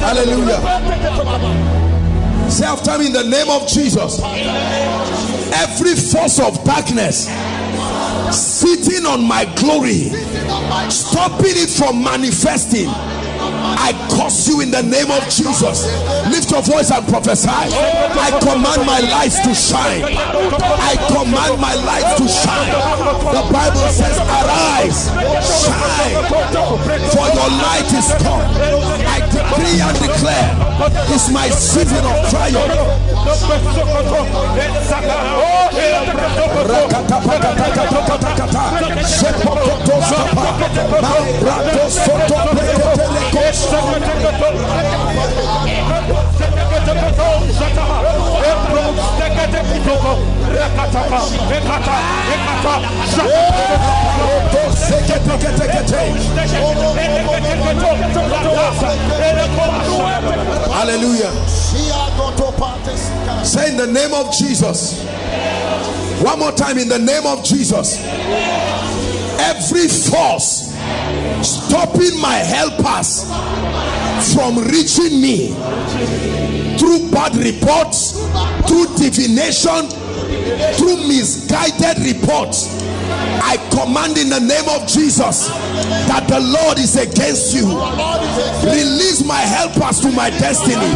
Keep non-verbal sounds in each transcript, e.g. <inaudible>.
Hallelujah. Say after me in the name of Jesus. Every force of darkness sitting on my glory stopping it from manifesting I curse you in the name of Jesus. Lift your voice and prophesy. I command my light to shine. I command my light to shine. The Bible says arise shine for your light is come. I decree and declare it's my season of triumph hallelujah. Say in the name of Jesus. One more time in the name of Jesus. Every force stopping my helpers from reaching me through bad reports through divination through misguided reports. I command in the name of Jesus that the Lord is against you. Release my helpers to my destiny.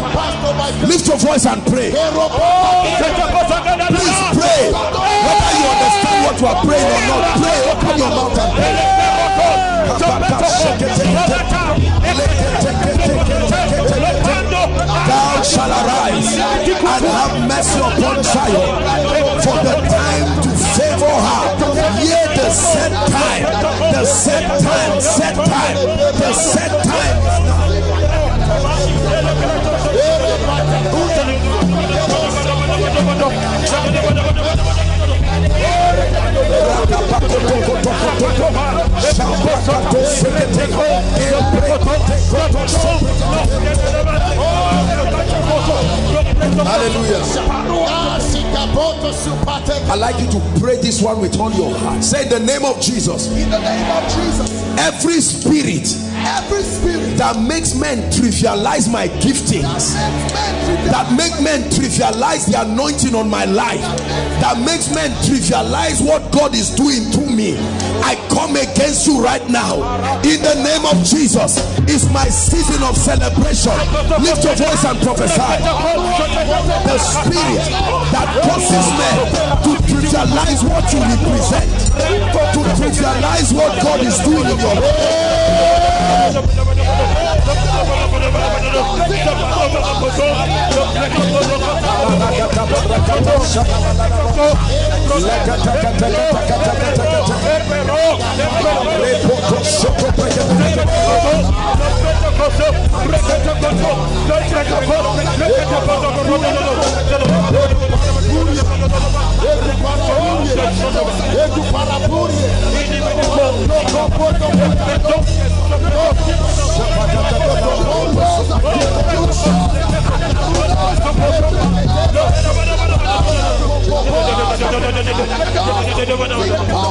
Lift your voice and pray. Please pray. Whether you understand what you are praying or not pray. Open your mouth and pray shalt arise and have mercy upon Zion. For the time to favor her. Yea the set time the set time set time the set time is now Hallelujah. I like you to pray this one with all your heart. Say the name of Jesus. In the name of Jesus, Every spirit every spirit that makes men trivialize my giftings, that make men trivialize the anointing on my life, that makes men trivialize what God is doing to me, I come against you right now. In the name of Jesus, it's my season of celebration. Lift your voice and prophesy. The spirit that causes men to trivialize what you represent, to trivialize what God is doing in your life. Let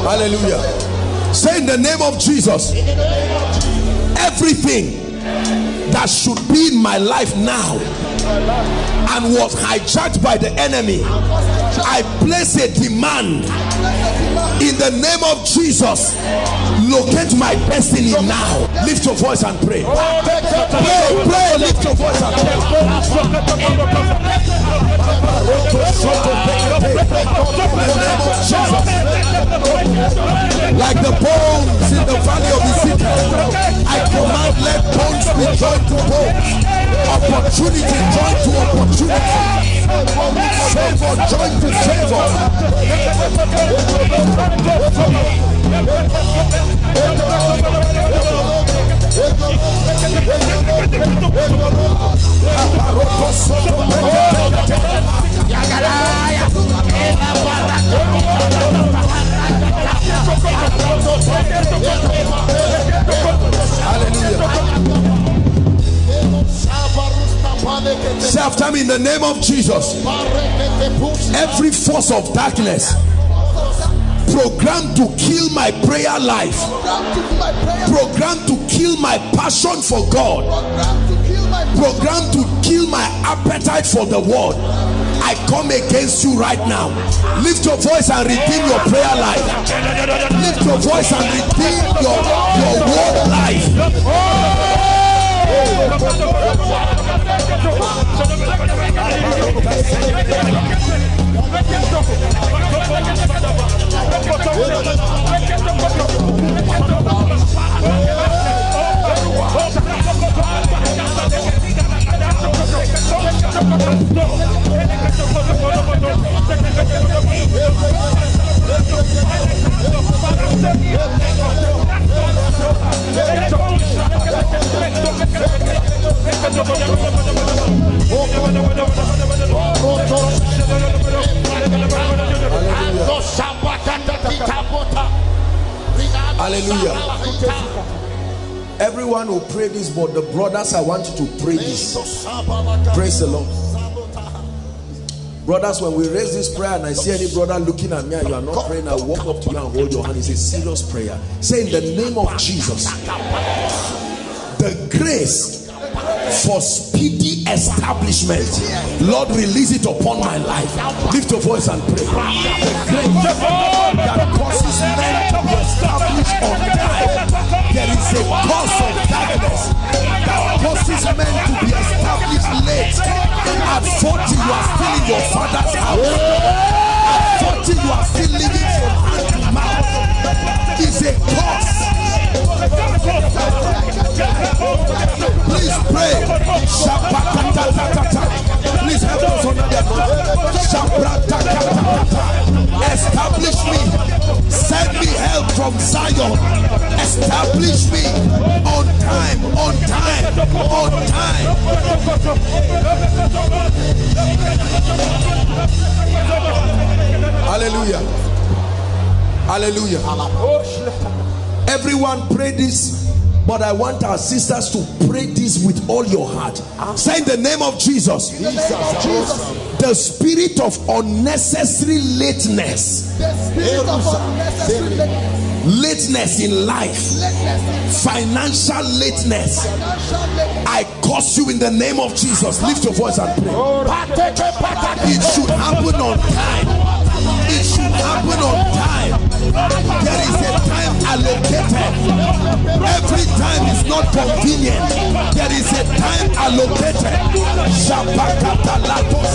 Hallelujah. Say in the name of Jesus, everything that should be in my life now and was hijacked by the enemy, I place a demand in the the name of Jesus, locate my destiny now. Lift your voice and pray. Pray, pray, lift your voice and pray. Like the bones in the valley of Ezekiel, I command let bones be joined to bones. Opportunity joined to opportunity. Favor joined to favor. Say after me in the name of Jesus. Every force of darkness programmed to kill my prayer life, programmed to kill my passion for God, programmed to kill my appetite for the word. I come against you right now. Lift your voice and redeem your prayer life. Lift your voice and redeem your, your word life. Thank you. Hallelujah. Everyone will pray this, but the brothers, I want you to pray this. Praise the Lord. Brothers, when we raise this prayer and I see any brother looking at me and you are not praying, I walk up to you and hold your hand. It's a serious prayer. Say in the name of Jesus, the grace for speedy establishment. Lord, release it upon my life. Lift your voice and pray. That causes men to on time. There is a cause of darkness that causes men to be established late. At 40, you are still in your father's house. At 40, you are still living from hand to mouth. It's a cause. Please pray. Please help us under the Establish me. Send me help from Zion. Establish me on time, on time, on time. Hallelujah. Hallelujah. Everyone pray this but I want our sisters to pray this with all your heart. Say in the name of Jesus. Jesus. The spirit of unnecessary lateness. lateness. in life. Financial lateness. I curse you in the name of Jesus. Lift your voice and pray. It should happen on time. It should happen on time. There is a time allocated. Every time is not convenient. There is a time allocated.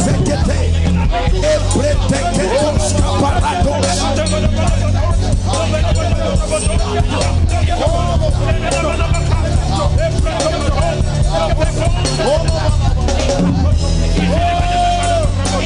Sekete. Ebreteketos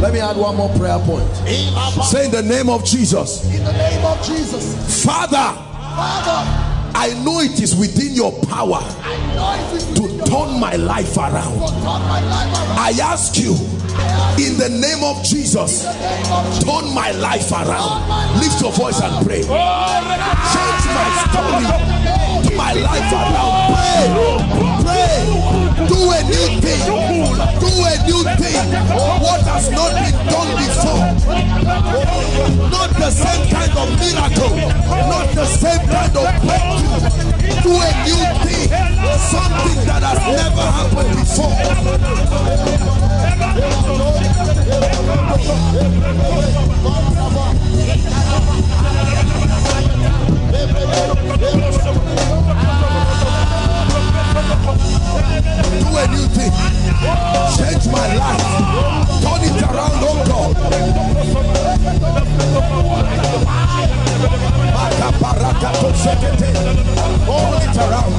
Let me add one more prayer point. Say in the name of Jesus. In the name of Jesus. Father. Father. I know it is within your power to turn my life around. I ask you, in the name of Jesus, turn my life around. Lift your voice and pray. Change my story, turn my life around. Pray, pray. Do a new thing. Do a new thing. What has not been done before. Not the same kind of miracle. Not the same kind of breakthrough. Do a new thing. Something that has never happened before. Do a new thing. Change my life. Turn it around, oh God. Turn it around.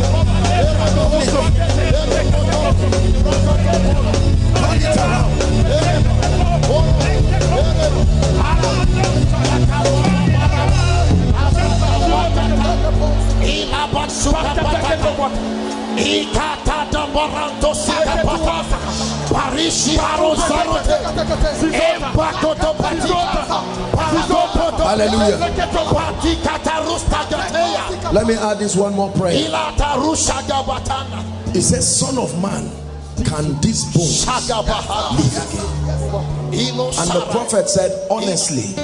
Turn it around. Hallelujah. Let me add this one more prayer. It says, Son of man, can this bone live again? And the prophet said, Honestly,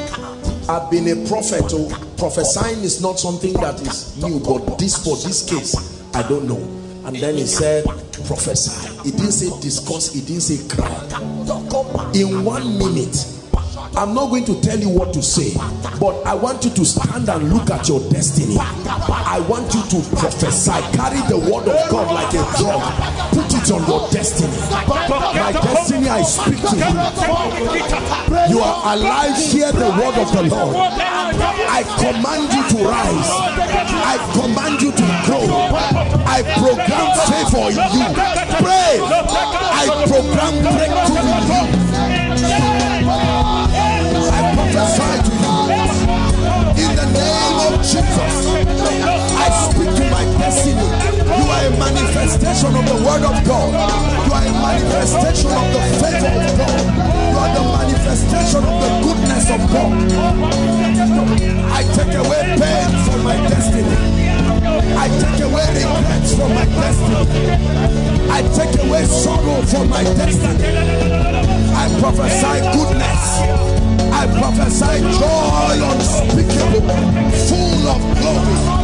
I've been a prophet. Oh, prophesying is not something that is new, but this for this case, I don't know. And then he said, Prophesy. He didn't say discuss, he didn't say cry. In one minute, I'm not going to tell you what to say, but I want you to stand and look at your destiny. I want you to prophesy. Carry the word of God like a drug. Put on your destiny. My destiny, I speak to you. You are alive. Hear the word of the Lord. I command you to rise. I command you to grow. I program favor in you. Pray. I program breakthrough in you. I prophesy to you in the name of Jesus. I speak to my destiny. You are a manifestation of the word of God. You are a manifestation of the favor of God. You are the manifestation of the goodness of God. I take away pain from my destiny. I take away regrets from my destiny. I take away sorrow from my destiny. I prophesy goodness. I prophesy joy unspeakable, full of glory.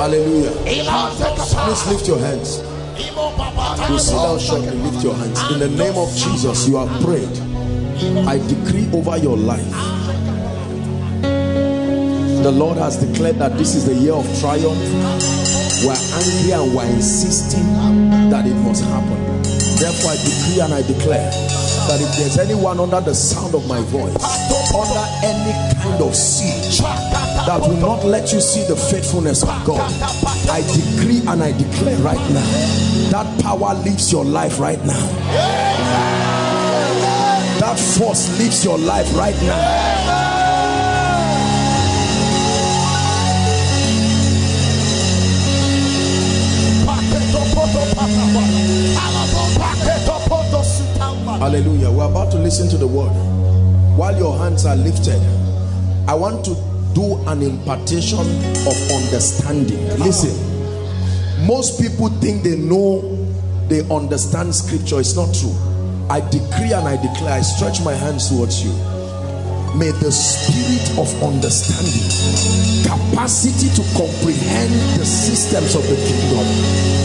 Hallelujah. Please lift your hands. You lift your hands. In the name of Jesus, you have prayed. I decree over your life. The Lord has declared that this is the year of triumph. We're angry and we're insisting that it must happen. Therefore, I decree and I declare that if there's anyone under the sound of my voice, under any kind of siege that will not let you see the faithfulness of God, I decree and I declare right now that power leaves your life right now. That force leaves your life right now. Hallelujah. We're about to listen to the word. While your hands are lifted, I want to do an impartation of understanding. Listen, most people think they know, they understand scripture. It's not true. I decree and I declare, I stretch my hands towards you. May the spirit of understanding, capacity to comprehend the systems of the kingdom,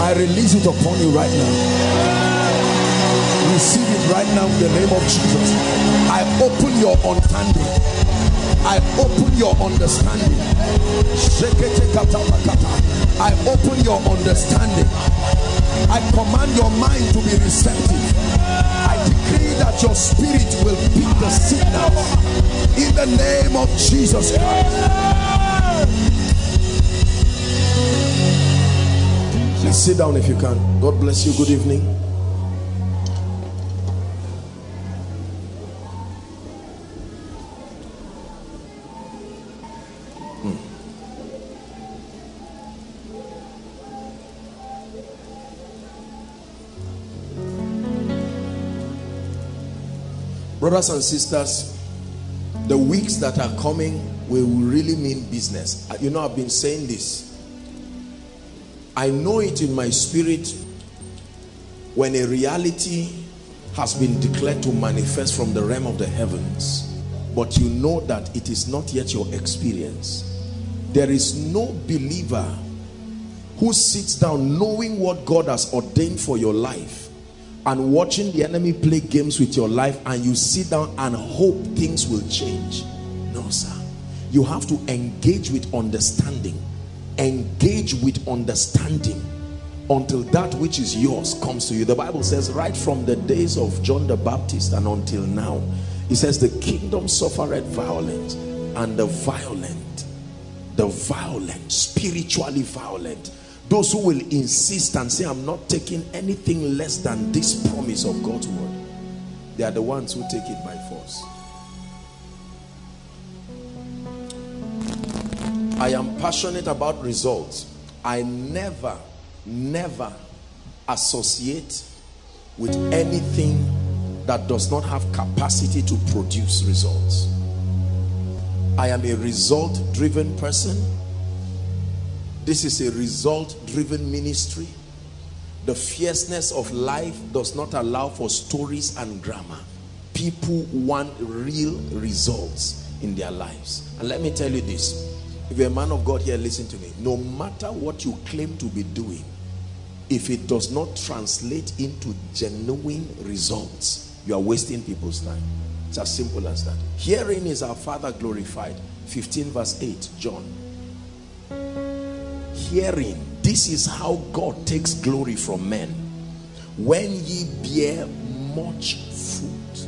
I release it upon you right now receive it right now in the name of Jesus. I open your understanding. I open your understanding. I open your understanding. I command your mind to be receptive. I decree that your spirit will pick the signal in the name of Jesus Christ. Please sit down if you can. God bless you. Good evening. Brothers and sisters the weeks that are coming will really mean business. Uh, you know i've been saying this. I know it in my spirit when a reality has been declared to manifest from the realm of the heavens. But you know that it is not yet your experience. There is no believer who sits down knowing what god has ordained for your life and watching the enemy play games with your life and you sit down and hope things will change. No sir. You have to engage with understanding. Engage with understanding until that which is yours comes to you. The bible says right from the days of john the baptist and until now it says the kingdom suffered violence and the violent the violent spiritually violent those who will insist and say i'm not taking anything less than this promise of god's word they are the ones who take it by force. I am passionate about results. I never never associate with anything that does not have capacity to produce results. I am a result driven person this is a result-driven ministry. The fierceness of life does not allow for stories and grammar. People want real results in their lives. And let me tell you this. If you're a man of God here, listen to me. No matter what you claim to be doing, if it does not translate into genuine results, you are wasting people's time. It's as simple as that. Herein is our Father glorified. 15 verse 8, John hearing this is how God takes glory from men. When ye bear much fruit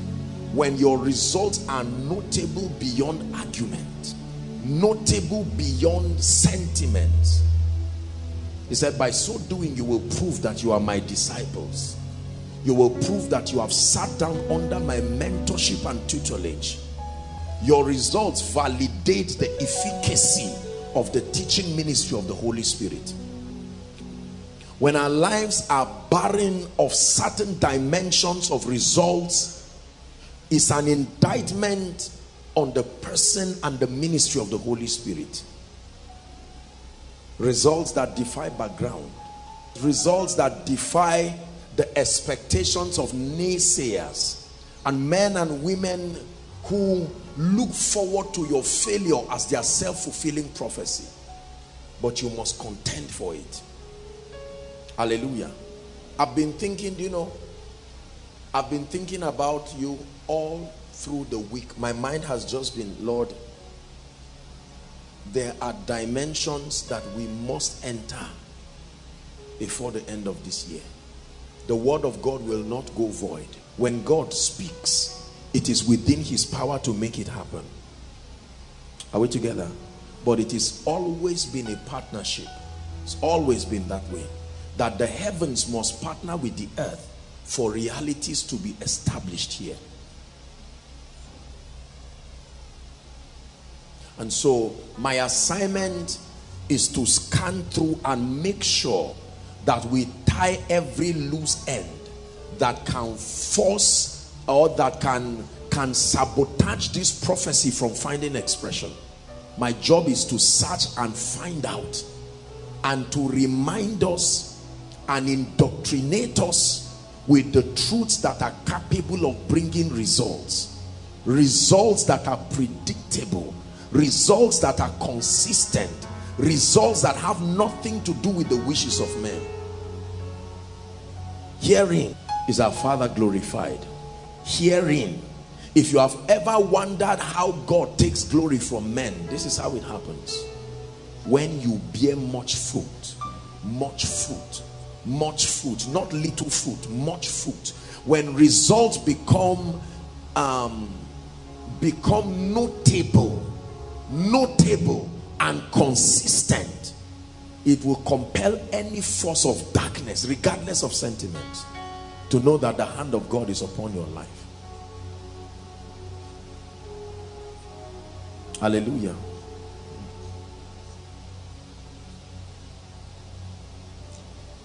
when your results are notable beyond argument notable beyond sentiment he said by so doing you will prove that you are my disciples. You will prove that you have sat down under my mentorship and tutelage. Your results validate the efficacy of the teaching ministry of the Holy Spirit. When our lives are barren of certain dimensions of results, is an indictment on the person and the ministry of the Holy Spirit. Results that defy background. Results that defy the expectations of naysayers and men and women who look forward to your failure as their self-fulfilling prophecy but you must contend for it. Hallelujah. I've been thinking you know i've been thinking about you all through the week. My mind has just been lord there are dimensions that we must enter before the end of this year. The word of god will not go void. When god speaks it is within his power to make it happen. Are we together? But it has always been a partnership. It's always been that way. That the heavens must partner with the earth for realities to be established here. And so my assignment is to scan through and make sure that we tie every loose end that can force or that can can sabotage this prophecy from finding expression. My job is to search and find out and to remind us and indoctrinate us with the truths that are capable of bringing results. Results that are predictable. Results that are consistent. Results that have nothing to do with the wishes of men. Hearing is our father glorified hearing. If you have ever wondered how God takes glory from men this is how it happens. When you bear much fruit much fruit much fruit not little fruit much fruit when results become um, become notable notable and consistent it will compel any force of darkness regardless of sentiment, to know that the hand of God is upon your life hallelujah.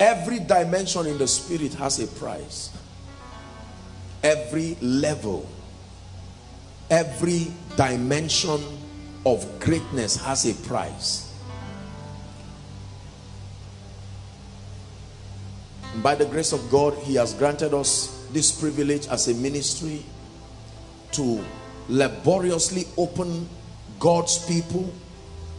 Every dimension in the spirit has a price. Every level every dimension of greatness has a price. By the grace of God he has granted us this privilege as a ministry to laboriously open God's people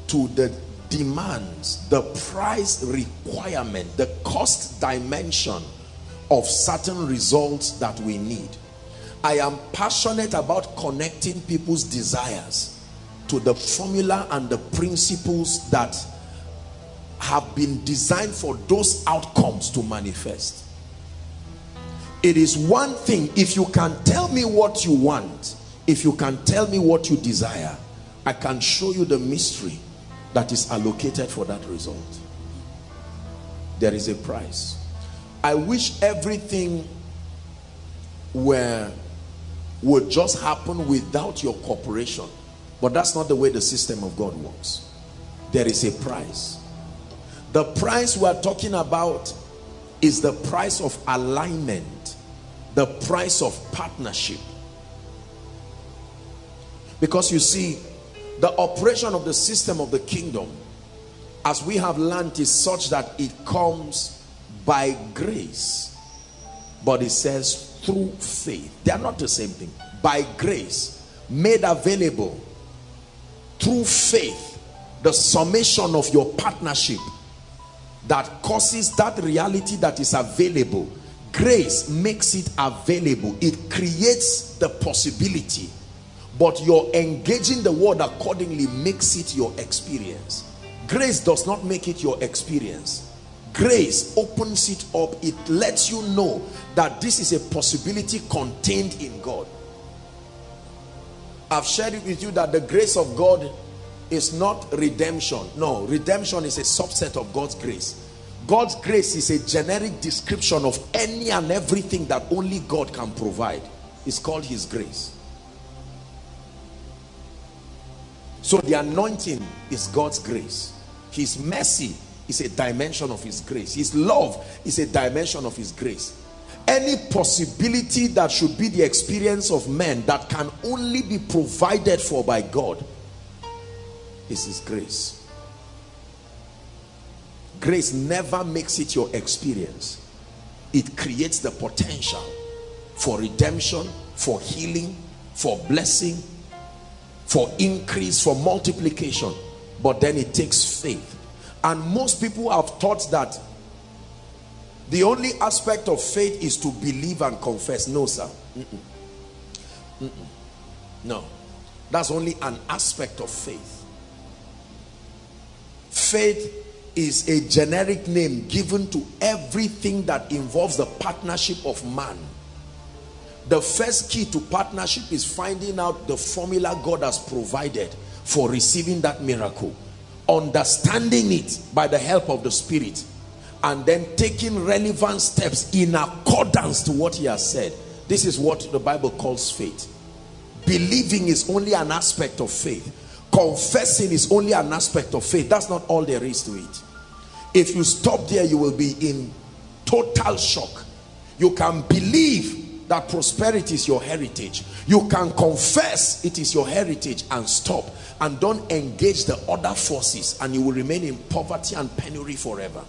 to the demands the price requirement the cost dimension of certain results that we need. I am passionate about connecting people's desires to the formula and the principles that have been designed for those outcomes to manifest. It is one thing if you can tell me what you want if you can tell me what you desire I can show you the mystery that is allocated for that result. There is a price. I wish everything were would just happen without your cooperation but that's not the way the system of God works. There is a price. The price we are talking about is the price of alignment the price of partnership. Because you see the operation of the system of the kingdom as we have learned is such that it comes by grace but it says through faith. They are not the same thing. By grace made available through faith the summation of your partnership that causes that reality that is available. Grace makes it available. It creates the possibility but your engaging the word accordingly makes it your experience. Grace does not make it your experience. Grace opens it up. It lets you know that this is a possibility contained in God. I've shared it with you that the grace of God is not redemption. No redemption is a subset of God's grace. God's grace is a generic description of any and everything that only God can provide. It's called his grace so the anointing is God's grace. His mercy is a dimension of his grace. His love is a dimension of his grace. Any possibility that should be the experience of men that can only be provided for by God is his grace. Grace never makes it your experience. It creates the potential for redemption for healing for blessing for increase for multiplication but then it takes faith. And most people have thought that the only aspect of faith is to believe and confess. No sir. Mm -mm. Mm no. That's only an aspect of faith. Faith is a generic name given to everything that involves the partnership of man the first key to partnership is finding out the formula God has provided for receiving that miracle. Understanding it by the help of the spirit. And then taking relevant steps in accordance to what he has said. This is what the bible calls faith. Believing is only an aspect of faith. Confessing is only an aspect of faith. That's not all there is to it. If you stop there you will be in total shock. You can believe that prosperity is your heritage. You can confess it is your heritage and stop. And don't engage the other forces and you will remain in poverty and penury forever.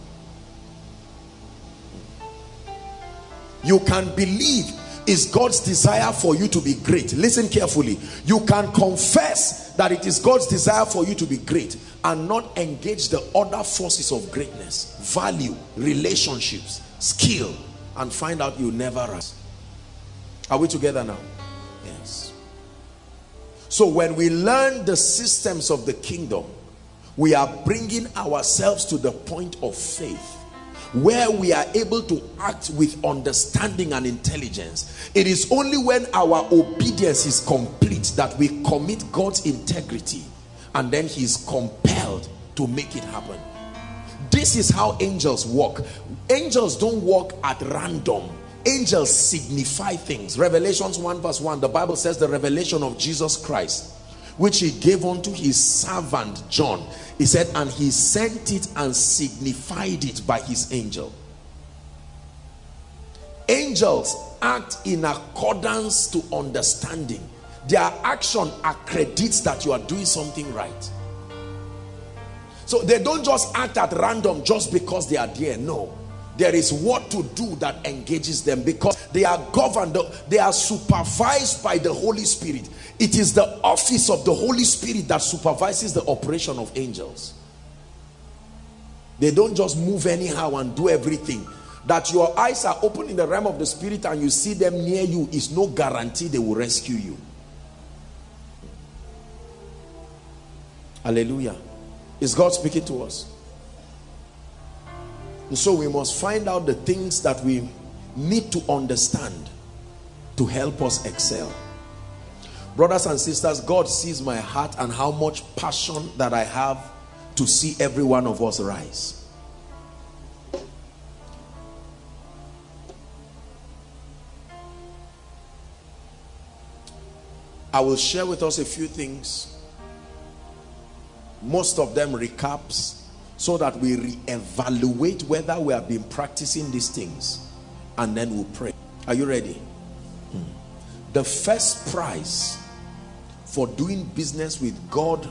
You can believe is God's desire for you to be great. Listen carefully. You can confess that it is God's desire for you to be great and not engage the other forces of greatness. Value relationships skill and find out you never rise are we together now yes So when we learn the systems of the kingdom, we are bringing ourselves to the point of faith where we are able to act with understanding and intelligence. It is only when our obedience is complete that we commit God's integrity and then he is compelled to make it happen. This is how angels walk. Angels don't walk at random. Angels signify things. Revelations 1 verse 1, the Bible says the revelation of Jesus Christ, which he gave unto his servant John. He said, and he sent it and signified it by his angel. Angels act in accordance to understanding. Their action accredits that you are doing something right. So they don't just act at random just because they are there. No. There is what to do that engages them because they are governed, they are supervised by the Holy Spirit. It is the office of the Holy Spirit that supervises the operation of angels. They don't just move anyhow and do everything. That your eyes are open in the realm of the spirit and you see them near you is no guarantee they will rescue you. Hallelujah. Is God speaking to us? And so we must find out the things that we need to understand to help us excel. Brothers and sisters, God sees my heart and how much passion that I have to see every one of us rise. I will share with us a few things most of them recaps so that we re-evaluate whether we have been practicing these things and then we'll pray. Are you ready? Hmm. the first prize for doing business with God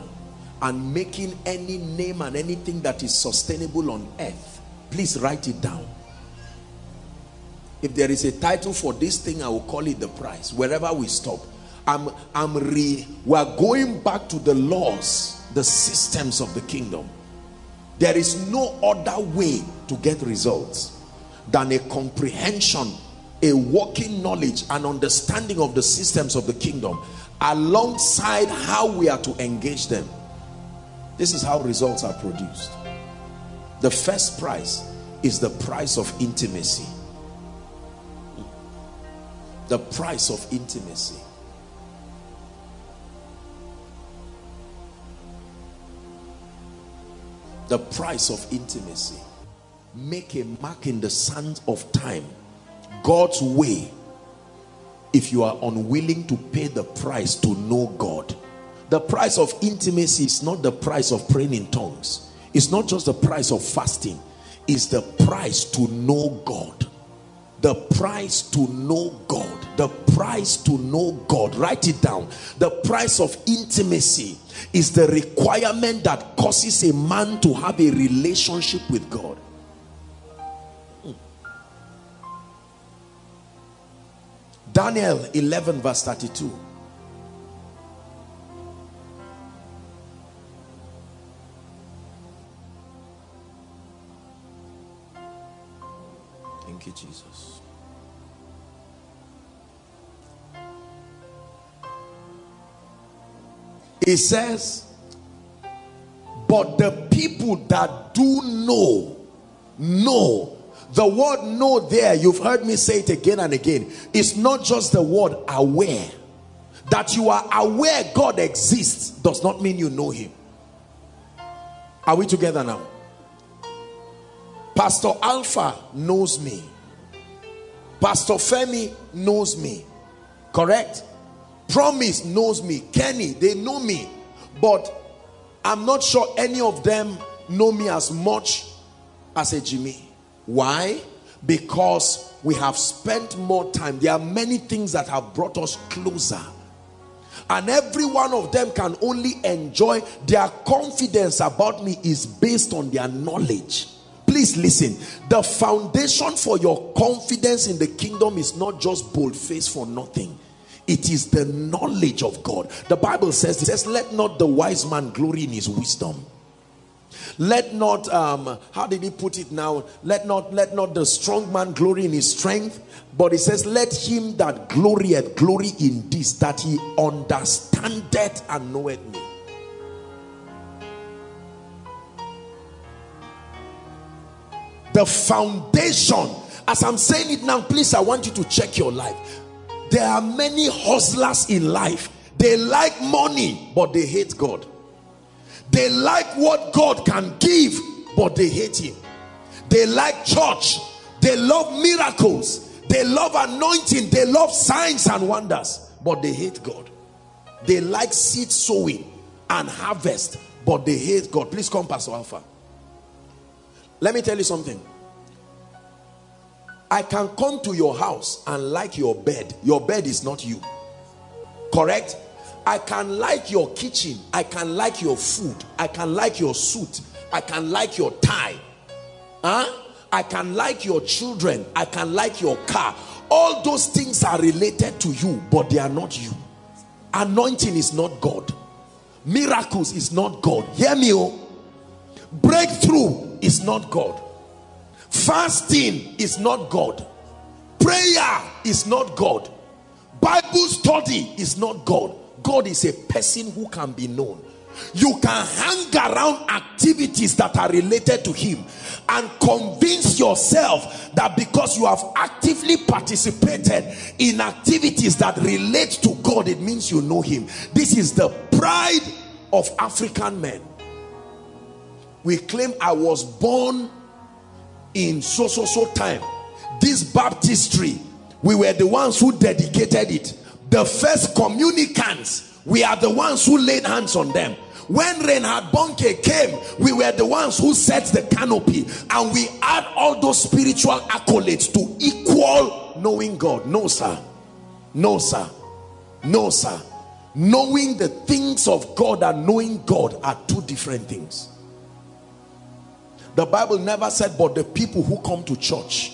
and making any name and anything that is sustainable on earth please write it down. If there is a title for this thing I will call it the prize wherever we stop. I'm I'm re we're going back to the laws the systems of the kingdom there is no other way to get results than a comprehension a working knowledge and understanding of the systems of the kingdom alongside how we are to engage them. This is how results are produced. The first price is the price of intimacy. The price of intimacy the price of intimacy. Make a mark in the sand of time. God's way. If you are unwilling to pay the price to know God. The price of intimacy is not the price of praying in tongues. It's not just the price of fasting. It's the price to know God. The price to know God. The price to know God. Write it down. The price of intimacy is the requirement that causes a man to have a relationship with God. Daniel 11 verse 32. Thank you, Jesus. He says, but the people that do know, know. The word know there, you've heard me say it again and again. It's not just the word aware. That you are aware God exists does not mean you know him. Are we together now? Pastor Alpha knows me. Pastor Femi knows me. Correct? Promise knows me. Kenny, they know me. But I'm not sure any of them know me as much as a Jimmy. Why? Because we have spent more time. There are many things that have brought us closer. And every one of them can only enjoy their confidence about me is based on their knowledge. Please listen. The foundation for your confidence in the kingdom is not just bold face for nothing it is the knowledge of God. The Bible says, it says, let not the wise man glory in his wisdom. let not um how did he put it now let not let not the strong man glory in his strength but he says let him that glorieth glory in this that he understandeth and knoweth me the foundation as i'm saying it now please i want you to check your life there are many hustlers in life they like money but they hate god they like what God can give, but they hate him. They like church. They love miracles. They love anointing. They love signs and wonders, but they hate God. They like seed sowing and harvest, but they hate God. Please come, Pastor Alpha. Let me tell you something. I can come to your house and like your bed. Your bed is not you. Correct? I can like your kitchen. I can like your food. I can like your suit. I can like your tie. Huh? I can like your children. I can like your car. All those things are related to you, but they are not you. Anointing is not God. Miracles is not God. Hear me, oh. Breakthrough is not God. Fasting is not God. Prayer is not God. Bible study is not God. God is a person who can be known. You can hang around activities that are related to him and convince yourself that because you have actively participated in activities that relate to God, it means you know him. This is the pride of African men. We claim I was born in so so so time. This baptistry, we were the ones who dedicated it. The first communicants we are the ones who laid hands on them. When Reinhard Bonnke came we were the ones who set the canopy. And we add all those spiritual accolades to equal knowing God. No sir. No sir. No sir. Knowing the things of God and knowing God are two different things the Bible never said but the people who come to church.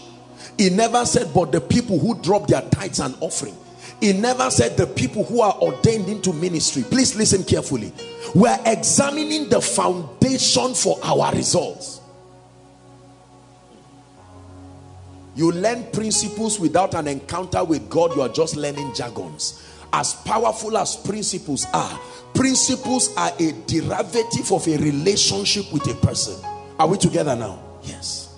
It never said but the people who drop their tithes and offering. He never said the people who are ordained into ministry. Please listen carefully. We're examining the foundation for our results. You learn principles without an encounter with God. You are just learning jargons. As powerful as principles are principles are a derivative of a relationship with a person are we together now yes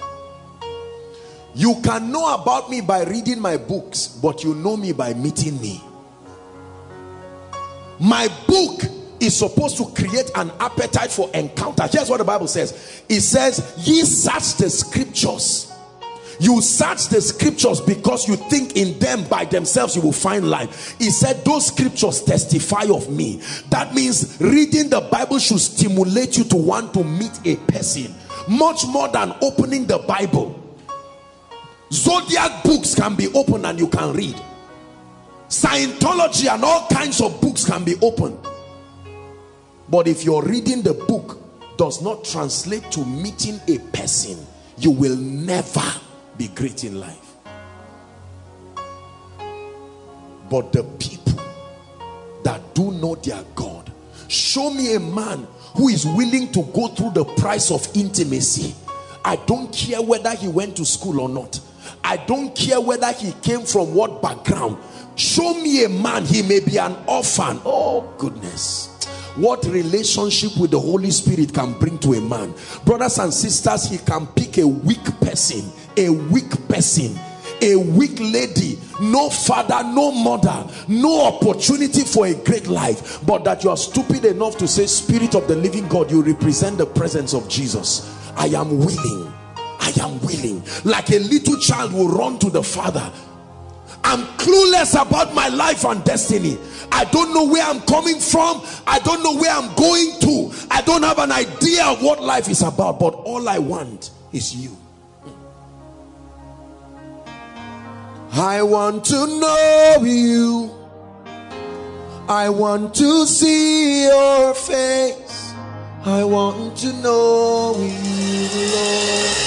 you can know about me by reading my books, but you know me by meeting me. My book is supposed to create an appetite for encounter. Here's what the Bible says. It says, ye search the scriptures. You search the scriptures because you think in them by themselves you will find life. He said those scriptures testify of me. That means reading the Bible should stimulate you to want to meet a person. Much more than opening the Bible. Zodiac books can be opened and you can read. Scientology and all kinds of books can be opened but if you're reading the book does not translate to meeting a person you will never be great in life. But the people that do know their God show me a man who is willing to go through the price of intimacy I don't care whether he went to school or not I don't care whether he came from what background. Show me a man, he may be an orphan. Oh, goodness. What relationship with the Holy Spirit can bring to a man. Brothers and sisters, he can pick a weak person, a weak person a weak lady no father no mother no opportunity for a great life but that you are stupid enough to say spirit of the living god you represent the presence of jesus i am willing I am willing. Like a little child will run to the father. I'm clueless about my life and destiny. I don't know where I'm coming from. I don't know where I'm going to. I don't have an idea of what life is about. But all I want is you. I want to know you. I want to see your face. I want to know you, Lord.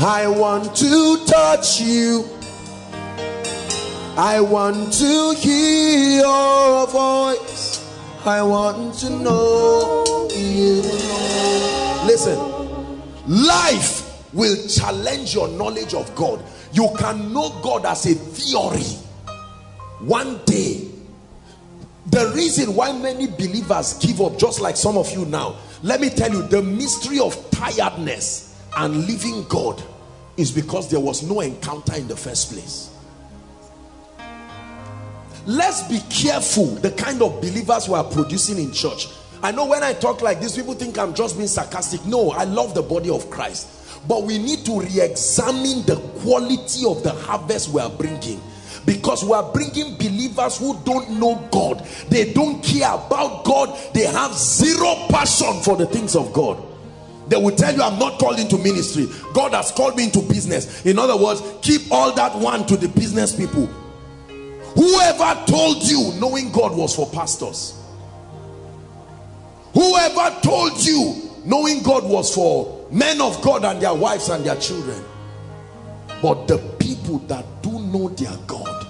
I want to touch you. I want to hear your voice. I want to know you. Listen, life will challenge your knowledge of God. You can know God as a theory. One day, the reason why many believers give up, just like some of you now, let me tell you, the mystery of tiredness and leaving God is because there was no encounter in the first place let's be careful the kind of believers we are producing in church i know when i talk like this people think i'm just being sarcastic no i love the body of christ but we need to re-examine the quality of the harvest we are bringing. Because we are bringing believers who don't know god. They don't care about god. They have zero passion for the things of god. They will tell you i'm not called into ministry. God has called me into business. In other words keep all that one to the business people. Whoever told you knowing God was for pastors? Whoever told you knowing God was for men of God and their wives and their children? But the people that do know their God,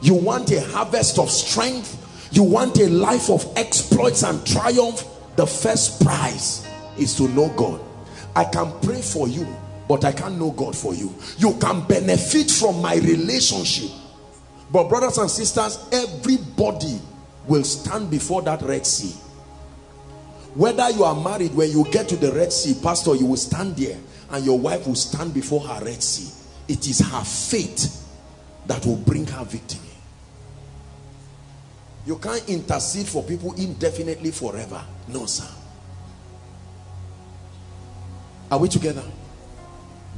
you want a harvest of strength, you want a life of exploits and triumph, the first prize is to know God. I can pray for you, but I can't know God for you. You can benefit from my relationship, but brothers and sisters, everybody will stand before that Red Sea. Whether you are married, when you get to the Red Sea, pastor, you will stand there and your wife will stand before her Red Sea. It is her faith that will bring her victory. You can't intercede for people indefinitely forever. No, sir. Are we together?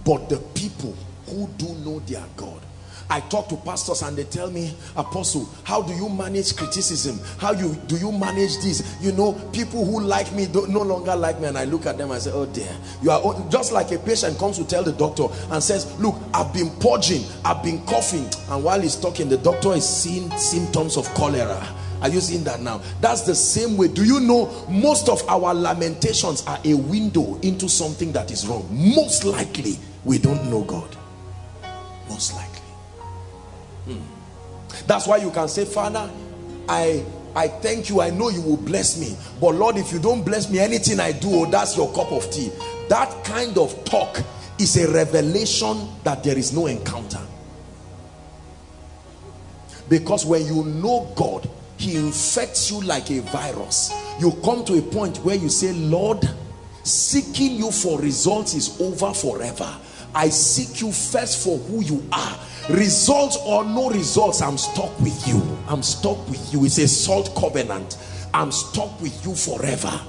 But the people who do know their God I talk to pastors and they tell me, Apostle, how do you manage criticism? How you do you manage this? You know, people who like me don't, no longer like me, and I look at them and say, Oh dear, you are oh, just like a patient comes to tell the doctor and says, Look, I've been purging, I've been coughing, and while he's talking, the doctor is seeing symptoms of cholera. Are you seeing that now? That's the same way. Do you know most of our lamentations are a window into something that is wrong? Most likely, we don't know God. Most likely. That's why you can say, Father, I I thank you. I know you will bless me. But Lord, if you don't bless me, anything I do, oh, that's your cup of tea. That kind of talk is a revelation that there is no encounter. Because when you know God, he infects you like a virus. You come to a point where you say, Lord, seeking you for results is over forever. I seek you first for who you are results or no results i'm stuck with you. I'm stuck with you. It's a salt covenant. I'm stuck with you forever.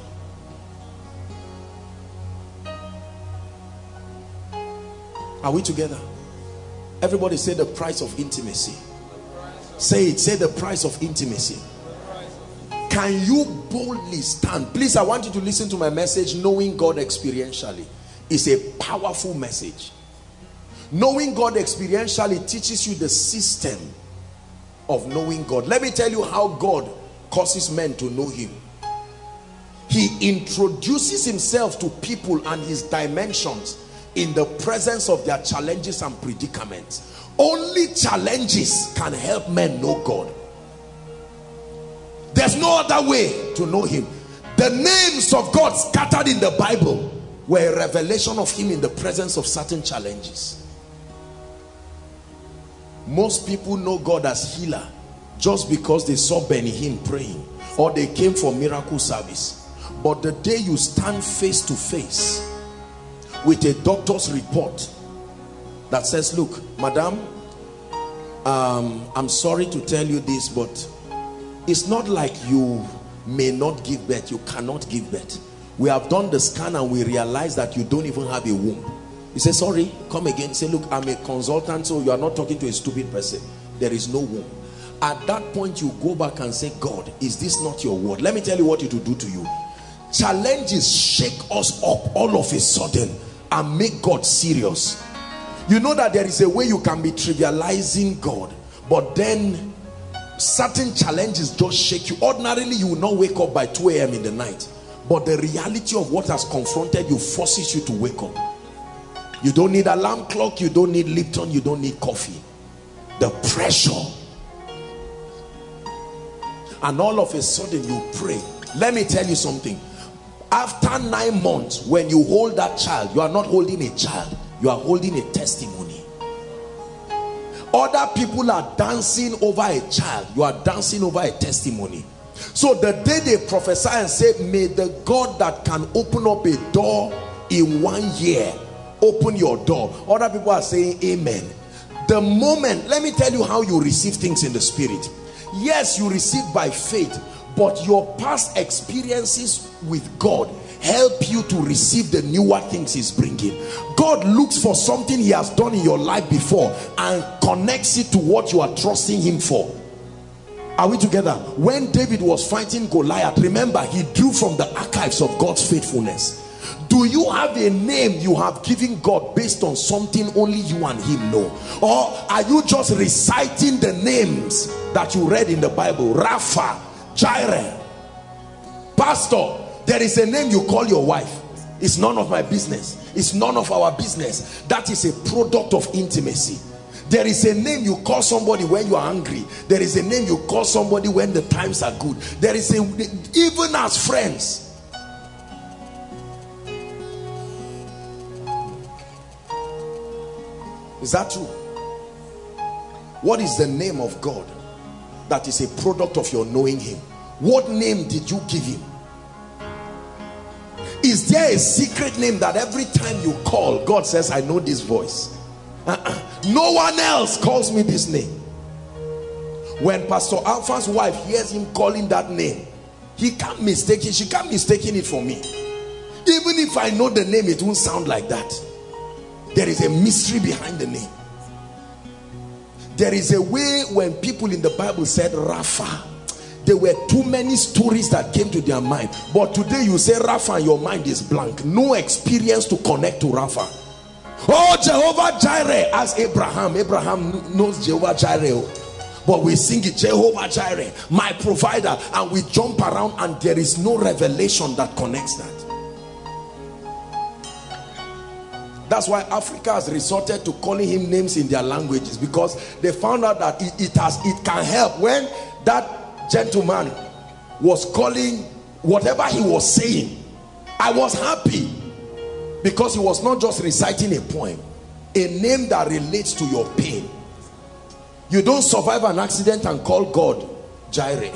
Are we together? Everybody say the price of intimacy. Say it. Say the price of intimacy. Can you boldly stand? Please i want you to listen to my message knowing god experientially. Is a powerful message Knowing God experientially teaches you the system of knowing God. Let me tell you how God causes men to know him. He introduces himself to people and his dimensions in the presence of their challenges and predicaments. Only challenges can help men know God. There's no other way to know him. The names of God scattered in the Bible were a revelation of him in the presence of certain challenges most people know God as healer just because they saw Benny Hinn praying or they came for miracle service. But the day you stand face to face with a doctor's report that says look madam um, I'm sorry to tell you this but it's not like you may not give birth. You cannot give birth. We have done the scan and we realize that you don't even have a womb he said, sorry, come again. Say, look, I'm a consultant, so you are not talking to a stupid person. There is no womb. At that point, you go back and say, God, is this not your word? Let me tell you what it will do to you. Challenges shake us up all of a sudden and make God serious. You know that there is a way you can be trivializing God, but then certain challenges just shake you. Ordinarily, you will not wake up by 2 a.m. in the night, but the reality of what has confronted you forces you to wake up. You don't need alarm clock. You don't need Lipton. You don't need coffee. The pressure. and all of a sudden you pray let me tell you something after nine months when you hold that child you are not holding a child you are holding a testimony other people are dancing over a child you are dancing over a testimony so the day they prophesy and say may the god that can open up a door in one year open your door. Other people are saying amen. The moment let me tell you how you receive things in the spirit. Yes you receive by faith but your past experiences with god help you to receive the newer things he's bringing. God looks for something he has done in your life before and connects it to what you are trusting him for. Are we together? When david was fighting goliath remember he drew from the archives of god's faithfulness do you have a name you have given god based on something only you and him know? Or are you just reciting the names that you read in the bible? Rapha jireh pastor there is a name you call your wife. It's none of my business. It's none of our business. That is a product of intimacy. There is a name you call somebody when you are angry. There is a name you call somebody when the times are good. There is a even as friends is that true? What is the name of god that is a product of your knowing him? What name did you give him? Is there a secret name that every time you call god says i know this voice uh -uh. no one else calls me this name. When pastor alpha's wife hears him calling that name he can't mistake it. She can't mistake it for me. Even if i know the name it won't sound like that there is a mystery behind the name. There is a way when people in the bible said rapha there were too many stories that came to their mind. But today you say rapha and your mind is blank. No experience to connect to rapha. Oh jehovah jireh as abraham. Abraham knows jehovah jireh oh. but we sing it jehovah jireh my provider. And we jump around and there is no revelation that connects that that's why africa has resorted to calling him names in their languages because they found out that it, it has it can help when that gentleman was calling whatever he was saying. I was happy because he was not just reciting a poem a name that relates to your pain. You don't survive an accident and call god jireh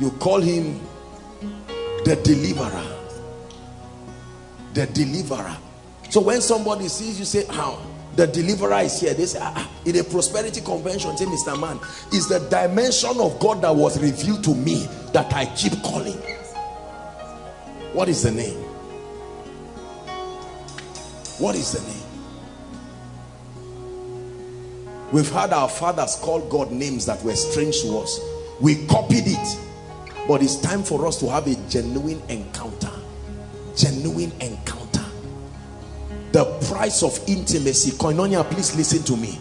you call him the deliverer the deliverer. So when somebody sees you say how? The deliverer is here. They say ah, ah, in a prosperity convention say mr man is the dimension of god that was revealed to me that i keep calling. What is the name? What is the name? We've had our fathers call god names that were strange to us. We copied it. But it's time for us to have a genuine encounter genuine encounter. The price of intimacy. Koinonia please listen to me.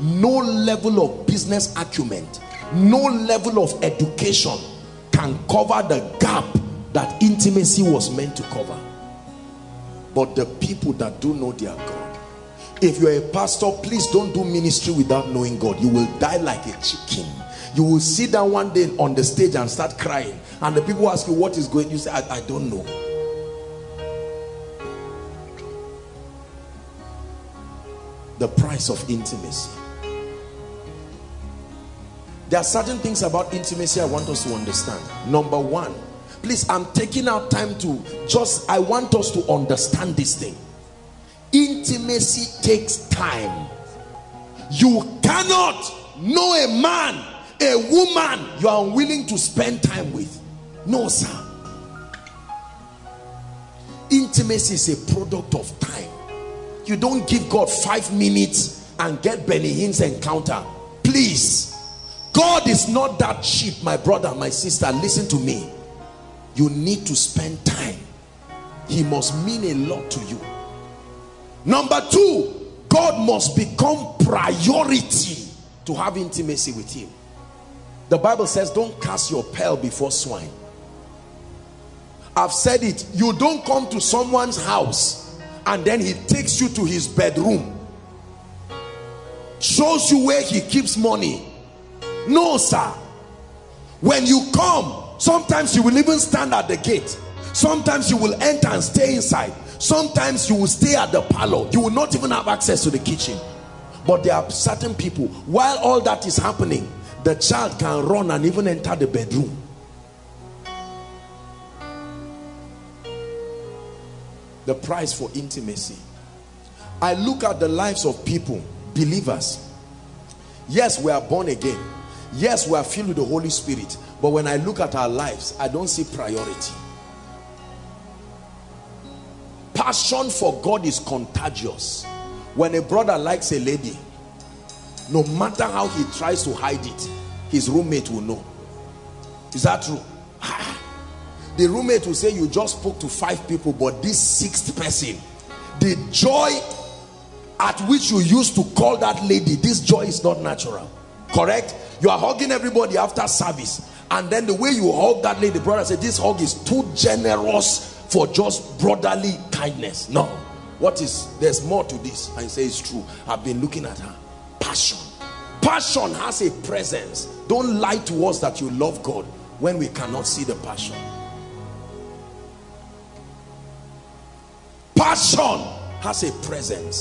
No level of business acumen no level of education can cover the gap that intimacy was meant to cover. But the people that do know their god. If you're a pastor please don't do ministry without knowing god. You will die like a chicken. You will sit down one day on the stage and start crying. And the people ask you what is going? You say I, I don't know the price of intimacy. There are certain things about intimacy i want us to understand. Number one please i'm taking out time to just i want us to understand this thing. Intimacy takes time. You cannot know a man a woman you are unwilling to spend time with. No sir. Intimacy is a product of time you don't give God five minutes and get Benny Hinn's encounter. Please. God is not that cheap my brother my sister. Listen to me. You need to spend time. He must mean a lot to you. Number two God must become priority to have intimacy with him. The Bible says don't cast your pearl before swine. I've said it. You don't come to someone's house and then he takes you to his bedroom. Shows you where he keeps money. No sir. When you come sometimes you will even stand at the gate. Sometimes you will enter and stay inside. Sometimes you will stay at the parlor. You will not even have access to the kitchen. But there are certain people while all that is happening the child can run and even enter the bedroom the price for intimacy. I look at the lives of people believers. Yes we are born again. Yes we are filled with the holy spirit. But when i look at our lives i don't see priority. Passion for god is contagious. When a brother likes a lady no matter how he tries to hide it his roommate will know. Is that true <laughs> the roommate will say you just spoke to five people but this sixth person the joy at which you used to call that lady this joy is not natural. Correct? You are hugging everybody after service and then the way you hug that lady brother said this hug is too generous for just brotherly kindness. No. What is there's more to this. And say it's true. I've been looking at her. Passion. Passion has a presence. Don't lie to us that you love god when we cannot see the passion passion has a presence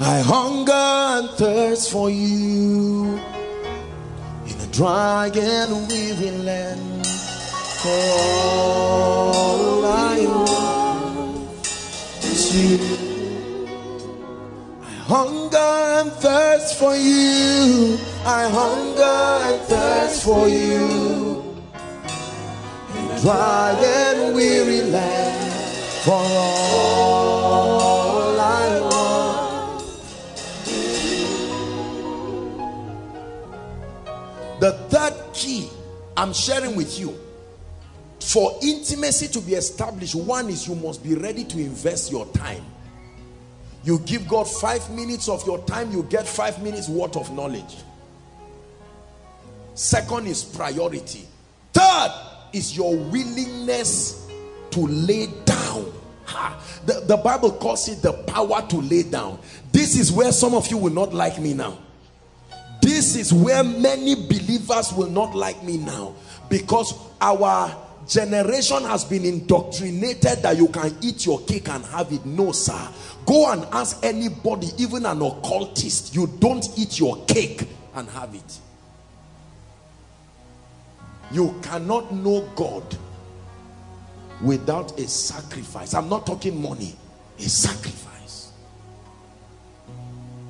I hunger and thirst for you in a dry and weary land. For all I want is you. I hunger and thirst for you. I hunger and thirst for you in a dry and weary land. For all I want. The third key I'm sharing with you for intimacy to be established, one is you must be ready to invest your time. You give God five minutes of your time, you get five minutes worth of knowledge. Second is priority. Third is your willingness to lay down. Ha. The, the Bible calls it the power to lay down. This is where some of you will not like me now. This is where many believers will not like me now because our generation has been indoctrinated that you can eat your cake and have it. No, sir. Go and ask anybody, even an occultist, you don't eat your cake and have it. You cannot know God without a sacrifice. I'm not talking money, a sacrifice.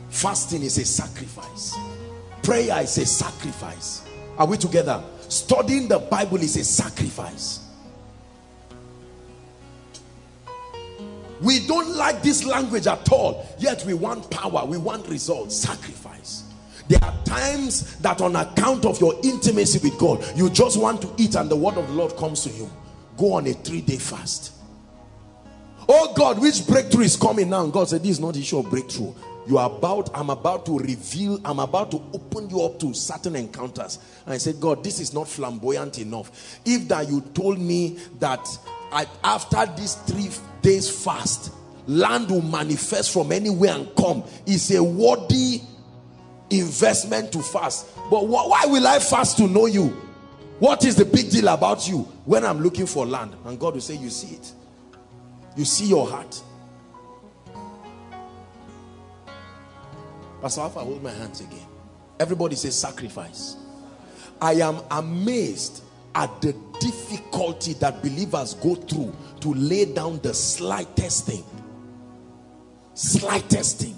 Fasting is a sacrifice. Prayer is a sacrifice. Are we together? Studying the Bible is a sacrifice. We don't like this language at all, yet we want power, we want results, sacrifice. There are times that on account of your intimacy with God, you just want to eat and the word of the Lord comes to you. Go on a three-day fast. Oh God, which breakthrough is coming now? And God said, this is not the issue of breakthrough. You are about, I'm about to reveal, I'm about to open you up to certain encounters. And I said, God, this is not flamboyant enough. If that you told me that I, after these three days fast, land will manifest from anywhere and come, is a worthy investment to fast. But wh why will I fast to know you? What is the big deal about you when I'm looking for land? And God will say, you see it. You see your heart. Pastor Alpha, hold my hands again. Everybody says sacrifice. I am amazed at the difficulty that believers go through to lay down the slightest thing. Slightest thing.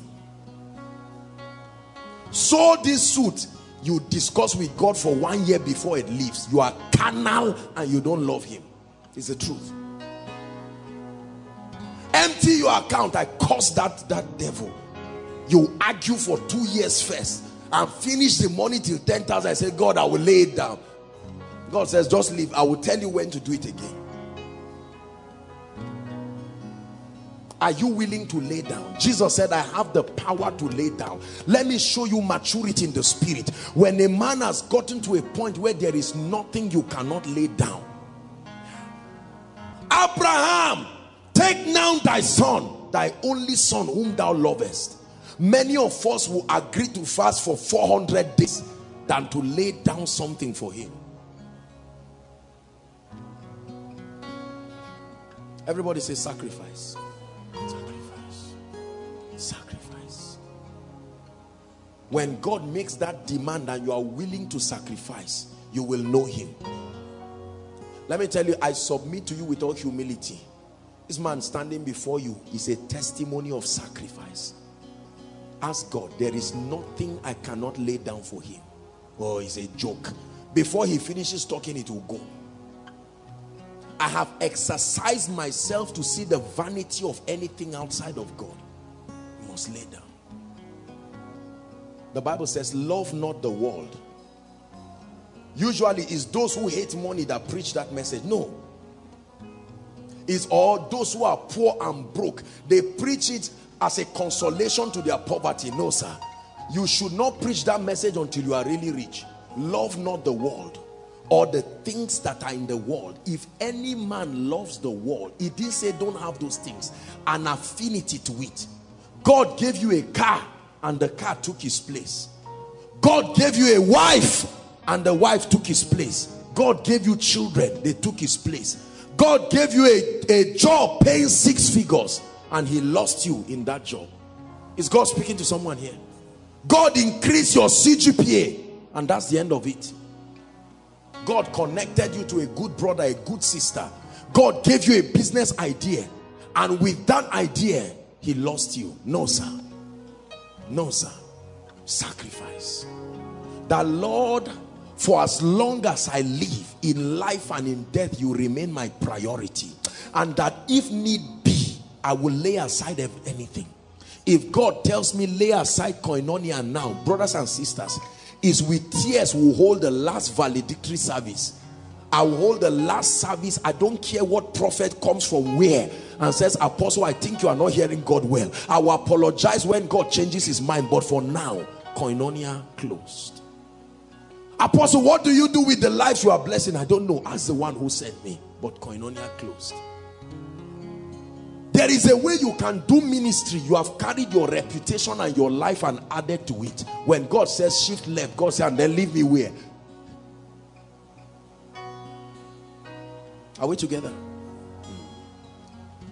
So this suit you discuss with God for one year before it leaves. You are carnal and you don't love him. It's the truth. Empty your account. I curse that, that devil. You argue for two years first and finish the money till 10,000. I say, God, I will lay it down. God says, just leave. I will tell you when to do it again. Are you willing to lay down? Jesus said, I have the power to lay down. Let me show you maturity in the spirit. When a man has gotten to a point where there is nothing you cannot lay down. Abraham, take now thy son, thy only son whom thou lovest. Many of us will agree to fast for 400 days than to lay down something for him. Everybody say sacrifice. When God makes that demand and you are willing to sacrifice, you will know him. Let me tell you, I submit to you with all humility. This man standing before you is a testimony of sacrifice. Ask God, there is nothing I cannot lay down for him. Oh, it's a joke. Before he finishes talking, it will go. I have exercised myself to see the vanity of anything outside of God. You must lay down. The Bible says, love not the world. Usually it's those who hate money that preach that message. No. It's all those who are poor and broke. They preach it as a consolation to their poverty. No, sir. You should not preach that message until you are really rich. Love not the world or the things that are in the world. If any man loves the world, he didn't say don't have those things. An affinity to it. God gave you a car and the car took his place. God gave you a wife and the wife took his place. God gave you children, they took his place. God gave you a, a job paying six figures and he lost you in that job. Is God speaking to someone here? God increased your CGPA and that's the end of it. God connected you to a good brother, a good sister. God gave you a business idea and with that idea, he lost you. No, sir. No, sir. Sacrifice. The Lord, for as long as I live in life and in death, you remain my priority. And that if need be, I will lay aside anything. If God tells me lay aside koinonia now, brothers and sisters, is with tears will hold the last valedictory service. I will hold the last service. I don't care what prophet comes from where and says, Apostle, I think you are not hearing God well. I will apologize when God changes his mind. But for now, koinonia closed. Apostle, what do you do with the lives you are blessing? I don't know. Ask the one who sent me. But koinonia closed. There is a way you can do ministry. You have carried your reputation and your life and added to it. When God says shift left, God says, and then leave me where? Are we together?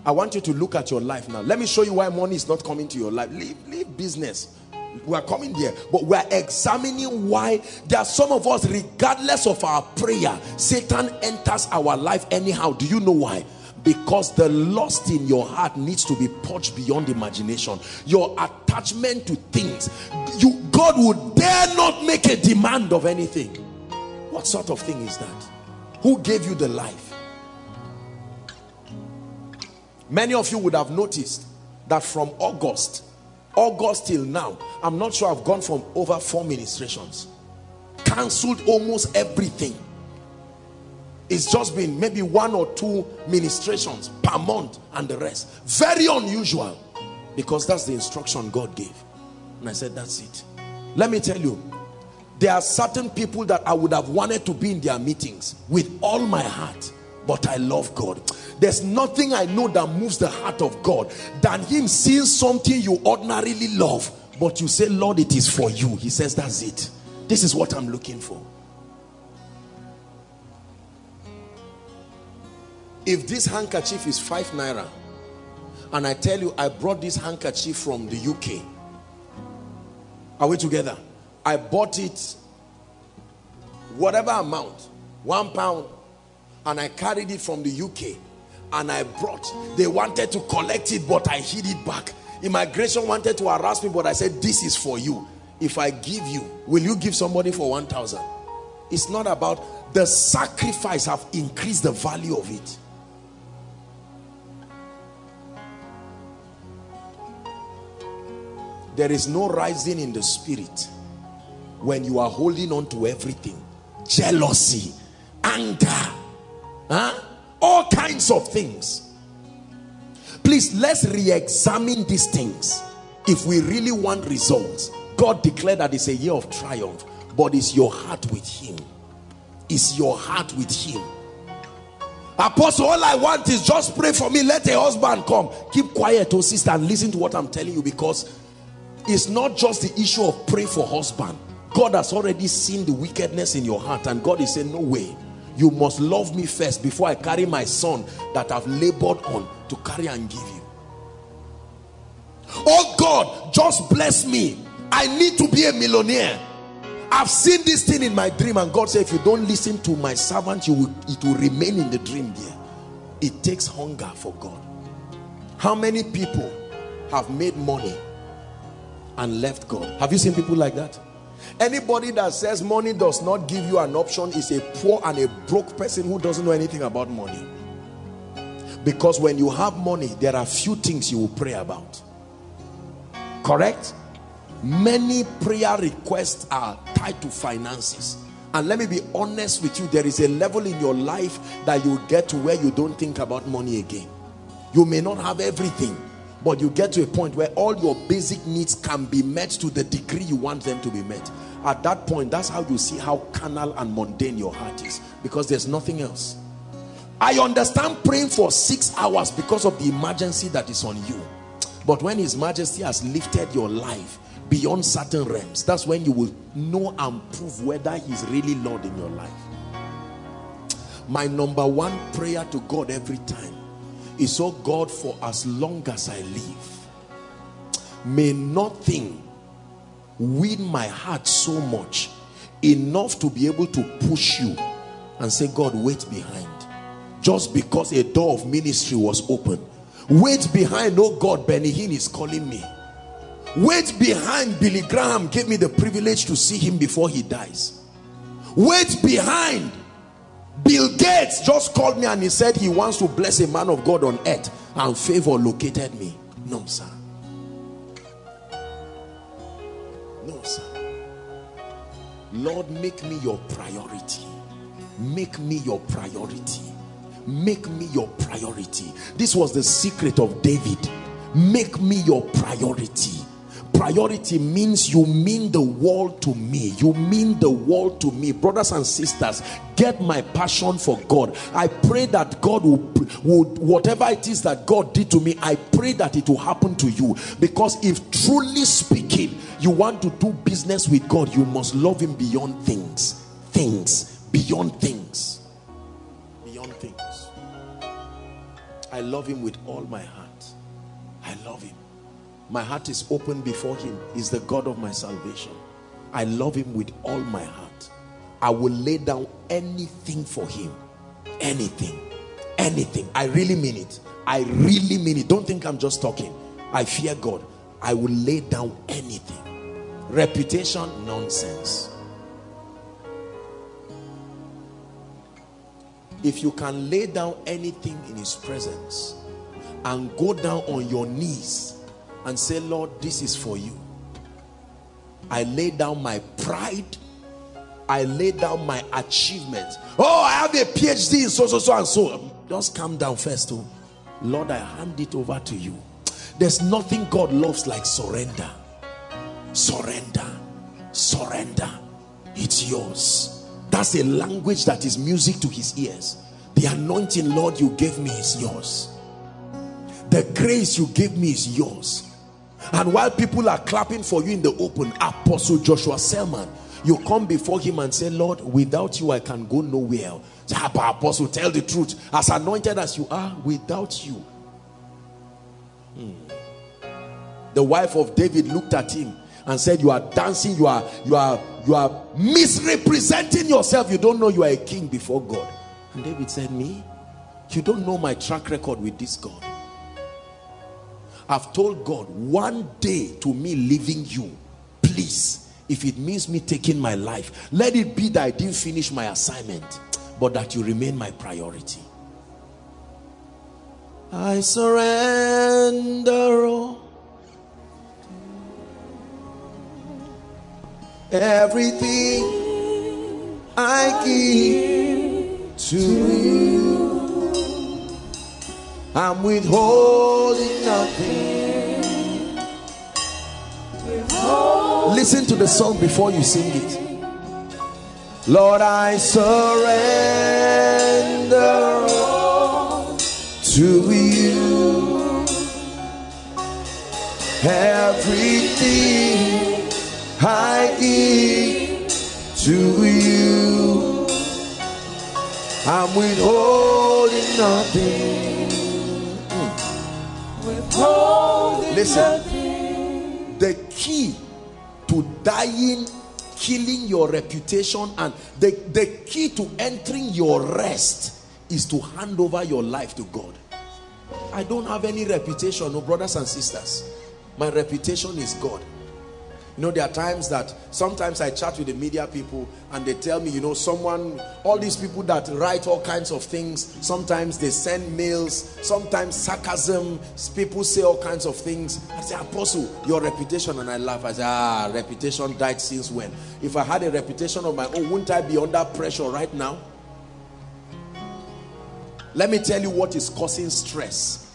I want you to look at your life now. Let me show you why money is not coming to your life. Leave, leave business. We are coming there, but we are examining why there are some of us, regardless of our prayer, Satan enters our life anyhow. Do you know why? because the lust in your heart needs to be purged beyond imagination your attachment to things you god would dare not make a demand of anything what sort of thing is that who gave you the life many of you would have noticed that from august august till now i'm not sure i've gone from over four ministrations cancelled almost everything it's just been maybe one or two ministrations per month and the rest. Very unusual because that's the instruction God gave. And I said, that's it. Let me tell you, there are certain people that I would have wanted to be in their meetings with all my heart, but I love God. There's nothing I know that moves the heart of God than him seeing something you ordinarily love, but you say, Lord, it is for you. He says, that's it. This is what I'm looking for. if this handkerchief is five naira and I tell you I brought this handkerchief from the UK are we together I bought it whatever amount one pound and I carried it from the UK and I brought they wanted to collect it but I hid it back. Immigration wanted to harass me but I said this is for you. If I give you will you give somebody for 1,000 it's not about the sacrifice have increased the value of it. There is no rising in the spirit when you are holding on to everything. Jealousy anger huh? all kinds of things. Please let's re-examine these things. If we really want results god declared that it's a year of triumph but it's your heart with him. It's your heart with him. Apostle all i want is just pray for me. Let a husband come. Keep quiet oh sister and listen to what i'm telling you because it's not just the issue of pray for husband. God has already seen the wickedness in your heart and God is saying no way you must love me first before I carry my son that I've labored on to carry and give you. Oh God, just bless me. I need to be a millionaire. I've seen this thing in my dream and God said, if you don't listen to my servant, you will, it will remain in the dream there. It takes hunger for God. How many people have made money and left God? Have you seen people like that? Anybody that says money does not give you an option is a poor and a broke person who doesn't know anything about money. Because when you have money, there are few things you will pray about. Correct? Many prayer requests are tied to finances. And let me be honest with you, there is a level in your life that you get to where you don't think about money again. You may not have everything, but you get to a point where all your basic needs can be met to the degree you want them to be met. At that point, that's how you see how carnal and mundane your heart is because there's nothing else. I understand praying for six hours because of the emergency that is on you. But when His Majesty has lifted your life beyond certain realms, that's when you will know and prove whether He's really Lord in your life. My number one prayer to God every time is, oh God, for as long as I live, may nothing win my heart so much enough to be able to push you and say, God, wait behind. Just because a door of ministry was open. Wait behind, oh God, Benny Hinn is calling me. Wait behind, Billy Graham gave me the privilege to see him before he dies. Wait behind, Bill Gates just called me and he said he wants to bless a man of God on earth and favor located me. No, sir. No, sir. Lord, make me your priority. Make me your priority. Make me your priority. This was the secret of David. Make me your priority priority means you mean the world to me. You mean the world to me. Brothers and sisters get my passion for god. I pray that god will, would whatever it is that god did to me i pray that it will happen to you. Because if truly speaking you want to do business with god you must love him beyond things. Things. Beyond things. Beyond things. I love him with all my heart. I love him my heart is open before him. He's the god of my salvation. I love him with all my heart. I will lay down anything for him. Anything. Anything. I really mean it. I really mean it. Don't think i'm just talking. I fear god. I will lay down anything. Reputation nonsense. If you can lay down anything in his presence and go down on your knees and say, Lord, this is for you. I lay down my pride. I lay down my achievements. Oh, I have a PhD in so, so, so, and so. Just calm down first. Oh. Lord, I hand it over to you. There's nothing God loves like surrender. Surrender. Surrender. It's yours. That's a language that is music to his ears. The anointing, Lord, you gave me is yours. The grace you gave me is yours and while people are clapping for you in the open apostle joshua selman you come before him and say lord without you i can go nowhere. Apostle tell the truth. As anointed as you are without you. Hmm. the wife of david looked at him and said you are dancing you are you are you are misrepresenting yourself. You don't know you are a king before god. And david said me? You don't know my track record with this god I've told God one day to me leaving you, please, if it means me taking my life, let it be that I didn't finish my assignment, but that you remain my priority. I surrender all. Everything I give to you. I'm withholding nothing. Listen to the song before you sing it. Lord, I surrender to you. Everything I give to you. I'm withholding nothing. Listen. The key to dying, killing your reputation, and the, the key to entering your rest is to hand over your life to God. I don't have any reputation, no brothers and sisters. My reputation is God. You know, there are times that sometimes I chat with the media people and they tell me, you know, someone, all these people that write all kinds of things, sometimes they send mails, sometimes sarcasm, people say all kinds of things. I say, Apostle, your reputation, and I laugh. I say, ah, reputation died since when? If I had a reputation of my own, wouldn't I be under pressure right now? Let me tell you what is causing stress.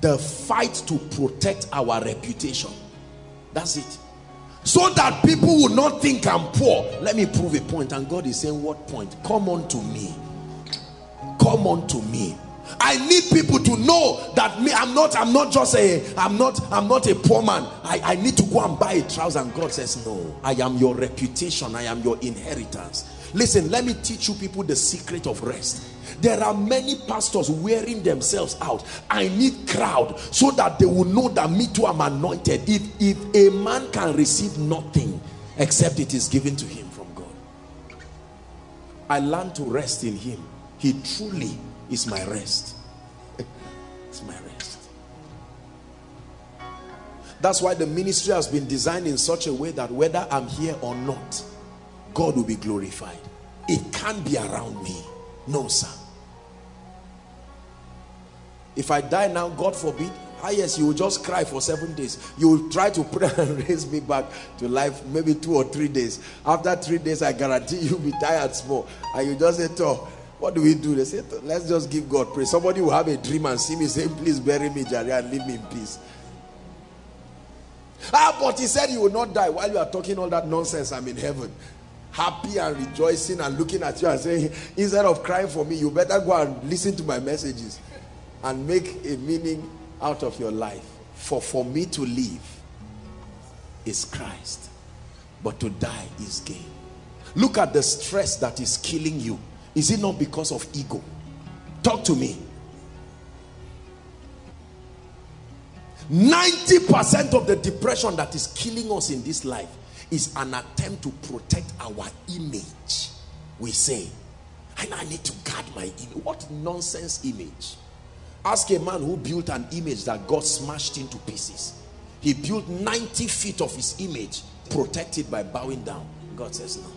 The fight to protect our reputation. That's it so that people will not think I'm poor. Let me prove a point. And God is saying, What point? Come on to me. Come on to me. I need people to know that me, I'm not, I'm not just a, I'm not, I'm not a poor man. I, I need to go and buy a trouser. And God says, No, I am your reputation, I am your inheritance. Listen, let me teach you people the secret of rest. There are many pastors wearing themselves out. I need crowd so that they will know that me too am anointed. If, if a man can receive nothing except it is given to him from God. I learned to rest in him. He truly is my rest. <laughs> it's my rest. That's why the ministry has been designed in such a way that whether I'm here or not, God will be glorified. It can't be around me. No, sir. If I die now, God forbid, ah yes, you will just cry for seven days. You will try to <laughs> pray and raise me back to life maybe two or three days. After three days, I guarantee you'll be tired small. And you just say, oh, what do we do? They say, let's just give God praise. Somebody will have a dream and see me saying, please bury me, Jerry, and leave me in peace. Ah, but he said you will not die while you are talking all that nonsense. I'm in heaven happy and rejoicing and looking at you and saying, instead of crying for me, you better go and listen to my messages and make a meaning out of your life. For for me to live is Christ, but to die is gain. Look at the stress that is killing you. Is it not because of ego? Talk to me. 90% of the depression that is killing us in this life is an attempt to protect our image. We say, and I need to guard my image. What nonsense image? Ask a man who built an image that God smashed into pieces. He built 90 feet of his image, protected by bowing down. God says no.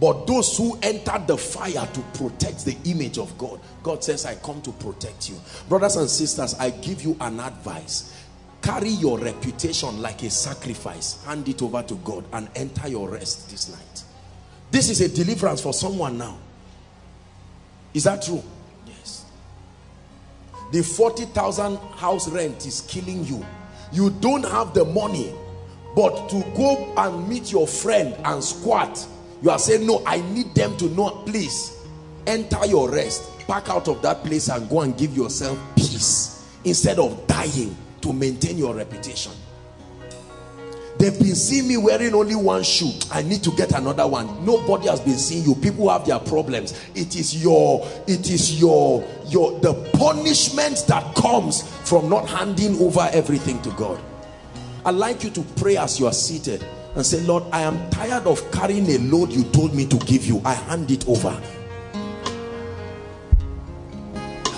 But those who entered the fire to protect the image of God, God says, I come to protect you. Brothers and sisters, I give you an advice. Carry your reputation like a sacrifice. Hand it over to God and enter your rest this night. This is a deliverance for someone now. Is that true? The 40,000 house rent is killing you. You don't have the money, but to go and meet your friend and squat, you are saying, no, I need them to know, please, enter your rest. Pack out of that place and go and give yourself peace instead of dying to maintain your reputation. They've been seeing me wearing only one shoe. I need to get another one. Nobody has been seeing you. People have their problems. It is your, it is your, your, the punishment that comes from not handing over everything to God. I'd like you to pray as you are seated and say, Lord, I am tired of carrying a load you told me to give you. I hand it over.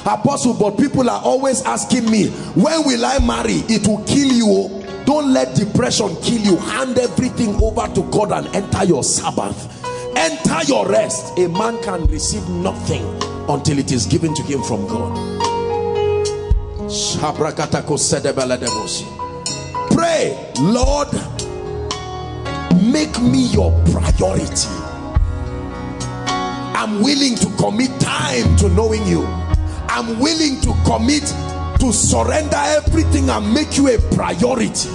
Apostle, but people are always asking me, when will I marry? It will kill you. Oh. Don't let depression kill you. Hand everything over to God and enter your Sabbath. Enter your rest. A man can receive nothing until it is given to him from God. Pray, Lord, make me your priority. I'm willing to commit time to knowing you. I'm willing to commit to surrender everything and make you a priority.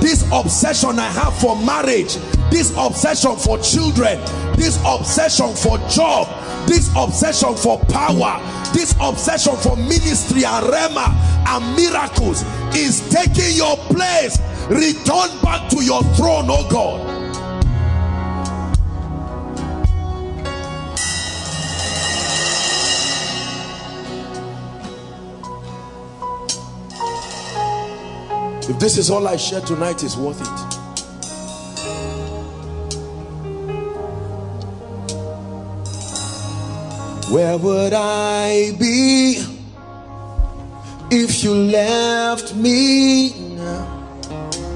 This obsession I have for marriage, this obsession for children, this obsession for job, this obsession for power, this obsession for ministry and rhema and miracles is taking your place. Return back to your throne, oh God. If this is all I share tonight, is worth it. Where would I be if you left me now?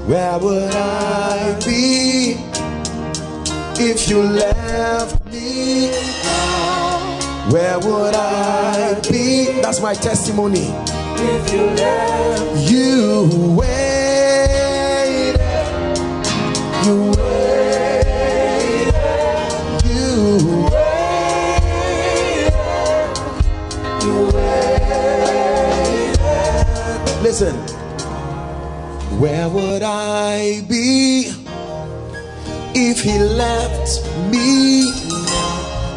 Where would I be if you left me now? Where would I be? That's my testimony. You left, You waited, you waited, you Listen, where would I be if he left me?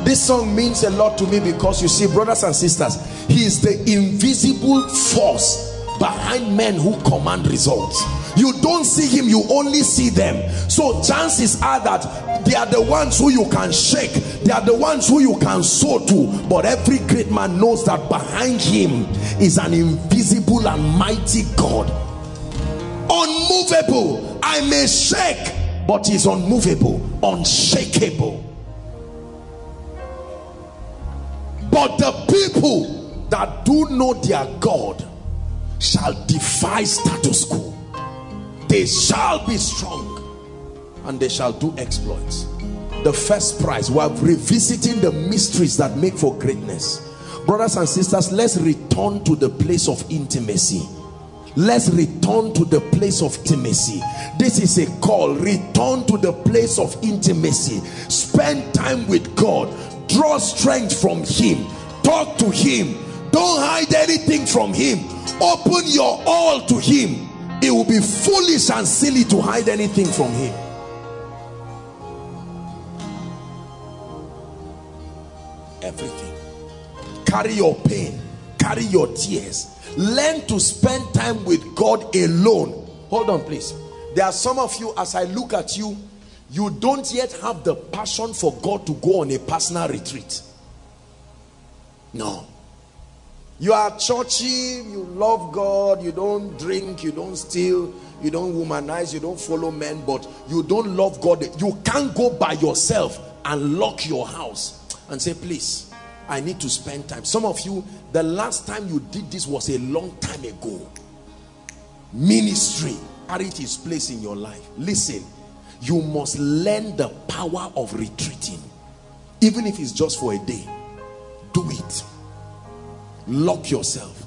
This song means a lot to me because you see, brothers and sisters, he is the invisible force behind men who command results. You don't see him, you only see them. So chances are that they are the ones who you can shake, they are the ones who you can sow to. But every great man knows that behind him is an invisible and mighty God. Unmovable, I may shake, but he's unmovable, unshakable. But the people that do know their God shall defy status quo. They shall be strong and they shall do exploits. The first prize, we are revisiting the mysteries that make for greatness. Brothers and sisters, let's return to the place of intimacy. Let's return to the place of intimacy. This is a call. Return to the place of intimacy. Spend time with God. Draw strength from Him. Talk to Him. Don't hide anything from Him. Open your all to Him. It will be foolish and silly to hide anything from Him. Everything. Carry your pain. Carry your tears. Learn to spend time with God alone. Hold on, please. There are some of you, as I look at you, you don't yet have the passion for God to go on a personal retreat. No. You are churchy, you love God, you don't drink, you don't steal, you don't womanize, you don't follow men, but you don't love God. You can't go by yourself and lock your house and say, please, I need to spend time. Some of you, the last time you did this was a long time ago. Ministry carried its place in your life. Listen, you must learn the power of retreating. Even if it's just for a day. Do it. Lock yourself.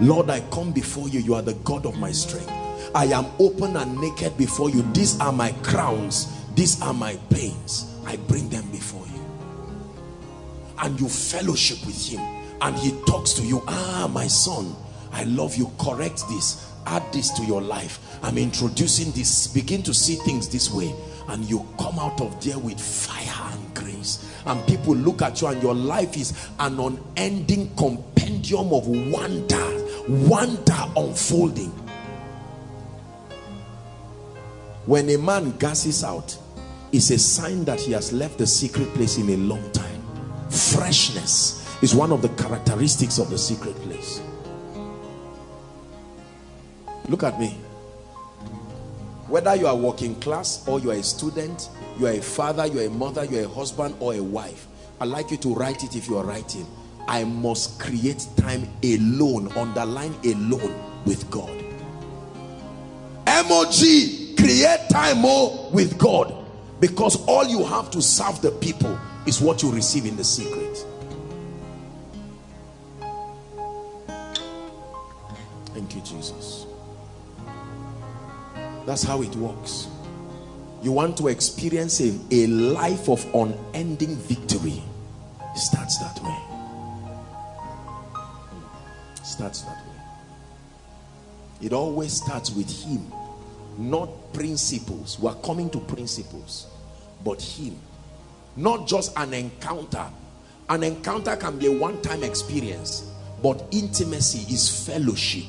Lord, I come before you. You are the God of my strength. I am open and naked before you. These are my crowns. These are my pains. I bring them before you. And you fellowship with him. And he talks to you. Ah, my son, I love you. Correct this. Add this to your life. I'm introducing this. Begin to see things this way. And you come out of there with fire and grace. And people look at you and your life is an unending compendium of wonder. Wonder unfolding. When a man gasses out, it's a sign that he has left the secret place in a long time. Freshness is one of the characteristics of the secret place. Look at me. Whether you are working class or you are a student, you are a father, you are a mother, you are a husband or a wife. I'd like you to write it if you are writing. I must create time alone, underline alone with God. M-O-G, create time more with God. Because all you have to serve the people is what you receive in the secret. Thank you, Jesus. That's how it works. You want to experience a, a life of unending victory. Starts that way. It starts that way. It always starts with Him, not principles. We're coming to principles, but Him. Not just an encounter. An encounter can be a one-time experience, but intimacy is fellowship,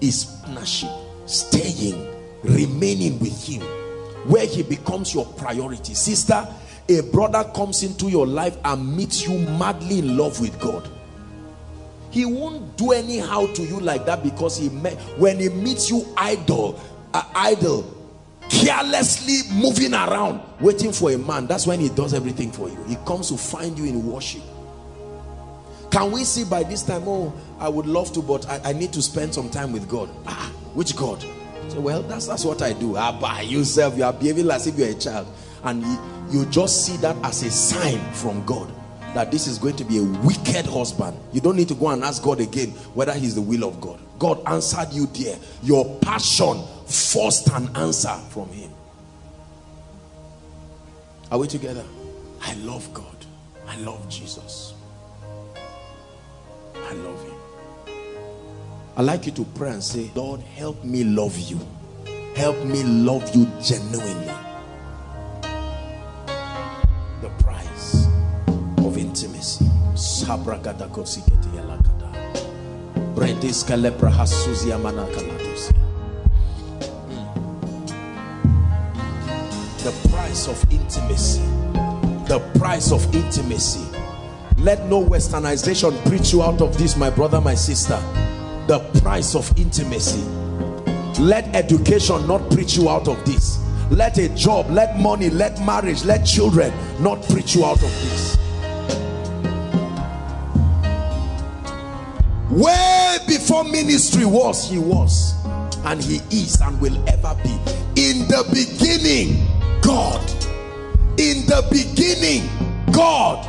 is partnership, staying, remaining with Him, where He becomes your priority. Sister, a brother comes into your life and meets you madly in love with God. he won't do anyhow to you like that because he met when he meets you idle uh, idle carelessly moving around waiting for a man that's when he does everything for you he comes to find you in worship can we see by this time oh i would love to but i, I need to spend some time with god ah which god so well that's that's what i do. Ah by yourself you are behaving as if you're a child. And you, you just see that as a sign from god that this is going to be a wicked husband. You don't need to go and ask god again whether he's the will of god. God answered you there. Your passion forced an answer from him. Are we together? I love god. I love jesus. I love him i like you to pray and say lord help me love you. Help me love you genuinely. The price of intimacy. Hmm. The price of intimacy. The price of intimacy. Let no westernization preach you out of this my brother my sister the price of intimacy. Let education not preach you out of this. Let a job let money let marriage let children not preach you out of this. Way before ministry was he was and he is and will ever be. In the beginning God. In the beginning God.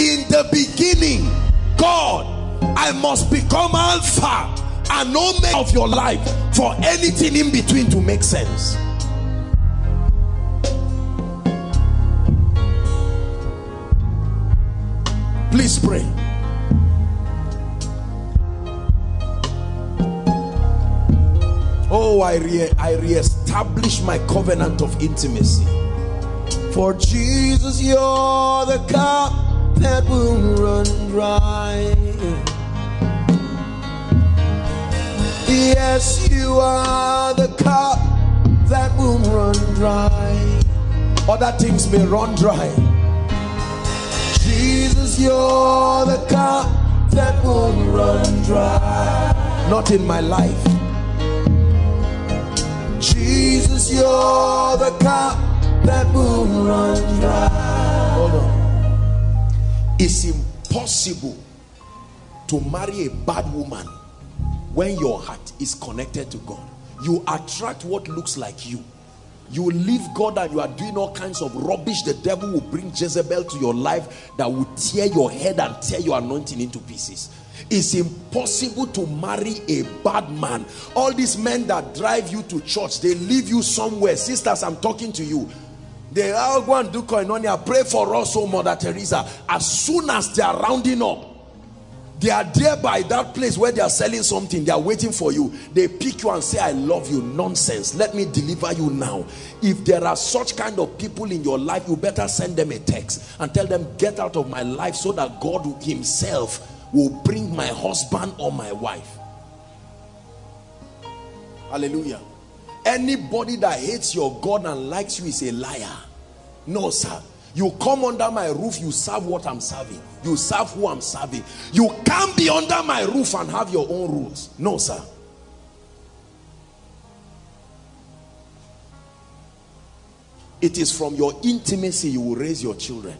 In the beginning God I must become alpha and omega of your life for anything in between to make sense. Please pray. Oh I re I re-establish my covenant of intimacy. For Jesus you're the cup that will run dry yes you are the cup that will run dry other things may run dry Jesus you're the cup that will run dry not in my life Jesus, you're the cup that will run dry. Hold on. It's impossible to marry a bad woman when your heart is connected to God. You attract what looks like you. You leave God and you are doing all kinds of rubbish. The devil will bring Jezebel to your life that will tear your head and tear your anointing into pieces it's impossible to marry a bad man all these men that drive you to church they leave you somewhere sisters i'm talking to you they all go and do koinonia pray for us oh mother teresa as soon as they are rounding up they are there by that place where they are selling something. They are waiting for you. They pick you and say i love you. Nonsense. Let me deliver you now. If there are such kind of people in your life you better send them a text and tell them get out of my life so that god himself will bring my husband or my wife. Hallelujah. Anybody that hates your god and likes you is a liar. No sir you come under my roof you serve what i'm serving. You serve who i'm serving. You can't be under my roof and have your own rules. No sir. It is from your intimacy you will raise your children.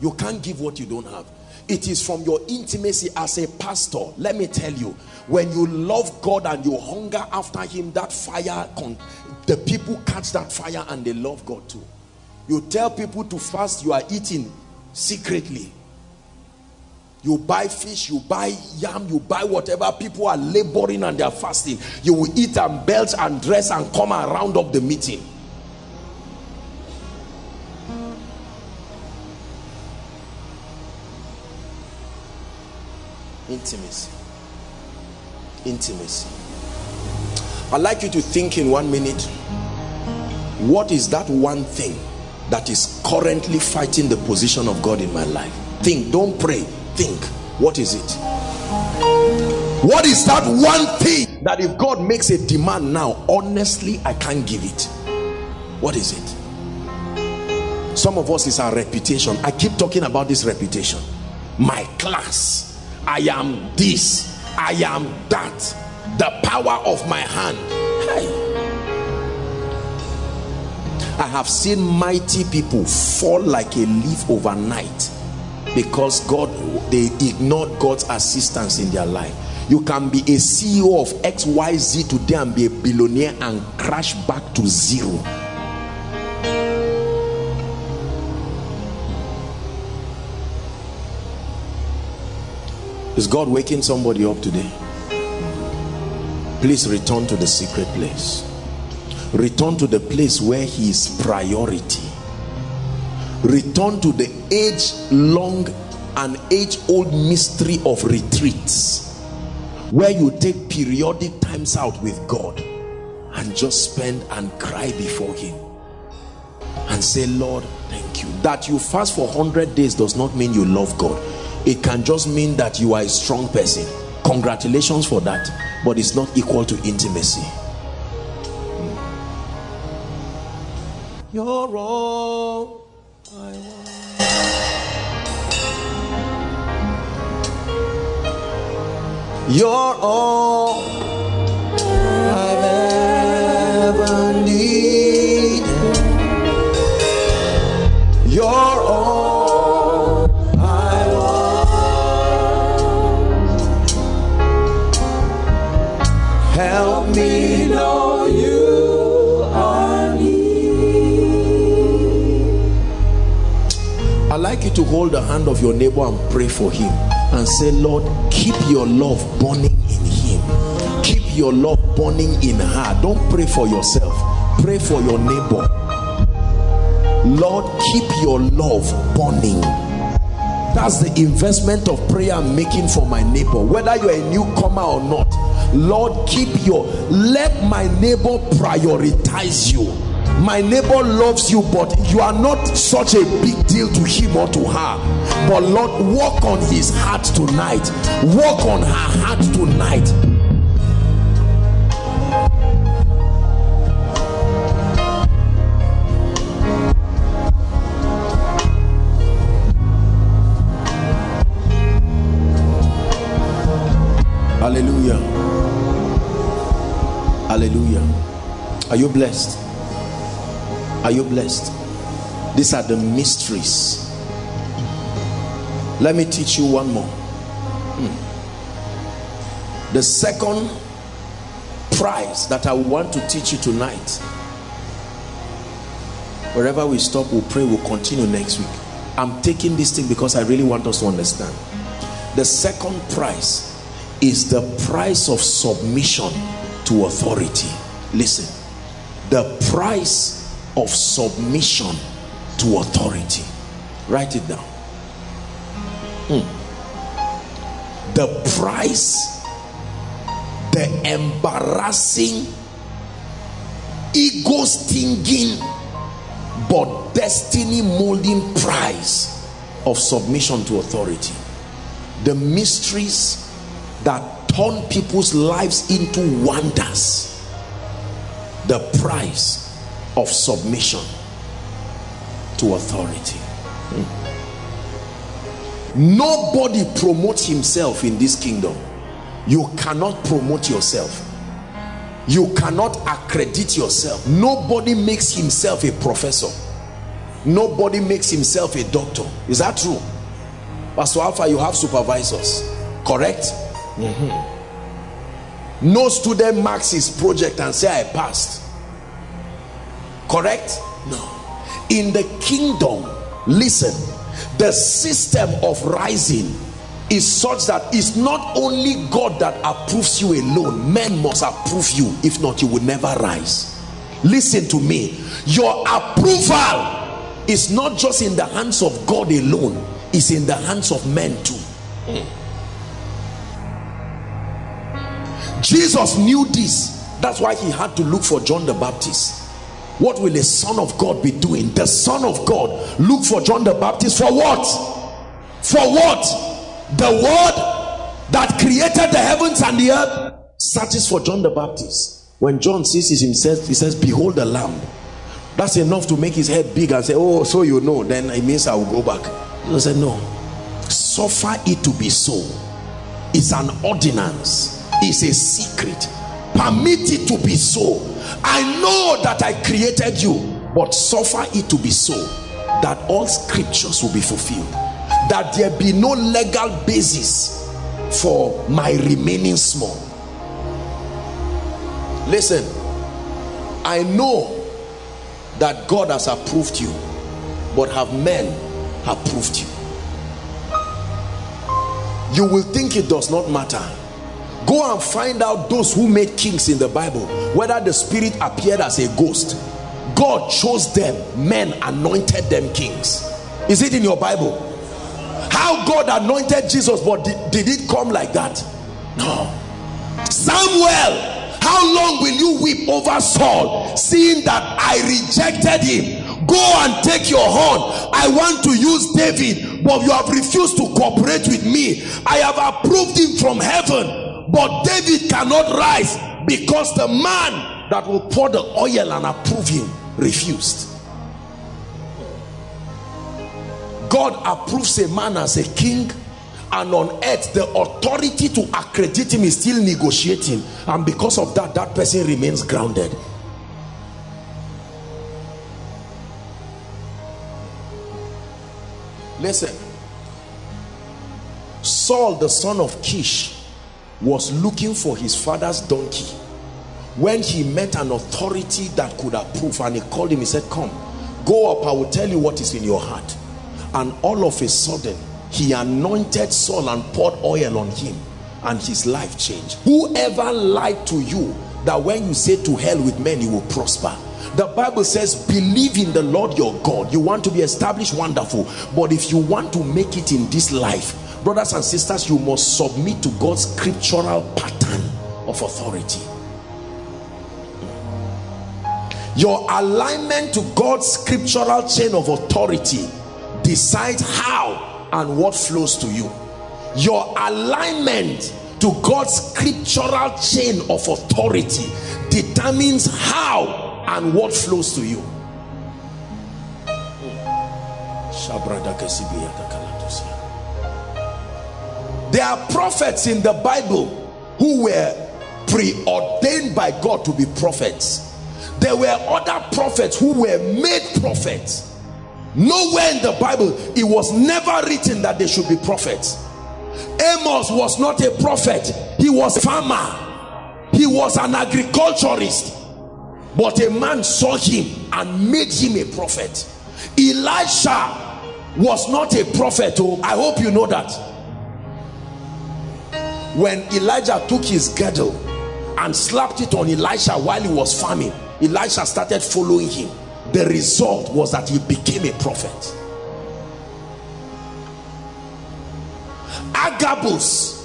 You can't give what you don't have. It is from your intimacy as a pastor. Let me tell you when you love god and you hunger after him that fire the people catch that fire and they love god too you tell people to fast you are eating secretly. You buy fish you buy yam you buy whatever people are laboring and they are fasting. You will eat and belch and dress and come and round up the meeting. Intimacy. Intimacy. I'd like you to think in one minute. What is that one thing that is currently fighting the position of god in my life. Think don't pray. Think what is it? What is that one thing that if god makes a demand now honestly i can't give it? What is it? Some of us is our reputation. I keep talking about this reputation. My class I am this, I am that, the power of my hand. I have seen mighty people fall like a leaf overnight because God they ignored God's assistance in their life. You can be a CEO of XYZ today and be a billionaire and crash back to zero. Is God waking somebody up today? Please return to the secret place. Return to the place where he is priority. Return to the age-long and age-old mystery of retreats where you take periodic times out with God and just spend and cry before him and say Lord thank you. That you fast for 100 days does not mean you love God. It can just mean that you are a strong person. Congratulations for that but it's not equal to intimacy you're all I want. You're all to hold the hand of your neighbor and pray for him and say lord keep your love burning in him. Keep your love burning in her. Don't pray for yourself. Pray for your neighbor. Lord keep your love burning. That's the investment of prayer i'm making for my neighbor. Whether you're a newcomer or not lord keep your let my neighbor prioritize you my neighbor loves you but you are not such a big deal to him or to her. But lord work on his heart tonight. Work on her heart tonight. Hallelujah. Hallelujah. Are you blessed are you blessed? These are the mysteries. Let me teach you one more. Hmm. The second prize that I want to teach you tonight. Wherever we stop, we'll pray, we'll continue next week. I'm taking this thing because I really want us to understand. The second prize is the price of submission to authority. Listen, the price of submission to authority. Write it down. Hmm. the price the embarrassing ego stinging but destiny molding price of submission to authority. The mysteries that turn people's lives into wonders. The price of submission to authority. Hmm. nobody promotes himself in this kingdom. You cannot promote yourself. You cannot accredit yourself. Nobody makes himself a professor. Nobody makes himself a doctor. Is that true? Pastor alpha you have supervisors. Correct? Mm -hmm. no student marks his project and say i passed correct? No. In the kingdom listen the system of rising is such that it's not only God that approves you alone men must approve you. If not you will never rise. Listen to me. Your approval is not just in the hands of God alone it's in the hands of men too. Jesus knew this. That's why he had to look for John the Baptist what will a son of God be doing? The son of God. Look for John the Baptist for what? For what? The word that created the heavens and the earth. Searches for John the Baptist. When John sees him says he says behold the lamb. That's enough to make his head big and say oh so you know. Then it means I will go back. He said no. Suffer it to be so. It's an ordinance. It's a secret. Permit it to be so i know that i created you but suffer it to be so that all scriptures will be fulfilled that there be no legal basis for my remaining small. Listen i know that god has approved you but have men approved you? You will think it does not matter go and find out those who made kings in the bible whether the spirit appeared as a ghost. God chose them. Men anointed them kings. Is it in your bible? How god anointed jesus but did, did it come like that? No. Samuel how long will you weep over saul seeing that i rejected him? Go and take your horn. I want to use david but you have refused to cooperate with me. I have approved him from heaven but david cannot rise because the man that will pour the oil and approve him refused. God approves a man as a king and on earth the authority to accredit him is still negotiating. And because of that that person remains grounded. Listen. Saul the son of Kish was looking for his father's donkey. When he met an authority that could approve and he called him he said come go up. I will tell you what is in your heart. And all of a sudden he anointed Saul and poured oil on him and his life changed. Whoever lied to you that when you say to hell with men you will prosper? The bible says believe in the lord your god. You want to be established wonderful. But if you want to make it in this life brothers and sisters you must submit to god's scriptural pattern of authority. Your alignment to god's scriptural chain of authority decides how and what flows to you. Your alignment to god's scriptural chain of authority determines how and what flows to you there are prophets in the bible who were preordained by god to be prophets. There were other prophets who were made prophets. Nowhere in the bible it was never written that they should be prophets. Amos was not a prophet. He was a farmer. He was an agriculturist. But a man saw him and made him a prophet. Elisha was not a prophet oh. I hope you know that when elijah took his girdle and slapped it on elisha while he was farming elisha started following him. The result was that he became a prophet. Agabus.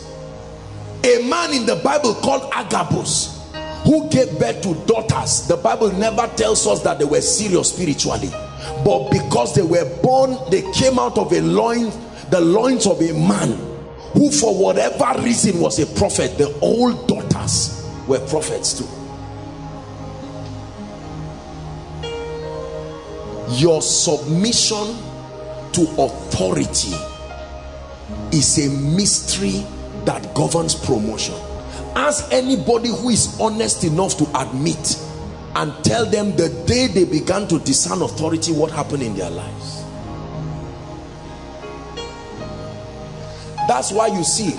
A man in the bible called agabus who gave birth to daughters. The bible never tells us that they were serious spiritually but because they were born they came out of a loin the loins of a man who for whatever reason was a prophet the old daughters were prophets too. Your submission to authority is a mystery that governs promotion. Ask anybody who is honest enough to admit and tell them the day they began to discern authority what happened in their lives that's why you see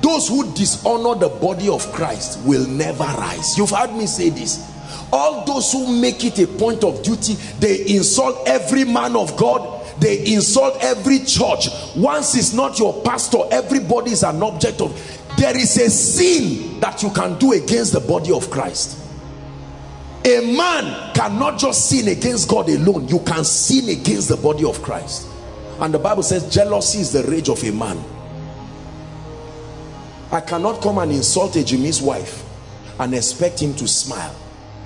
those who dishonor the body of Christ will never rise. You've heard me say this. All those who make it a point of duty they insult every man of God. They insult every church. Once it's not your pastor everybody is an object of there is a sin that you can do against the body of Christ. A man cannot just sin against God alone. You can sin against the body of Christ. And the Bible says jealousy is the rage of a man I cannot come and insult a Jimmy's wife and expect him to smile.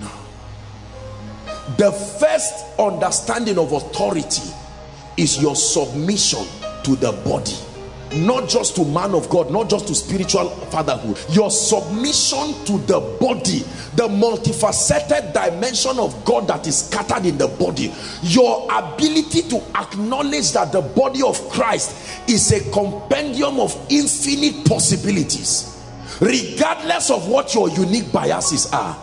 No. The first understanding of authority is your submission to the body not just to man of God, not just to spiritual fatherhood, your submission to the body, the multifaceted dimension of God that is scattered in the body, your ability to acknowledge that the body of Christ is a compendium of infinite possibilities, regardless of what your unique biases are.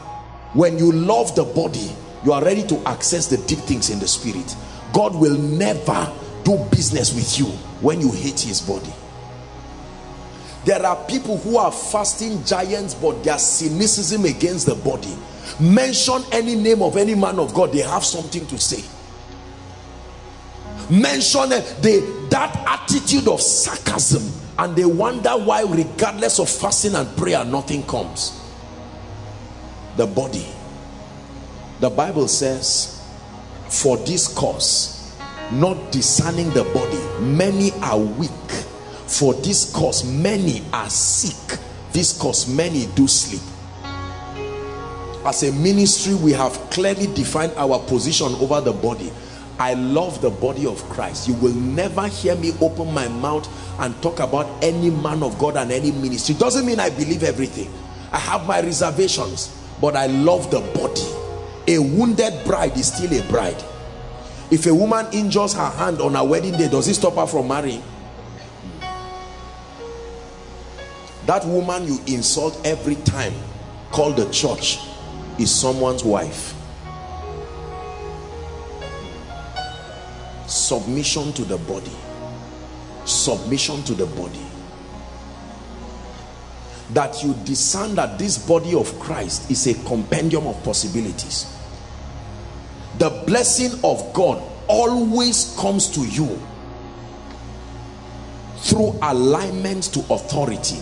When you love the body, you are ready to access the deep things in the spirit. God will never do business with you when you hate his body there are people who are fasting giants but their cynicism against the body. Mention any name of any man of God they have something to say. Mention eh, the that attitude of sarcasm and they wonder why regardless of fasting and prayer nothing comes. The body. The bible says for this cause not discerning the body many are weak for this cause many are sick. This cause many do sleep. As a ministry we have clearly defined our position over the body. I love the body of Christ. You will never hear me open my mouth and talk about any man of God and any ministry. Doesn't mean I believe everything. I have my reservations but I love the body. A wounded bride is still a bride. If a woman injures her hand on her wedding day does it stop her from marrying that woman you insult every time called the church is someone's wife. Submission to the body. Submission to the body. That you discern that this body of Christ is a compendium of possibilities. The blessing of God always comes to you through alignment to authority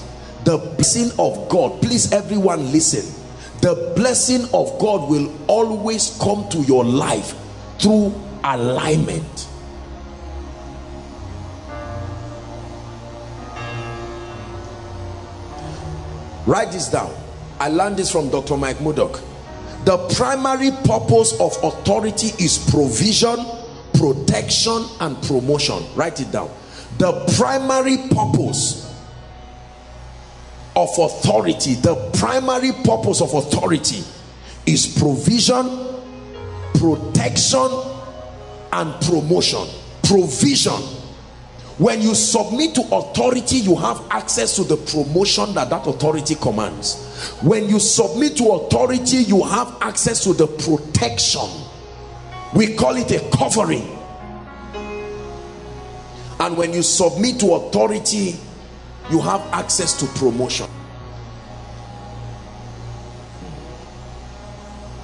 the blessing of God please everyone listen. The blessing of God will always come to your life through alignment. Write this down. I learned this from Dr. Mike Murdock the primary purpose of authority is provision protection and promotion. Write it down. The primary purpose of authority. The primary purpose of authority is provision protection and promotion. Provision. When you submit to authority you have access to the promotion that that authority commands. When you submit to authority you have access to the protection. We call it a covering. And when you submit to authority you have access to promotion.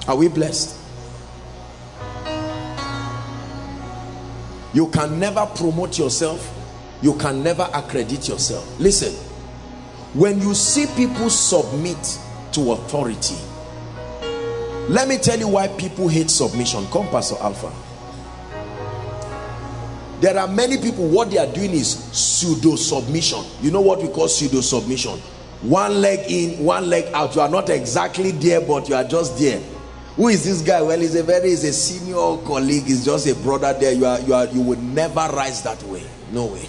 Are we blessed? You can never promote yourself. You can never accredit yourself. Listen when you see people submit to authority let me tell you why people hate submission. Come pastor alpha there are many people what they are doing is pseudo submission you know what we call pseudo submission one leg in one leg out. You are not exactly there but you are just there. Who is this guy? Well he's a very he's a senior colleague. He's just a brother there. You are you are you would never rise that way. No way.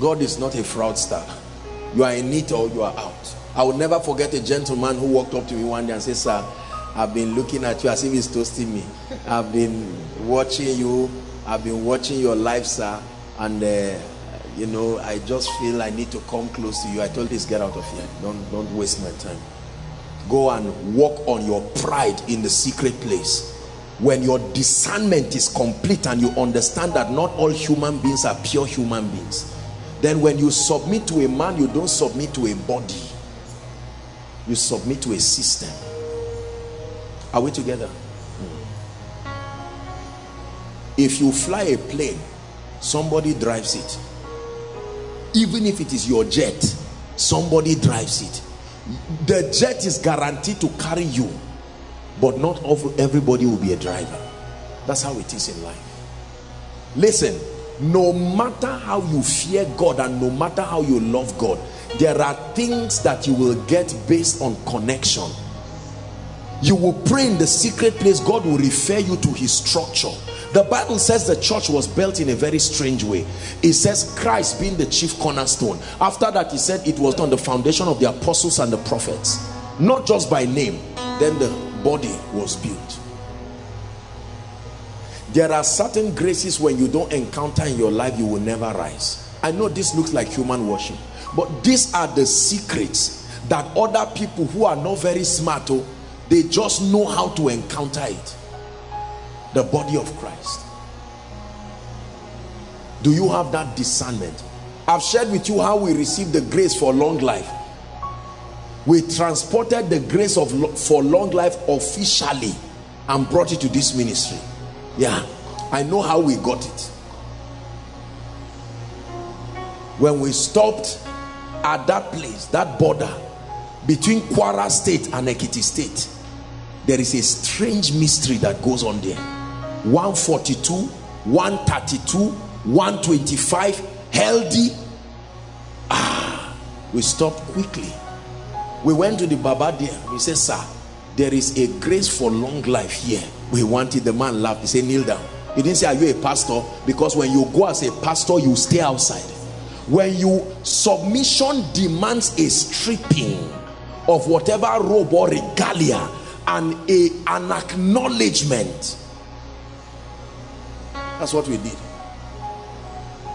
God is not a fraudster. You are in it or you are out. I will never forget a gentleman who walked up to me one day and said, Sir, I've been looking at you as if he's toasting me. I've been watching you. I've been watching your life, sir. And, uh, you know, I just feel I need to come close to you. I told this, get out of here. Don't, don't waste my time. Go and walk on your pride in the secret place. When your discernment is complete and you understand that not all human beings are pure human beings then when you submit to a man you don't submit to a body you submit to a system are we together. If you fly a plane somebody drives it. Even if it is your jet somebody drives it. The jet is guaranteed to carry you but not everybody will be a driver. That's how it is in life. Listen no matter how you fear God and no matter how you love God there are things that you will get based on connection. You will pray in the secret place God will refer you to his structure The Bible says the church was built in a very strange way. It says Christ being the chief cornerstone. After that, he said it was on the foundation of the apostles and the prophets, not just by name. Then the body was built. There are certain graces when you don't encounter in your life, you will never rise. I know this looks like human worship, but these are the secrets that other people who are not very smart, oh, they just know how to encounter it the body of Christ. Do you have that discernment? I've shared with you how we received the grace for long life. We transported the grace of for long life officially and brought it to this ministry. Yeah I know how we got it. When we stopped at that place that border between Kwara state and Ekiti state there is a strange mystery that goes on there 142 132 125 healthy. Ah we stopped quickly. We went to the baba there. We said sir there is a grace for long life here. We wanted the man laughed he said kneel down. He didn't say are you a pastor? Because when you go as a pastor you stay outside. When you submission demands a stripping of whatever robe or regalia and a an acknowledgement that's what we did.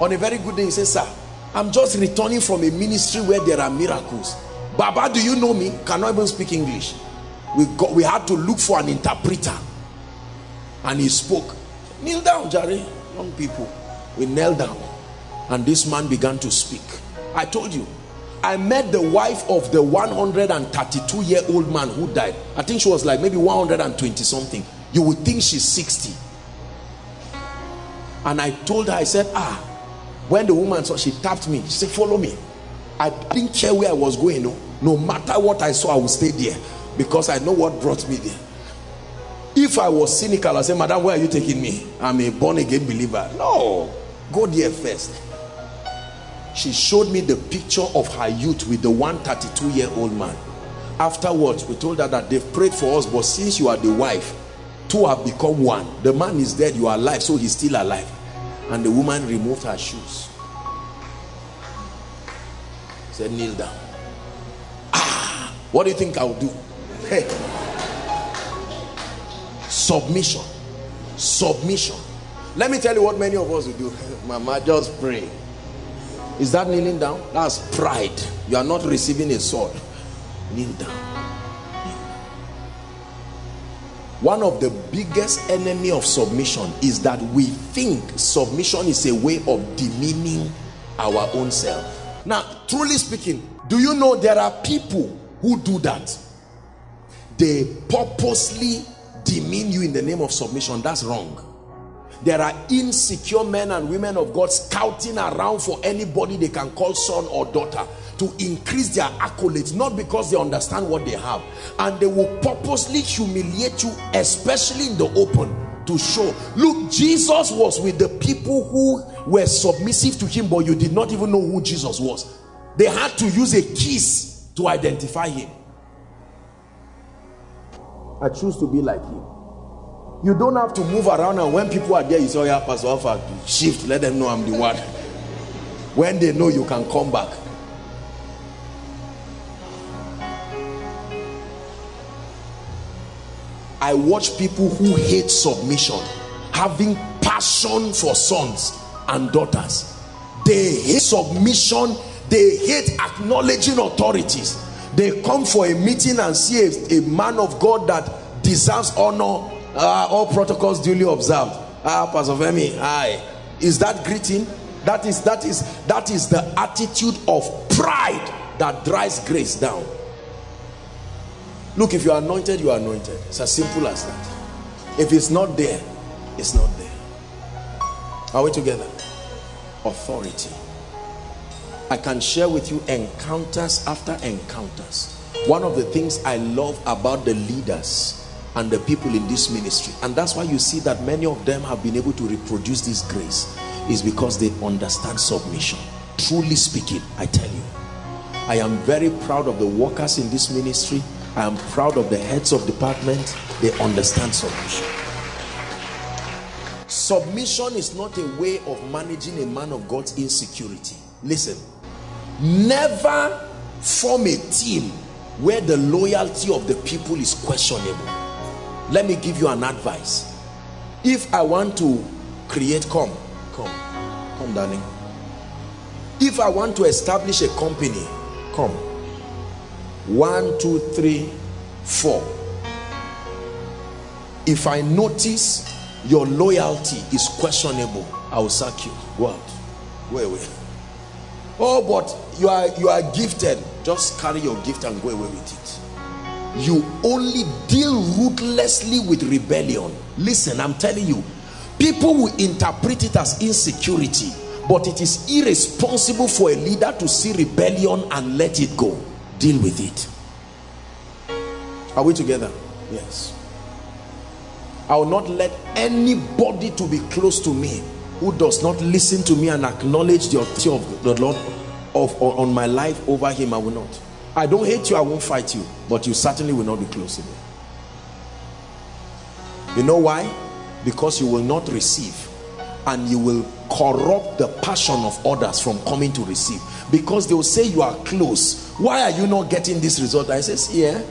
On a very good day, he says, Sir, I'm just returning from a ministry where there are miracles. Baba, do you know me? Cannot even speak English. We got we had to look for an interpreter. And he spoke. Kneel down, Jerry. Young people. We knelt down. And this man began to speak. I told you, I met the wife of the 132 year old man who died. I think she was like maybe 120 something. You would think she's 60 and I told her, I said, ah, when the woman saw, she tapped me. She said, follow me. I didn't care where I was going. No, no matter what I saw, I would stay there because I know what brought me there. If I was cynical, I said, Madam, where are you taking me? I'm a born again believer. No, go there first. She showed me the picture of her youth with the 132 year old man. Afterwards, we told her that they've prayed for us, but since you are the wife, two have become one. The man is dead, you are alive, so he's still alive. And the woman removed her shoes. Said kneel down. Ah what do you think i'll do? Hey. Submission. Submission. Let me tell you what many of us will do. <laughs> Mama just pray. Is that kneeling down? That's pride. You are not receiving a sword. Kneel down one of the biggest enemy of submission is that we think submission is a way of demeaning our own self. Now truly speaking do you know there are people who do that? They purposely demean you in the name of submission. That's wrong. There are insecure men and women of God scouting around for anybody they can call son or daughter to increase their accolades not because they understand what they have. And they will purposely humiliate you especially in the open to show look Jesus was with the people who were submissive to him but you did not even know who Jesus was. They had to use a kiss to identify him. I choose to be like him. You don't have to move around and when people are there you say oh yeah pastor alpha shift let them know i'm the one. When they know you can come back I watch people who hate submission having passion for sons and daughters. They hate submission they hate acknowledging authorities. They come for a meeting and see a, a man of God that deserves honor. Uh, all protocols duly observed. Ah pastor femi hi is that greeting? That is that is that is the attitude of pride that drives grace down look if you are anointed you are anointed. It's as simple as that. If it's not there it's not there. Are we together? Authority. I can share with you encounters after encounters. One of the things i love about the leaders and the people in this ministry and that's why you see that many of them have been able to reproduce this grace is because they understand submission. Truly speaking i tell you i am very proud of the workers in this ministry I am proud of the heads of department. They understand submission. submission is not a way of managing a man of God's insecurity. Listen never form a team where the loyalty of the people is questionable. Let me give you an advice. If I want to create come come come darling. If I want to establish a company come one two three four. If I notice your loyalty is questionable I will sack you. Out. Go away. Oh but you are you are gifted. Just carry your gift and go away with it. You only deal ruthlessly with rebellion. Listen i'm telling you people will interpret it as insecurity but it is irresponsible for a leader to see rebellion and let it go deal with it. Are we together? Yes. I will not let anybody to be close to me who does not listen to me and acknowledge the authority of the lord of on my life over him i will not. I don't hate you i won't fight you but you certainly will not be close to me. You know why? Because you will not receive and you will corrupt the passion of others from coming to receive because they will say you are close. Why are you not getting this result? I says yeah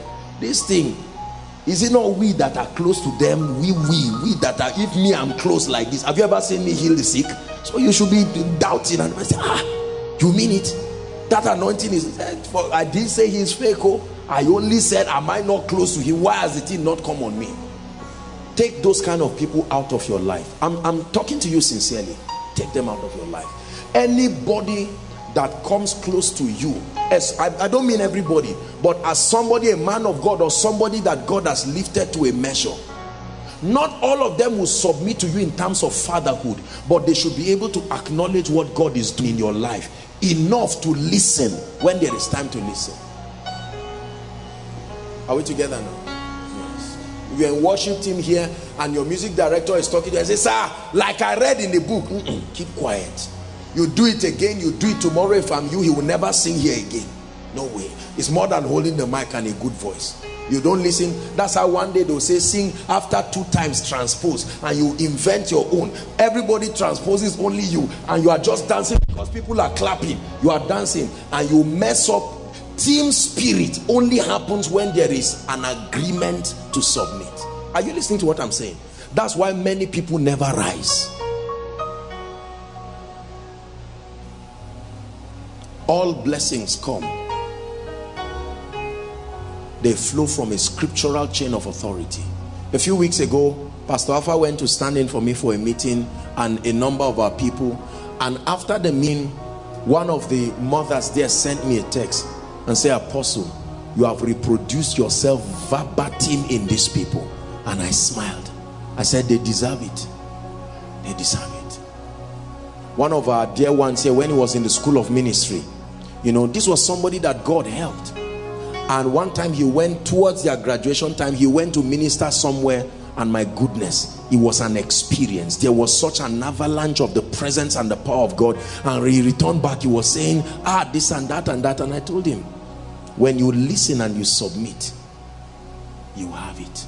this thing is it not we that are close to them? We we we that are if me i'm close like this. Have you ever seen me heal the sick? So you should be doubting. And I say ah you mean it? That anointing is eh, for i didn't say he's fake oh. I only said am i not close to him? Why has the thing not come on me? Take those kind of people out of your life. I'm, I'm talking to you sincerely. Take them out of your life. Anybody that comes close to you. As I, I don't mean everybody but as somebody a man of god or somebody that god has lifted to a measure not all of them will submit to you in terms of fatherhood but they should be able to acknowledge what god is doing in your life enough to listen when there is time to listen. Are we together now? Yes. You're in worship team here and your music director is talking to you and say sir like i read in the book. Keep quiet you do it again you do it tomorrow. If i'm you he will never sing here again. No way. It's more than holding the mic and a good voice. You don't listen. That's how one day they'll say sing after two times transpose and you invent your own. Everybody transposes only you. And you are just dancing because people are clapping. You are dancing and you mess up. Team spirit only happens when there is an agreement to submit. Are you listening to what i'm saying? That's why many people never rise all blessings come. They flow from a scriptural chain of authority. A few weeks ago pastor alpha went to stand in for me for a meeting and a number of our people. And after the meeting one of the mothers there sent me a text and say apostle you have reproduced yourself verbatim in these people. And i smiled. I said they deserve it. They deserve it. One of our dear ones here when he was in the school of ministry you know this was somebody that god helped. And one time he went towards their graduation time he went to minister somewhere and my goodness it was an experience. There was such an avalanche of the presence and the power of god. And he returned back he was saying ah this and that and that. And i told him when you listen and you submit you have it.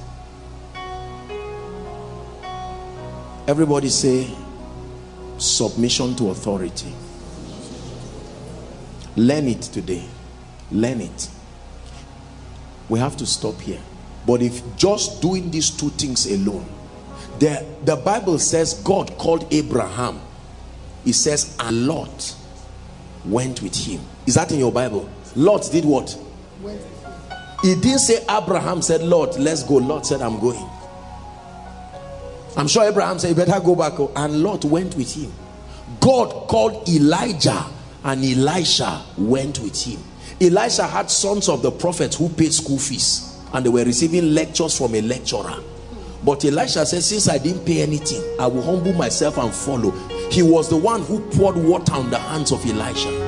Everybody say submission to authority learn it today. Learn it. We have to stop here. But if just doing these two things alone the the bible says god called abraham. He says a lot went with him. Is that in your bible? Lot did what? He didn't say abraham said lord let's go. Lot said i'm going. I'm sure abraham said you better go back and lot went with him. God called elijah and elisha went with him Elisha had sons of the prophets who paid school fees and they were receiving lectures from a lecturer. But Elisha said, since I didn't pay anything, I will humble myself and follow. He was the one who poured water on the hands of Elisha.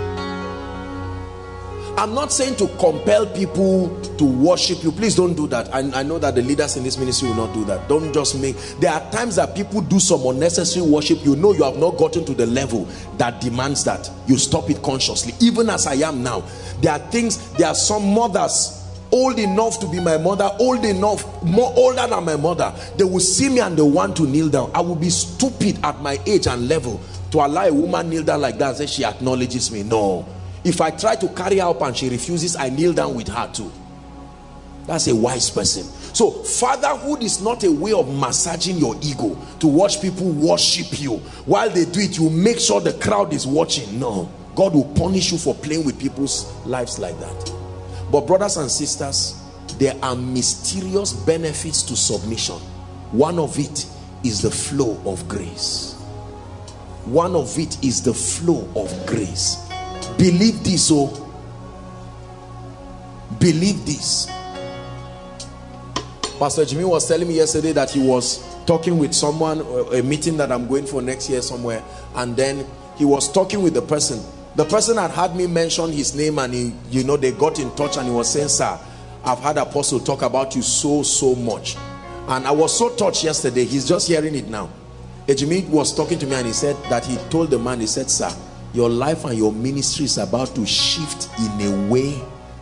I'm not saying to compel people to worship you. Please don't do that. I, I, know that the leaders in this ministry will not do that. Don't just make. There are times that people do some unnecessary worship. You know you have not gotten to the level that demands that. You stop it consciously. Even as I am now. There are things, there are some mothers old enough to be my mother old enough more older than my mother they will see me and they want to kneel down i will be stupid at my age and level to allow a woman kneel down like that and say she acknowledges me no if i try to carry her up and she refuses i kneel down with her too. That's a wise person. So fatherhood is not a way of massaging your ego to watch people worship you. While they do it you make sure the crowd is watching. No. God will punish you for playing with people's lives like that. But brothers and sisters there are mysterious benefits to submission. One of it is the flow of grace. One of it is the flow of grace believe this oh. Believe this. Pastor jimmy was telling me yesterday that he was talking with someone uh, a meeting that i'm going for next year somewhere and then he was talking with the person. The person had had me mention his name and he you know they got in touch and he was saying sir i've had apostle talk about you so so much. And i was so touched yesterday. He's just hearing it now. Ejimi was talking to me and he said that he told the man, he said, sir, your life and your ministry is about to shift in a way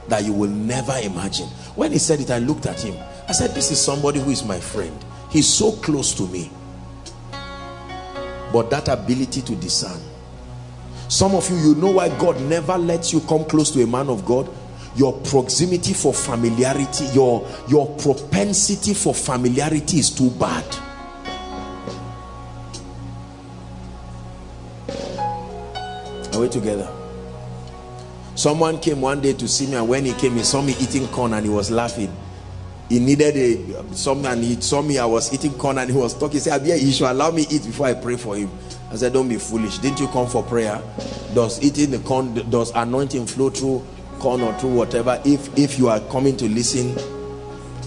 that you will never imagine. When he said it, I looked at him. I said, this is somebody who is my friend. He's so close to me. But that ability to discern. Some of you, you know why God never lets you come close to a man of God? Your proximity for familiarity, your, your propensity for familiarity is too bad. Are we together? Someone came one day to see me, and when he came, he saw me eating corn and he was laughing. He needed a something, and he saw me. I was eating corn and he was talking. He said, "Abia, you should allow me eat before I pray for him." I said, "Don't be foolish. Didn't you come for prayer? Does eating the corn, does anointing flow through corn or through whatever? If if you are coming to listen,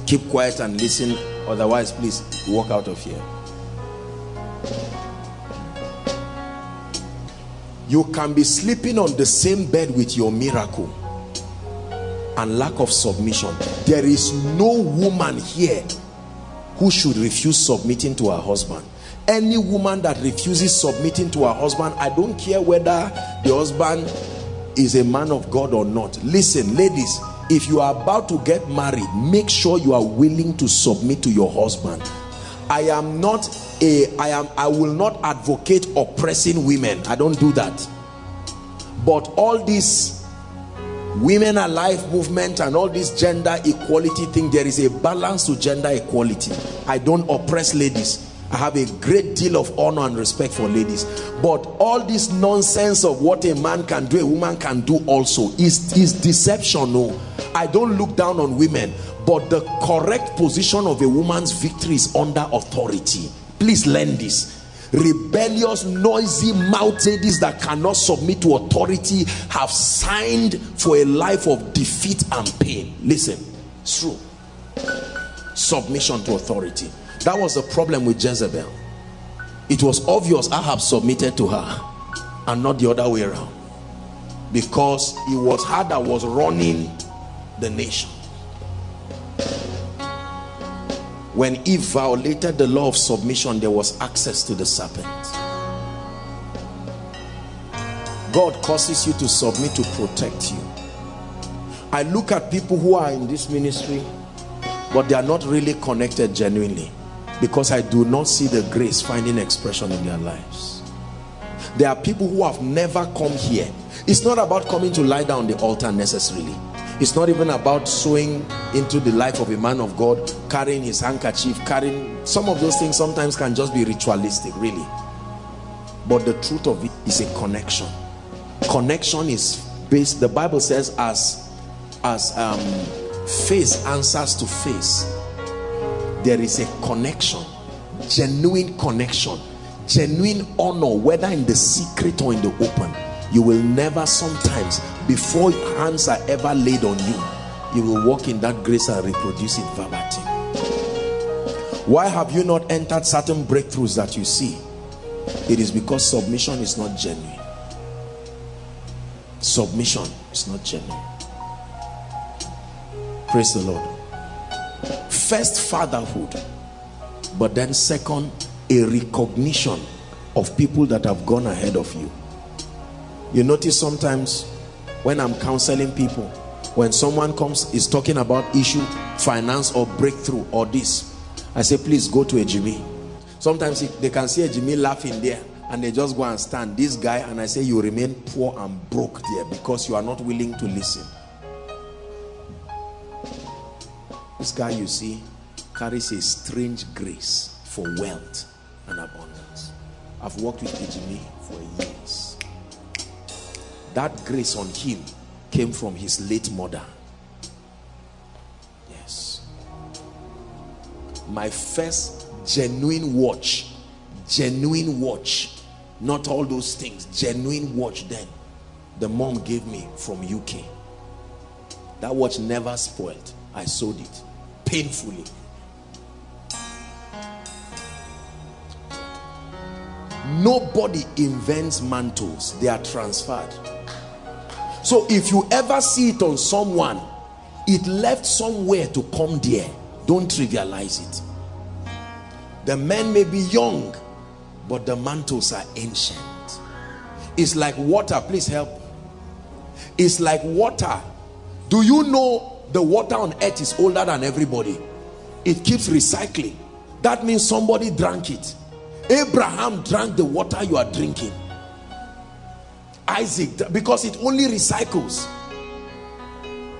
keep quiet and listen. Otherwise, please walk out of here." You can be sleeping on the same bed with your miracle and lack of submission. There is no woman here who should refuse submitting to her husband. Any woman that refuses submitting to her husband i don't care whether the husband is a man of god or not. Listen ladies if you are about to get married make sure you are willing to submit to your husband i am not a i am i will not advocate oppressing women. I don't do that. But all this women alive movement and all this gender equality thing there is a balance to gender equality. I don't oppress ladies I have a great deal of honor and respect for ladies. But all this nonsense of what a man can do, a woman can do also is, is deception. No, I don't look down on women, but the correct position of a woman's victory is under authority. Please learn this. Rebellious noisy mouth ladies that cannot submit to authority have signed for a life of defeat and pain. Listen it's true. Submission to authority that was the problem with Jezebel. It was obvious Ahab submitted to her and not the other way around. Because it was her that was running the nation. When Eve violated the law of submission there was access to the serpent. God causes you to submit to protect you. I look at people who are in this ministry but they are not really connected genuinely because I do not see the grace finding expression in their lives there are people who have never come here it's not about coming to lie down the altar necessarily it's not even about sowing into the life of a man of God, carrying his handkerchief, carrying some of those things sometimes can just be ritualistic, really. But the truth of it is a connection. Connection is based, the Bible says, as as um, face answers to face, there is a connection, genuine connection, genuine honor, whether in the secret or in the open. You will never sometimes before hands are ever laid on you you will walk in that grace and reproduce it verbatim. Why have you not entered certain breakthroughs that you see? It is because submission is not genuine. Submission is not genuine. Praise the lord first fatherhood but then second a recognition of people that have gone ahead of you. You notice sometimes when I'm counseling people when someone comes is talking about issue finance or breakthrough or this i say please go to a jimmy. Sometimes they can see a jimmy laughing there and they just go and stand this guy and i say you remain poor and broke there because you are not willing to listen this guy you see carries a strange grace for wealth and abundance i've worked with Jimmy for years that grace on him came from his late mother. Yes. My first genuine watch, genuine watch, not all those things, genuine watch then, the mom gave me from UK. That watch never spoiled. I sold it painfully. Nobody invents mantles, they are transferred. So if you ever see it on someone it left somewhere to come there. Don't trivialize it. The men may be young but the mantles are ancient. It's like water. Please help. It's like water. Do you know the water on earth is older than everybody. It keeps recycling. That means somebody drank it. Abraham drank the water you are drinking. Isaac because it only recycles.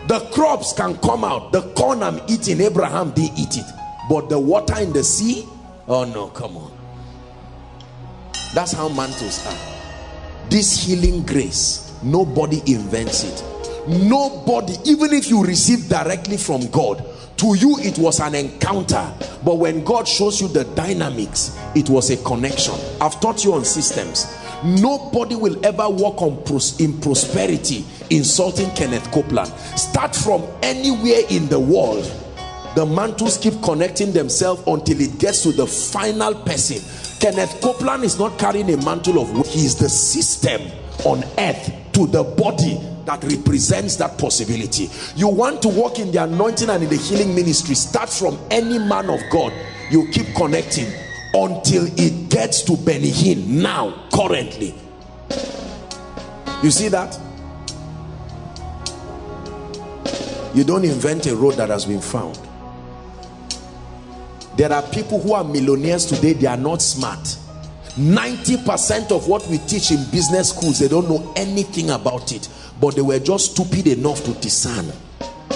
The crops can come out. The corn I'm eating Abraham did eat it. But the water in the sea? Oh no come on. That's how mantles are. This healing grace nobody invents it nobody even if you receive directly from God to you it was an encounter. But when God shows you the dynamics it was a connection. I've taught you on systems. Nobody will ever walk on pros in prosperity insulting Kenneth Copeland. Start from anywhere in the world. The mantles keep connecting themselves until it gets to the final person. Kenneth Copeland is not carrying a mantle of he is the system on earth to the body that represents that possibility. You want to walk in the anointing and in the healing ministry. Start from any man of God. You keep connecting until it gets to Benny Hinn now currently. You see that? You don't invent a road that has been found. There are people who are millionaires today they are not smart. 90 percent of what we teach in business schools they don't know anything about it but they were just stupid enough to discern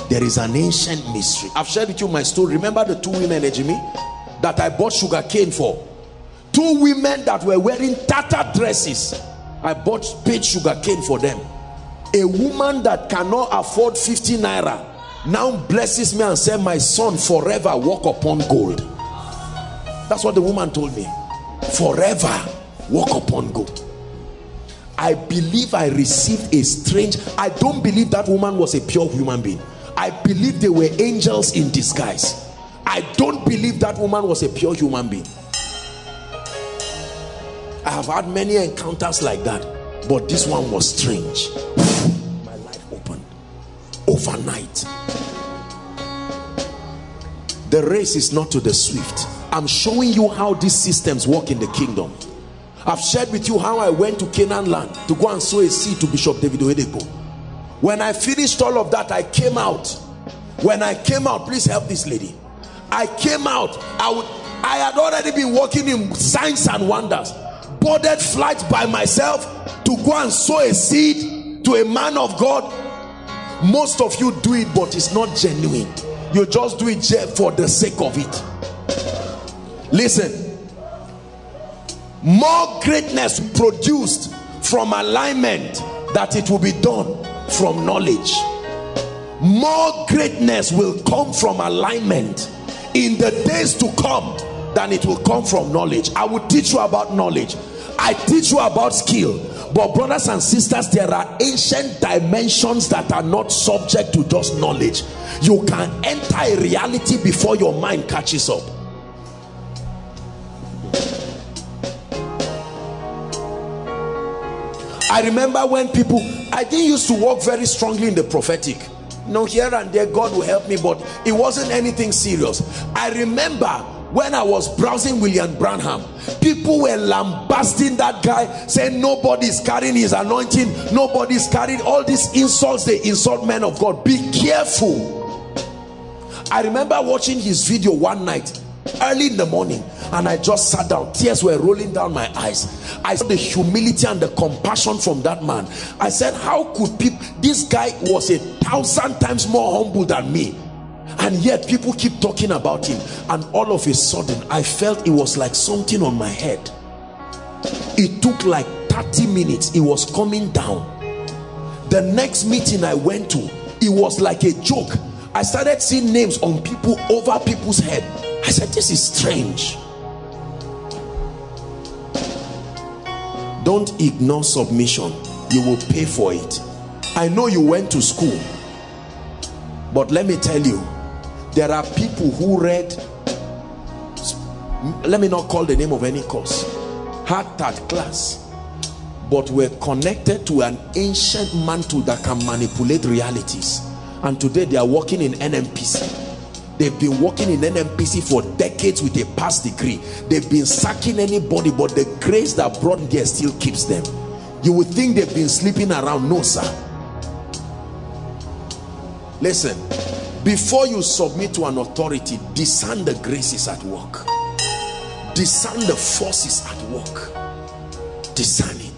there is an ancient mystery. I've shared with you my story. Remember the two women eh, Ejimi that I bought sugar cane for. Two women that were wearing tattered dresses. I bought paid sugar cane for them. A woman that cannot afford 50 naira now blesses me and said my son forever walk upon gold. That's what the woman told me. Forever walk upon gold I believe I received a strange I don't believe that woman was a pure human being I believe they were angels in disguise I don't believe that woman was a pure human being. I have had many encounters like that, but this one was strange. <sighs> My life opened overnight. The race is not to the swift. I'm showing you how these systems work in the kingdom. I've shared with you how I went to Canaan land to go and sow a seed to Bishop David Oyedepo. When I finished all of that, I came out. When I came out, please help this lady. I came out I would I had already been working in signs and wonders boarded flight by myself to go and sow a seed to a man of God most of you do it but it's not genuine you just do it for the sake of it listen more greatness produced from alignment that it will be done from knowledge. More greatness will come from alignment in the days to come than it will come from knowledge. I will teach you about knowledge. I teach you about skill. But brothers and sisters there are ancient dimensions that are not subject to just knowledge. You can enter a reality before your mind catches up I remember when people I didn't used to walk very strongly in the prophetic no here and there God will help me but it wasn't anything serious I remember when I was browsing William Branham, people were lambasting that guy, saying nobody's carrying his anointing, nobody's carrying all these insults. They insult men of God. Be careful. I remember watching his video one night, early in the morning, and I just sat down. Tears were rolling down my eyes. I saw the humility and the compassion from that man. I said, How could people? This guy was a thousand times more humble than me and yet people keep talking about him and all of a sudden I felt it was like something on my head it took like 30 minutes it was coming down the next meeting I went to it was like a joke I started seeing names on people over people's head I said this is strange. Don't ignore submission. You will pay for it. I know you went to school but let me tell you there are people who read let me not call the name of any course had that class but were connected to an ancient mantle that can manipulate realities. And today they are working in NNPC they've been working in NNPC for decades with a past degree. They've been sacking anybody but the grace that brought there still keeps them. You would think they've been sleeping around. No sir. Listen before you submit to an authority discern the graces at work. Discern the forces at work. Discern it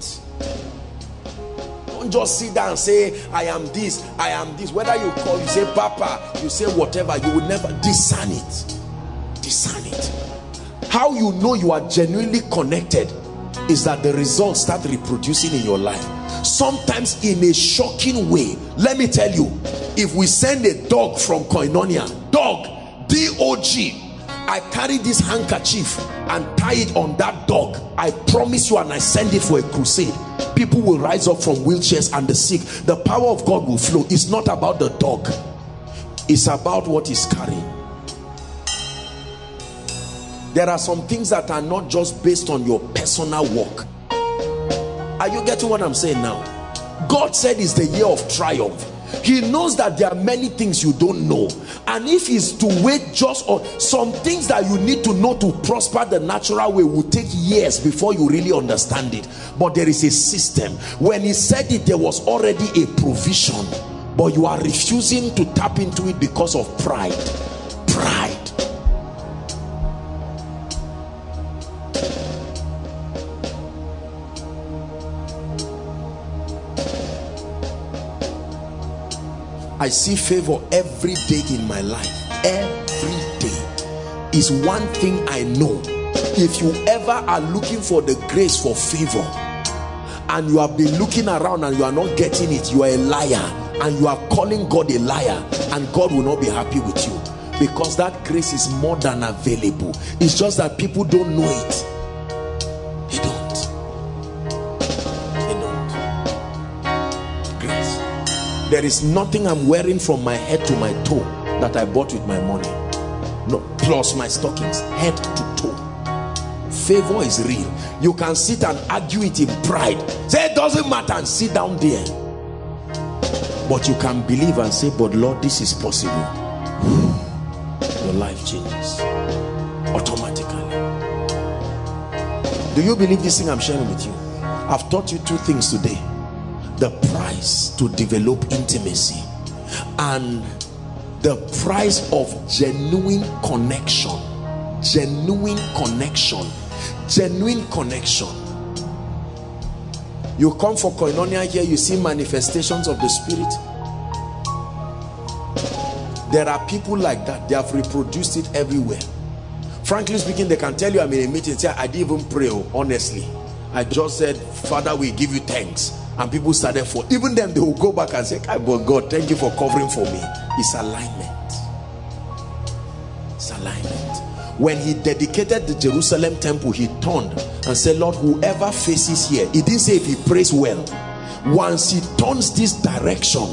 don't just sit down and say i am this i am this. Whether you call you say papa you say whatever you will never discern it. Discern it. How you know you are genuinely connected is that the results start reproducing in your life. Sometimes in a shocking way let me tell you if we send a dog from koinonia dog d-o-g i carry this handkerchief and tie it on that dog. I promise you and i send it for a crusade. People will rise up from wheelchairs and the sick. The power of god will flow. It's not about the dog. It's about what is carrying. There are some things that are not just based on your personal work. Are you getting what i'm saying now? God said it's the year of triumph he knows that there are many things you don't know. And if he's to wait just on some things that you need to know to prosper the natural way will take years before you really understand it. But there is a system. When he said it there was already a provision. But you are refusing to tap into it because of pride. Pride I see favor every day in my life. Every day is one thing I know. If you ever are looking for the grace for favor and you have been looking around and you are not getting it you are a liar and you are calling God a liar and God will not be happy with you. Because that grace is more than available. It's just that people don't know it there is nothing I'm wearing from my head to my toe that I bought with my money. No plus my stockings head to toe. Favor is real. You can sit and argue it in pride. Say it doesn't matter and sit down there. But you can believe and say but Lord this is possible. Your life changes automatically. Do you believe this thing I'm sharing with you? I've taught you two things today the price to develop intimacy and the price of genuine connection genuine connection genuine connection. You come for koinonia here you see manifestations of the spirit. There are people like that. They have reproduced it everywhere. Frankly speaking they can tell you i'm in a meeting. Say i didn't even pray oh, honestly. I just said father we give you thanks and people started for even them they will go back and say but god thank you for covering for me. It's alignment. It's alignment. When he dedicated the jerusalem temple he turned and said lord whoever faces here he didn't say if he prays well. Once he turns this direction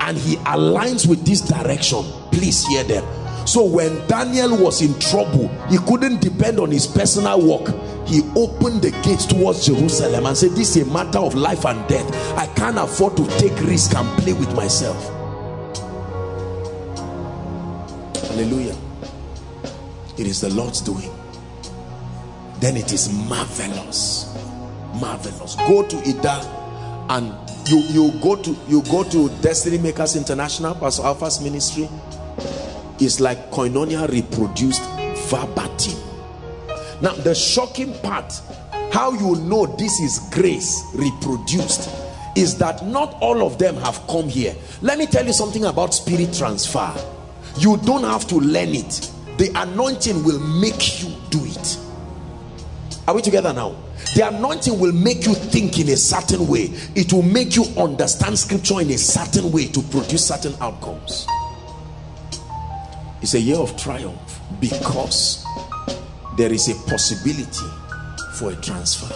and he aligns with this direction please hear them. So when daniel was in trouble he couldn't depend on his personal work he opened the gates towards jerusalem and said this is a matter of life and death. I can't afford to take risk and play with myself. Hallelujah. It is the Lord's doing. Then it is marvelous. Marvelous. Go to Ida and you you go to you go to Destiny Makers International Pastor Alpha's ministry. It's like koinonia reproduced verbatim now the shocking part how you know this is grace reproduced is that not all of them have come here. Let me tell you something about spirit transfer. You don't have to learn it. The anointing will make you do it. Are we together now? The anointing will make you think in a certain way. It will make you understand scripture in a certain way to produce certain outcomes. It's a year of triumph because there is a possibility for a transfer.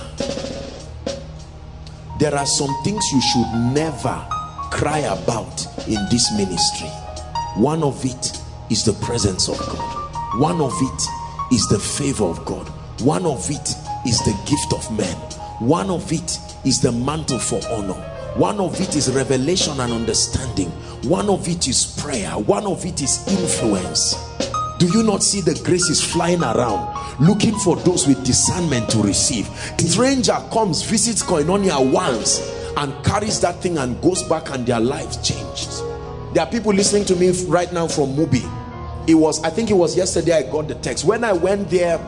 There are some things you should never cry about in this ministry. One of it is the presence of God. One of it is the favor of God. One of it is the gift of men. One of it is the mantle for honor. One of it is revelation and understanding. One of it is prayer. One of it is influence do you not see the graces flying around looking for those with discernment to receive? Stranger comes visits koinonia once and carries that thing and goes back and their lives changed. There are people listening to me right now from mubi. It was i think it was yesterday i got the text. When i went there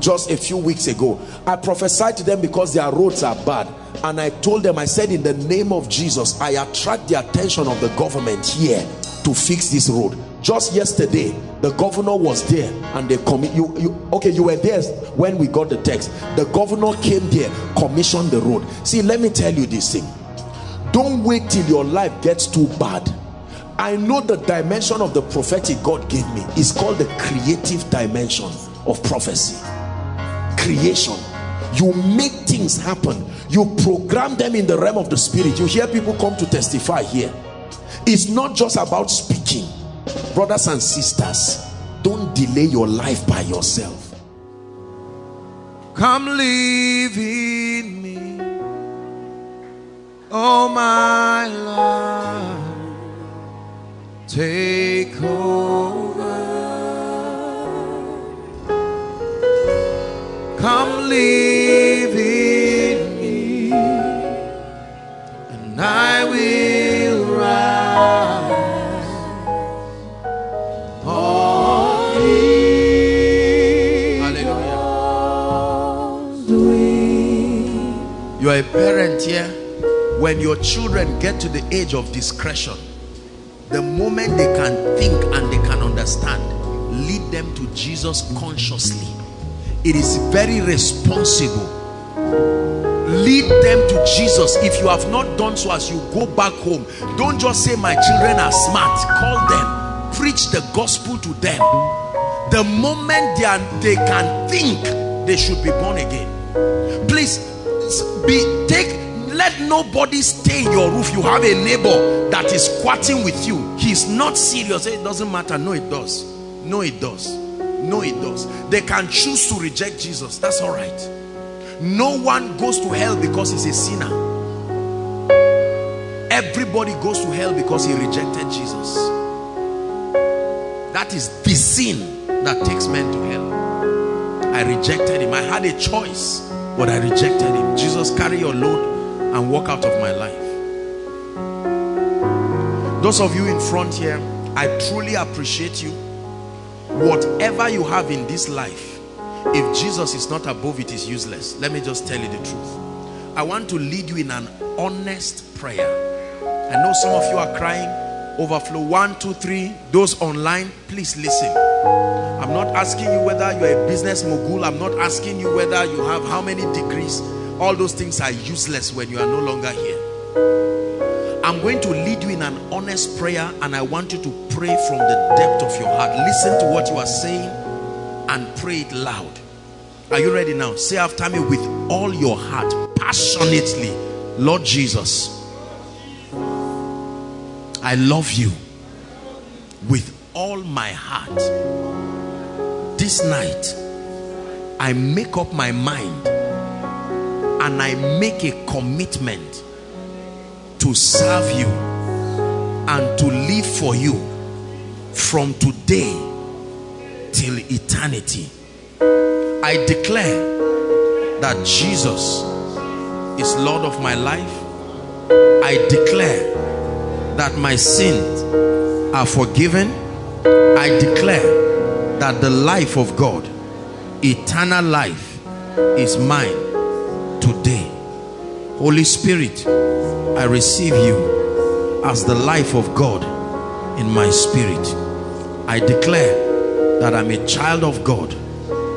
just a few weeks ago i prophesied to them because their roads are bad. And i told them i said in the name of jesus i attract the attention of the government here to fix this road just yesterday the governor was there and they commit you, you okay you were there when we got the text. The governor came there commissioned the road. See let me tell you this thing. Don't wait till your life gets too bad. I know the dimension of the prophetic god gave me. It's called the creative dimension of prophecy. Creation. You make things happen. You program them in the realm of the spirit. You hear people come to testify here. It's not just about speaking brothers and sisters don't delay your life by yourself. Come live in me oh my love take over. Come live in me and I will a parent here. When your children get to the age of discretion, the moment they can think and they can understand, lead them to Jesus consciously. It is very responsible. Lead them to Jesus. If you have not done so as you go back home, don't just say my children are smart. Call them. Preach the gospel to them. The moment they, are, they can think, they should be born again. Please be take let nobody stay in your roof. You have a neighbor that is squatting with you. He's not serious. It doesn't matter. No it does. No it does. No it does. They can choose to reject jesus. That's all right. No one goes to hell because he's a sinner. Everybody goes to hell because he rejected jesus. That is the sin that takes men to hell. I rejected him. I had a choice but i rejected him. Jesus carry your load and walk out of my life. Those of you in front here i truly appreciate you. Whatever you have in this life if jesus is not above it is useless. Let me just tell you the truth. I want to lead you in an honest prayer. I know some of you are crying overflow. One two three. Those online please listen. I'm not asking you whether you're a business mogul. I'm not asking you whether you have how many degrees. All those things are useless when you are no longer here. I'm going to lead you in an honest prayer and I want you to pray from the depth of your heart. Listen to what you are saying and pray it loud. Are you ready now? Say after me with all your heart passionately Lord Jesus I love you with all my heart this night I make up my mind and I make a commitment to serve you and to live for you from today till eternity. I declare that Jesus is Lord of my life. I declare that my sins are forgiven. I declare that the life of God, eternal life, is mine today. Holy Spirit, I receive you as the life of God in my spirit. I declare that I'm a child of God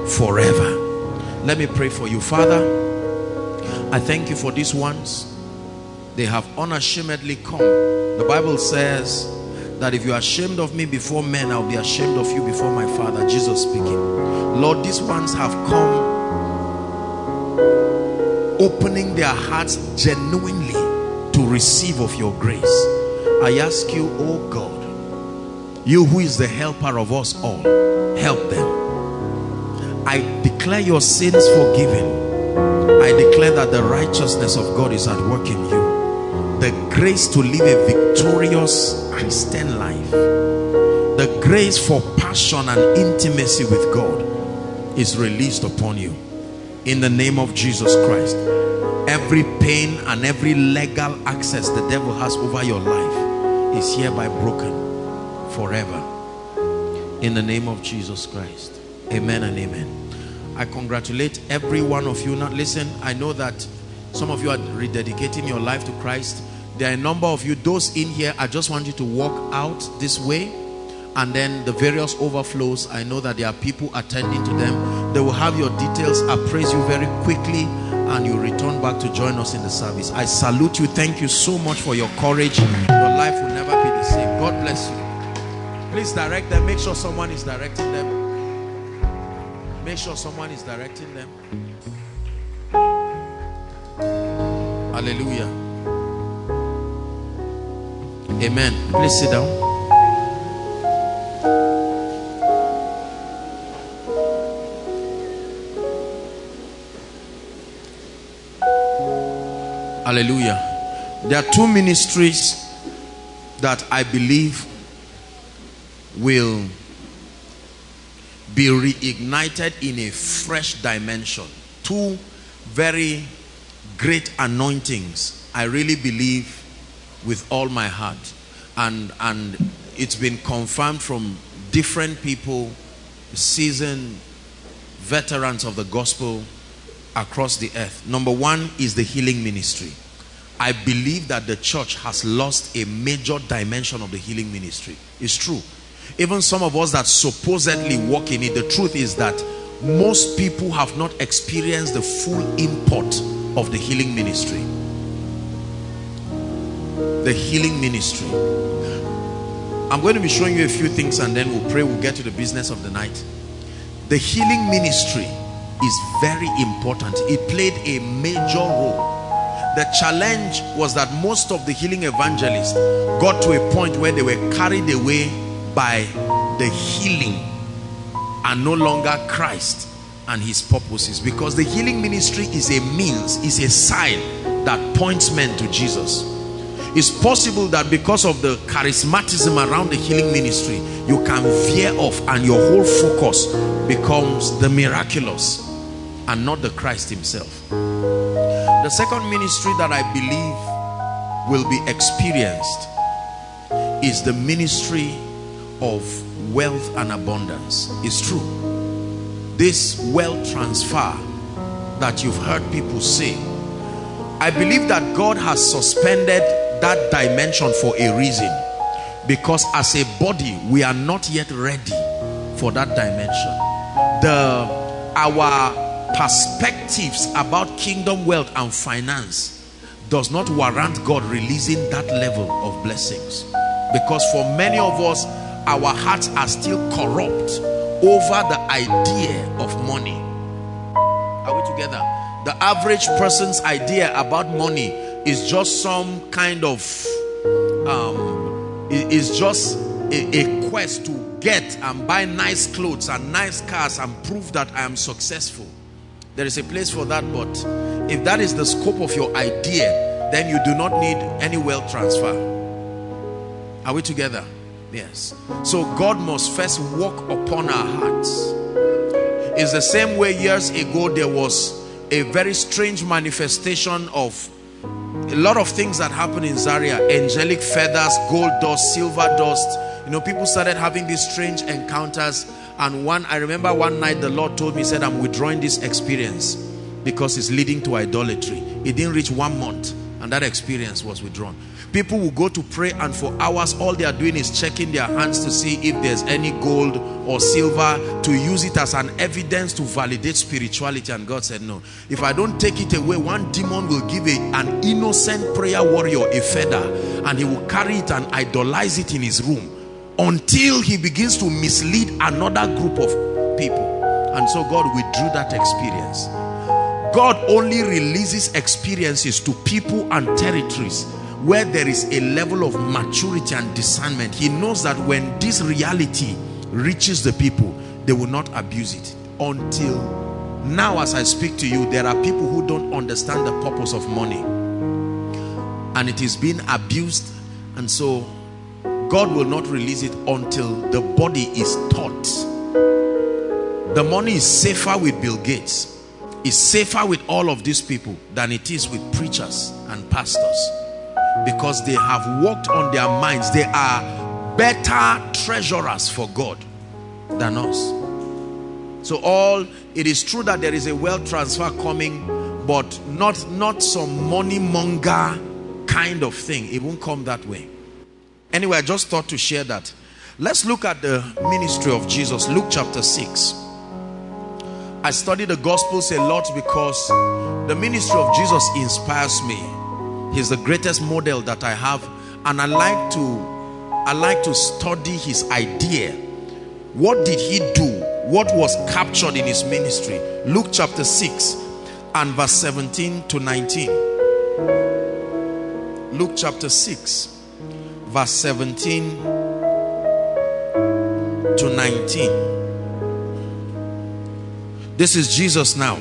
forever. Let me pray for you. Father, I thank you for these ones. They have unashamedly come. The Bible says that if you are ashamed of me before men, I'll be ashamed of you before my Father. Jesus speaking. Lord, these ones have come opening their hearts genuinely to receive of your grace. I ask you, oh God, you who is the helper of us all, help them. I declare your sins forgiven. I declare that the righteousness of God is at work in you. The grace to live a victorious Christian life. The grace for passion and intimacy with God is released upon you. In the name of Jesus Christ. Every pain and every legal access the devil has over your life is hereby broken forever. In the name of Jesus Christ. Amen and amen. I congratulate every one of you. Now listen, I know that some of you are rededicating your life to Christ. There are a number of you, those in here, I just want you to walk out this way and then the various overflows. I know that there are people attending to them. They will have your details, appraise you very quickly and you return back to join us in the service. I salute you. Thank you so much for your courage. Your life will never be the same. God bless you. Please direct them. Make sure someone is directing them. Make sure someone is directing them. Hallelujah. Amen. Please sit down. Hallelujah. There are two ministries that I believe will be reignited in a fresh dimension. Two very great anointings. I really believe with all my heart. And, and it's been confirmed from different people, seasoned veterans of the gospel across the earth. Number one is the healing ministry. I believe that the church has lost a major dimension of the healing ministry. It's true. Even some of us that supposedly walk in it, the truth is that most people have not experienced the full import of the healing ministry. The healing ministry. I'm going to be showing you a few things and then we'll pray, we'll get to the business of the night. The healing ministry is very important. It played a major role. The challenge was that most of the healing evangelists got to a point where they were carried away by the healing and no longer Christ and his purposes because the healing ministry is a means, is a sign that points men to Jesus. It's possible that because of the charismatism around the healing ministry, you can veer off and your whole focus becomes the miraculous and not the Christ himself. The second ministry that I believe will be experienced is the ministry of wealth and abundance. It's true. This wealth transfer that you've heard people say, I believe that God has suspended that dimension for a reason. Because as a body, we are not yet ready for that dimension. The our perspectives about kingdom wealth and finance does not warrant God releasing that level of blessings because for many of us our hearts are still corrupt over the idea of money are we together the average person's idea about money is just some kind of um is just a, a quest to get and buy nice clothes and nice cars and prove that I am successful there is a place for that, but if that is the scope of your idea, then you do not need any wealth transfer. Are we together? Yes. So God must first walk upon our hearts. It's the same way years ago there was a very strange manifestation of a lot of things that happen in Zaria. Angelic feathers gold dust silver dust. You know people started having these strange encounters. And one I remember one night the Lord told me said I'm withdrawing this experience because it's leading to idolatry. It didn't reach one month and that experience was withdrawn people will go to pray and for hours all they are doing is checking their hands to see if there's any gold or silver to use it as an evidence to validate spirituality. And God said no. If I don't take it away one demon will give a, an innocent prayer warrior a feather and he will carry it and idolize it in his room until he begins to mislead another group of people. And so God withdrew that experience. God only releases experiences to people and territories where there is a level of maturity and discernment. He knows that when this reality reaches the people they will not abuse it. Until now as I speak to you there are people who don't understand the purpose of money. And it is being abused and so God will not release it until the body is taught. The money is safer with Bill Gates. Is safer with all of these people than it is with preachers and pastors because they have worked on their minds. They are better treasurers for God than us. So all it is true that there is a wealth transfer coming but not not some money monger kind of thing. It won't come that way. Anyway I just thought to share that. Let's look at the ministry of Jesus Luke chapter 6 I study the Gospels a lot because the ministry of Jesus inspires me. He's the greatest model that I have and I like to I like to study his idea. What did he do? What was captured in his ministry? Luke chapter 6 and verse 17 to 19. Luke chapter 6 verse 17 to 19. This is Jesus now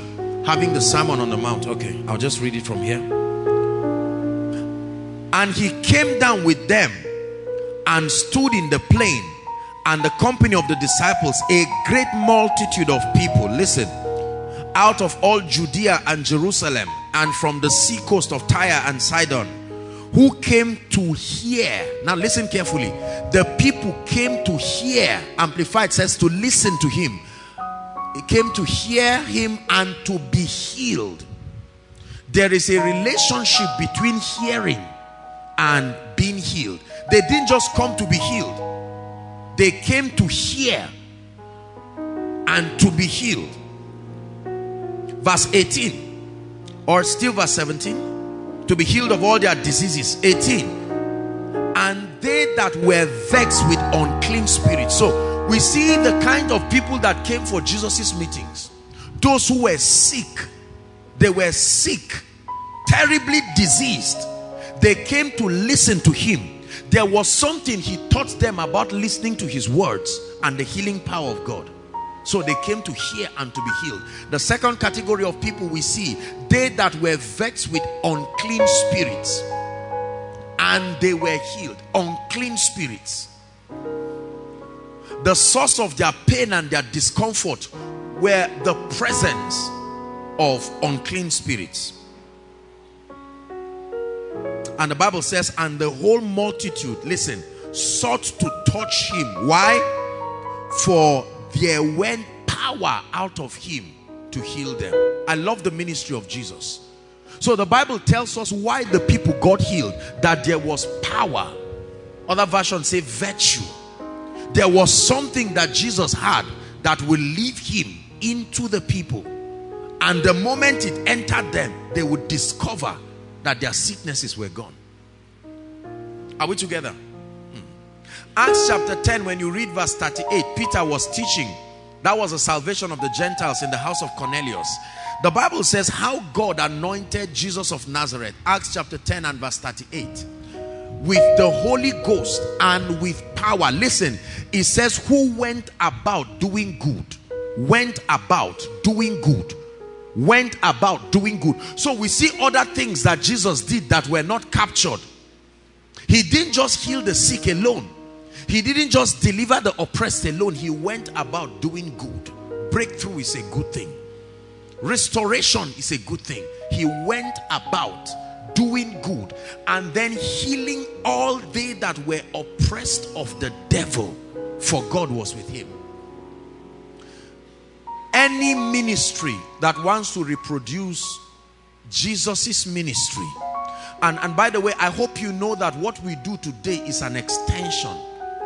having the sermon on the mount. Okay, I'll just read it from here. And he came down with them and stood in the plain and the company of the disciples, a great multitude of people. Listen, out of all Judea and Jerusalem and from the sea coast of Tyre and Sidon who came to hear. Now listen carefully. The people came to hear. Amplified says to listen to him he came to hear him and to be healed. There is a relationship between hearing and being healed. They didn't just come to be healed. They came to hear and to be healed. Verse 18 or still verse 17 to be healed of all their diseases. 18 and they that were vexed with unclean spirits. So we see the kind of people that came for Jesus's meetings. Those who were sick. They were sick, terribly diseased. They came to listen to him. There was something he taught them about listening to his words and the healing power of God. So they came to hear and to be healed. The second category of people we see, they that were vexed with unclean spirits and they were healed. Unclean spirits the source of their pain and their discomfort were the presence of unclean spirits and the bible says and the whole multitude listen sought to touch him. Why? For there went power out of him to heal them. I love the ministry of jesus. So the bible tells us why the people got healed that there was power. Other versions say virtue. There was something that Jesus had that will leave him into the people. And the moment it entered them they would discover that their sicknesses were gone are we together hmm. Acts chapter 10 when you read verse 38 Peter was teaching that was the salvation of the Gentiles in the house of Cornelius the Bible says how God anointed Jesus of Nazareth Acts chapter 10 and verse 38 with the Holy Ghost and with power. Listen, it says, who went about doing good. Went about doing good. Went about doing good. So we see other things that Jesus did that were not captured. He didn't just heal the sick alone. He didn't just deliver the oppressed alone. He went about doing good. Breakthrough is a good thing. Restoration is a good thing. He went about doing good and then healing all they that were oppressed of the devil for God was with him any ministry that wants to reproduce Jesus's ministry. And and by the way I hope you know that what we do today is an extension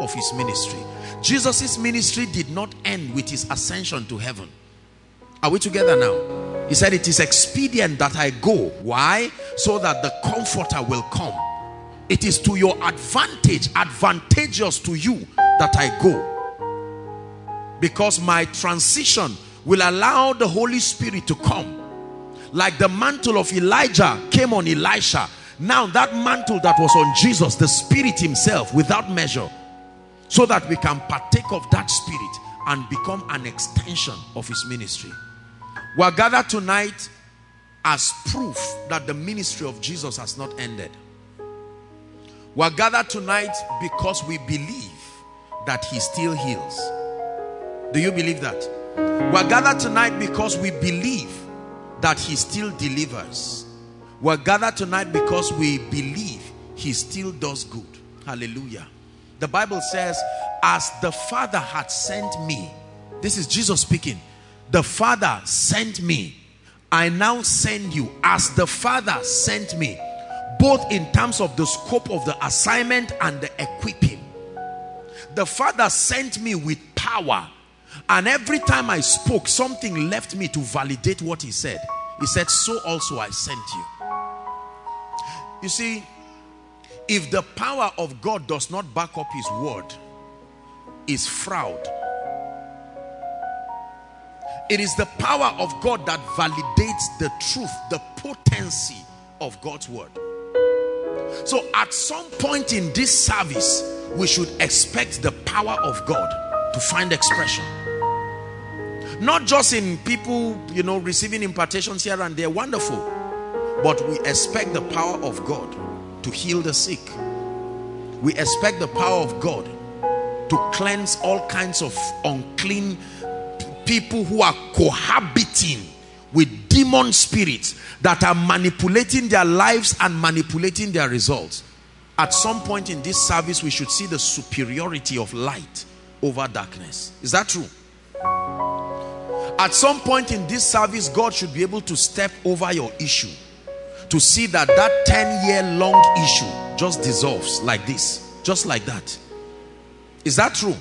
of his ministry. Jesus's ministry did not end with his ascension to heaven. Are we together now? He said it is expedient that I go. Why? So that the comforter will come. It is to your advantage advantageous to you that I go. Because my transition will allow the Holy Spirit to come. Like the mantle of Elijah came on Elisha. Now that mantle that was on Jesus, the Spirit himself without measure, so that we can partake of that Spirit and become an extension of his ministry. We are gathered tonight as proof that the ministry of Jesus has not ended. We are gathered tonight because we believe that he still heals. Do you believe that? We're gathered tonight because we believe that he still delivers. We're gathered tonight because we believe he still does good. Hallelujah. The Bible says, as the Father had sent me, this is Jesus speaking, the Father sent me. I now send you as the Father sent me, both in terms of the scope of the assignment and the equipping. The Father sent me with power and every time I spoke, something left me to validate what he said. He said, so also I sent you. You see, if the power of God does not back up his word, is fraud. It is the power of God that validates the truth, the potency of God's word. So at some point in this service, we should expect the power of God to find expression. Not just in people, you know, receiving impartations here and there, wonderful. But we expect the power of God to heal the sick. We expect the power of God to cleanse all kinds of unclean people who are cohabiting with demon spirits that are manipulating their lives and manipulating their results. At some point in this service, we should see the superiority of light over darkness. Is that true? At some point in this service, God should be able to step over your issue to see that that 10 year long issue just dissolves like this, just like that. Is that true?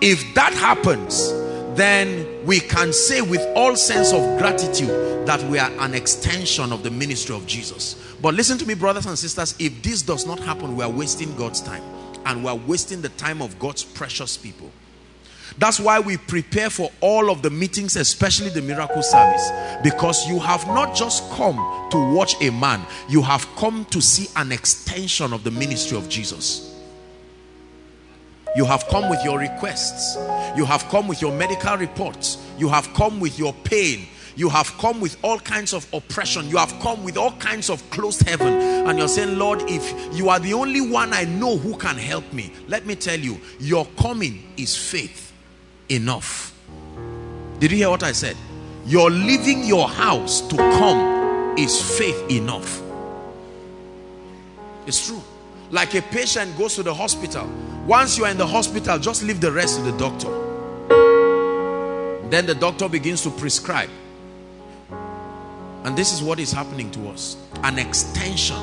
If that happens, then we can say with all sense of gratitude that we are an extension of the ministry of Jesus. But listen to me, brothers and sisters, if this does not happen, we are wasting God's time and we are wasting the time of God's precious people. That's why we prepare for all of the meetings, especially the miracle service. Because you have not just come to watch a man, you have come to see an extension of the ministry of Jesus. You have come with your requests. You have come with your medical reports. You have come with your pain. You have come with all kinds of oppression. You have come with all kinds of closed heaven. And you're saying, Lord, if you are the only one I know who can help me, let me tell you, your coming is faith enough. Did you hear what I said? Your leaving your house to come is faith enough. It's true. Like a patient goes to the hospital. Once you are in the hospital, just leave the rest to the doctor. Then the doctor begins to prescribe. And this is what is happening to us. An extension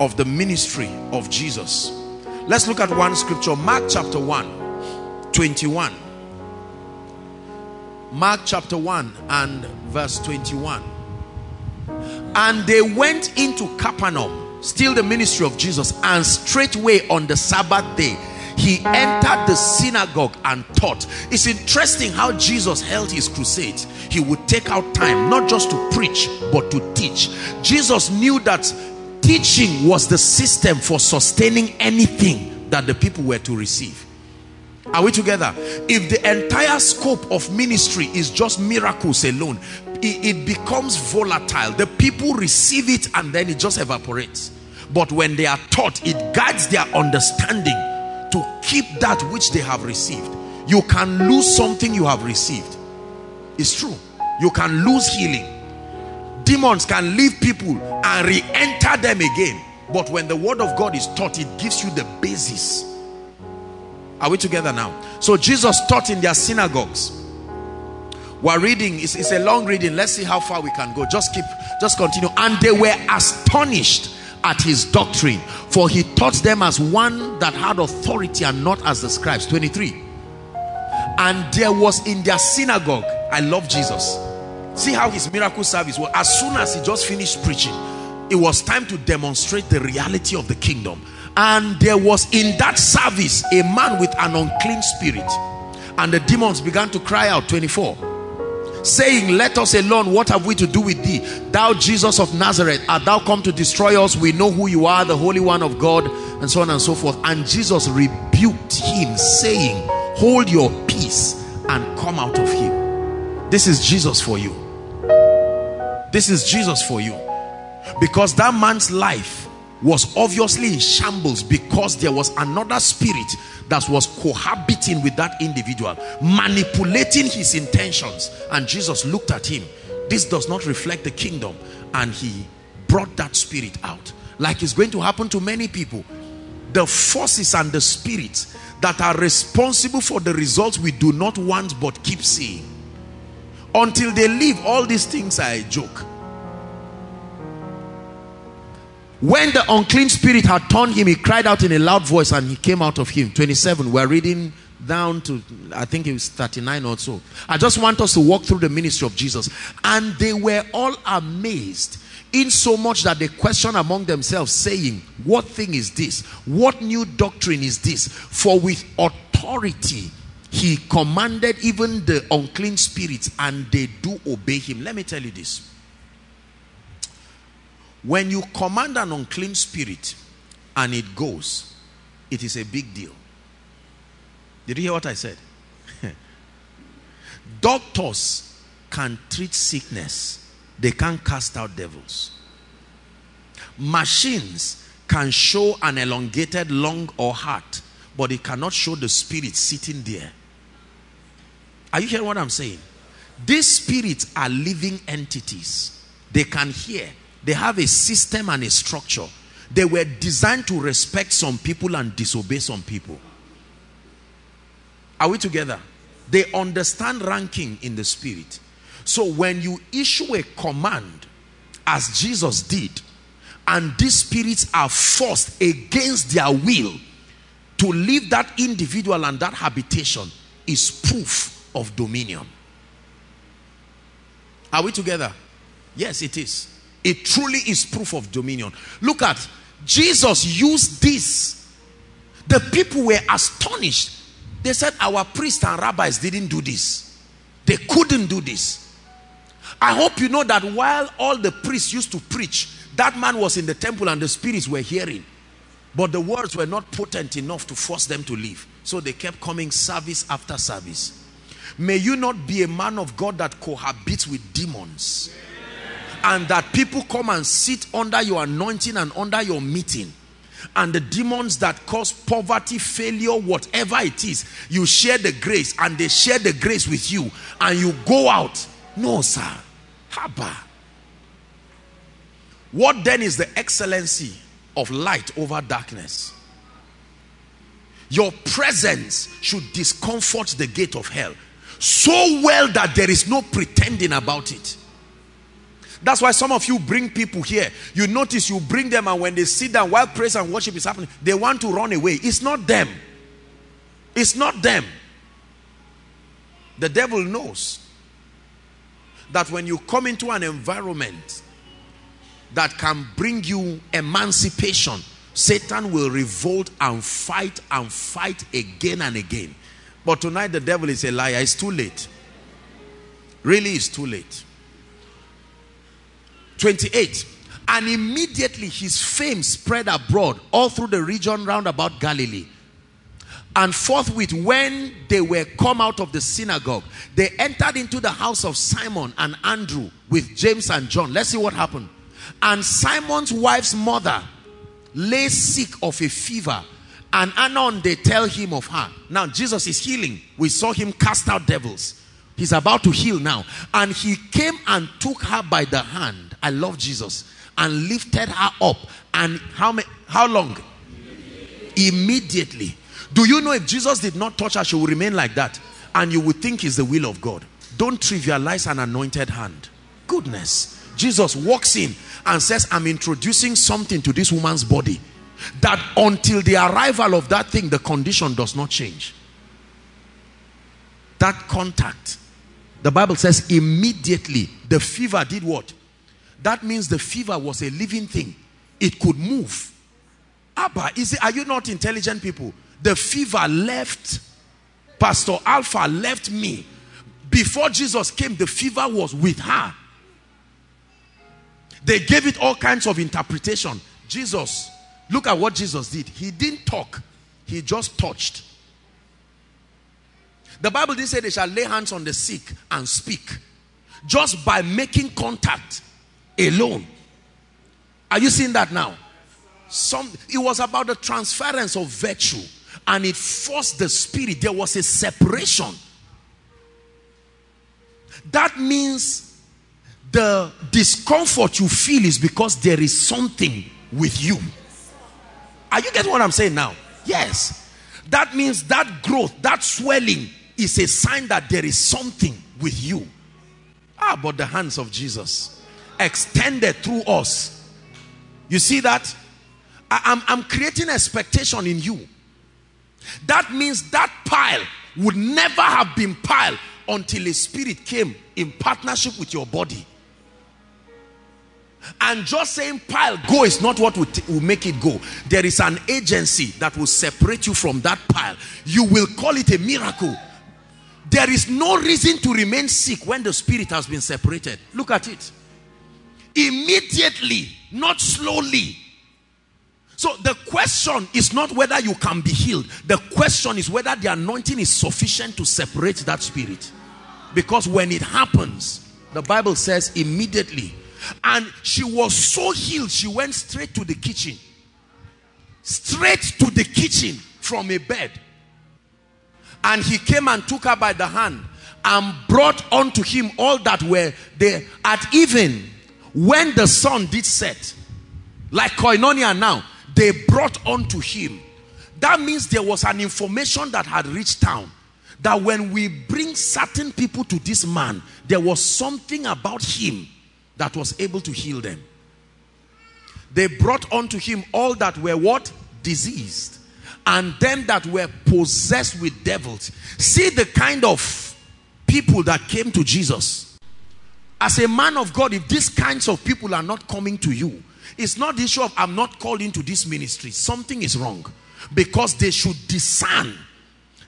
of the ministry of Jesus. Let's look at one scripture. Mark chapter 1, 21. Mark chapter 1 and verse 21. And they went into Capernaum, still the ministry of Jesus, and straightway on the Sabbath day, he entered the synagogue and taught. It's interesting how Jesus held his crusades. He would take out time, not just to preach, but to teach. Jesus knew that teaching was the system for sustaining anything that the people were to receive. Are we together? If the entire scope of ministry is just miracles alone, it, it, becomes volatile. The people receive it and then it just evaporates. But when they are taught, it guides their understanding to keep that which they have received. You can lose something you have received. It's true. You can lose healing. Demons can leave people and re-enter them again. But when the word of God is taught, it gives you the basis. Are we together now? So Jesus taught in their synagogues. We're reading, it's, it's a long reading. Let's see how far we can go. Just keep, just continue. And they were astonished at his doctrine, for he taught them as one that had authority and not as the scribes. 23. And there was in their synagogue, I love Jesus. See how his miracle service was. As soon as he just finished preaching, it was time to demonstrate the reality of the kingdom. And there was in that service a man with an unclean spirit. And the demons began to cry out, 24 saying, Let us alone, what have we to do with thee? Thou Jesus of Nazareth, art thou come to destroy us? We know who you are, the Holy One of God, and so on and so forth. And Jesus rebuked him, saying, Hold your peace and come out of him. This is Jesus for you. This is Jesus for you. Because that man's life was obviously in shambles because there was another spirit that was cohabiting with that individual, manipulating his intentions. And Jesus looked at him. This does not reflect the kingdom. And he brought that spirit out. Like it's going to happen to many people. The forces and the spirits that are responsible for the results we do not want but keep seeing. Until they leave, all these things are a joke. When the unclean spirit had turned him, he cried out in a loud voice and he came out of him. 27, we're reading down to, I think it was 39 or so. I just want us to walk through the ministry of Jesus. And they were all amazed in so much that they questioned among themselves saying, what thing is this? What new doctrine is this? For with authority he commanded even the unclean spirits and they do obey him. Let me tell you this. When you command an unclean spirit and it goes, it is a big deal. Did you hear what I said? <laughs> Doctors can treat sickness, they can't cast out devils. Machines can show an elongated lung or heart, but it cannot show the spirit sitting there. Are you hearing what I'm saying? These spirits are living entities. They can hear, they have a system and a structure. They were designed to respect some people and disobey some people. Are we together? They understand ranking in the spirit. So when you issue a command, as Jesus did, and these spirits are forced against their will to leave that individual and that habitation is proof of dominion. Are we together? Yes, it is. It truly is proof of dominion. Look at Jesus used this. The people were astonished. They said, Our priests and rabbis didn't do this. They couldn't do this. I hope you know that while all the priests used to preach, that man was in the temple and the spirits were hearing. But the words were not potent enough to force them to leave. So they kept coming service after service. May you not be a man of God that cohabits with demons and that people come and sit under your anointing and under your meeting and the demons that cause poverty, failure, whatever it is, you share the grace and they share the grace with you and you go out. No, sir. Haba. What then is the excellency of light over darkness? Your presence should discomfort the gate of hell so well that there is no pretending about it. That's why some of you bring people here. You notice you bring them and when they sit down while praise and worship is happening, they want to run away. It's not them. It's not them. The devil knows that when you come into an environment that can bring you emancipation, Satan will revolt and fight and fight again and again. But tonight the devil is a liar. It's too late. Really, it's too late. 28 and immediately his fame spread abroad all through the region round about Galilee and forthwith when they were come out of the synagogue they entered into the house of Simon and Andrew with James and John let's see what happened and Simon's wife's mother lay sick of a fever And anon they tell him of her. Now Jesus is healing. We saw him cast out devils. He's about to heal now. And he came and took her by the hand. I love Jesus. And lifted her up. And how, many, how long? Immediately. Do you know if Jesus did not touch her, she would remain like that? And you would think it's the will of God. Don't trivialize an anointed hand. Goodness. Jesus walks in and says, I'm introducing something to this woman's body. That until the arrival of that thing, the condition does not change. That contact. The Bible says immediately the fever did what? That means the fever was a living thing. It could move. Abba, is it, are you not intelligent people? The fever left Pastor Alpha left me. Before Jesus came, the fever was with her. They gave it all kinds of interpretation. Jesus, look at what Jesus did. He didn't talk. He just touched. The Bible didn't say they shall lay hands on the sick and speak. Just by making contact alone. Are you seeing that now? Some, it was about the transference of virtue and it forced the spirit. There was a separation. That means the discomfort you feel is because there is something with you. Are you getting what I'm saying now? Yes. That means that growth, that swelling is a sign that there is something with you. Ah, but the hands of Jesus extended through us. You see that? I, am I'm, I'm creating expectation in you. That means that pile would never have been piled until a spirit came in partnership with your body. And just saying pile go is not what will, will, make it go. There is an agency that will separate you from that pile. You will call it a miracle. There is no reason to remain sick when the spirit has been separated. Look at it. Immediately, not slowly. So the question is not whether you can be healed. The question is whether the anointing is sufficient to separate that spirit. Because when it happens, the Bible says immediately. And she was so healed, she went straight to the kitchen. Straight to the kitchen from a bed. And he came and took her by the hand and brought unto him all that were there at even when the sun did set. Like koinonia now, they brought unto him. That means there was an information that had reached town that when we bring certain people to this man, there was something about him that was able to heal them. They brought unto him all that were what? Diseased. And them that were possessed with devils. See the kind of people that came to Jesus. As a man of God, if these kinds of people are not coming to you, it's not the issue of I'm not called into this ministry. Something is wrong. Because they should discern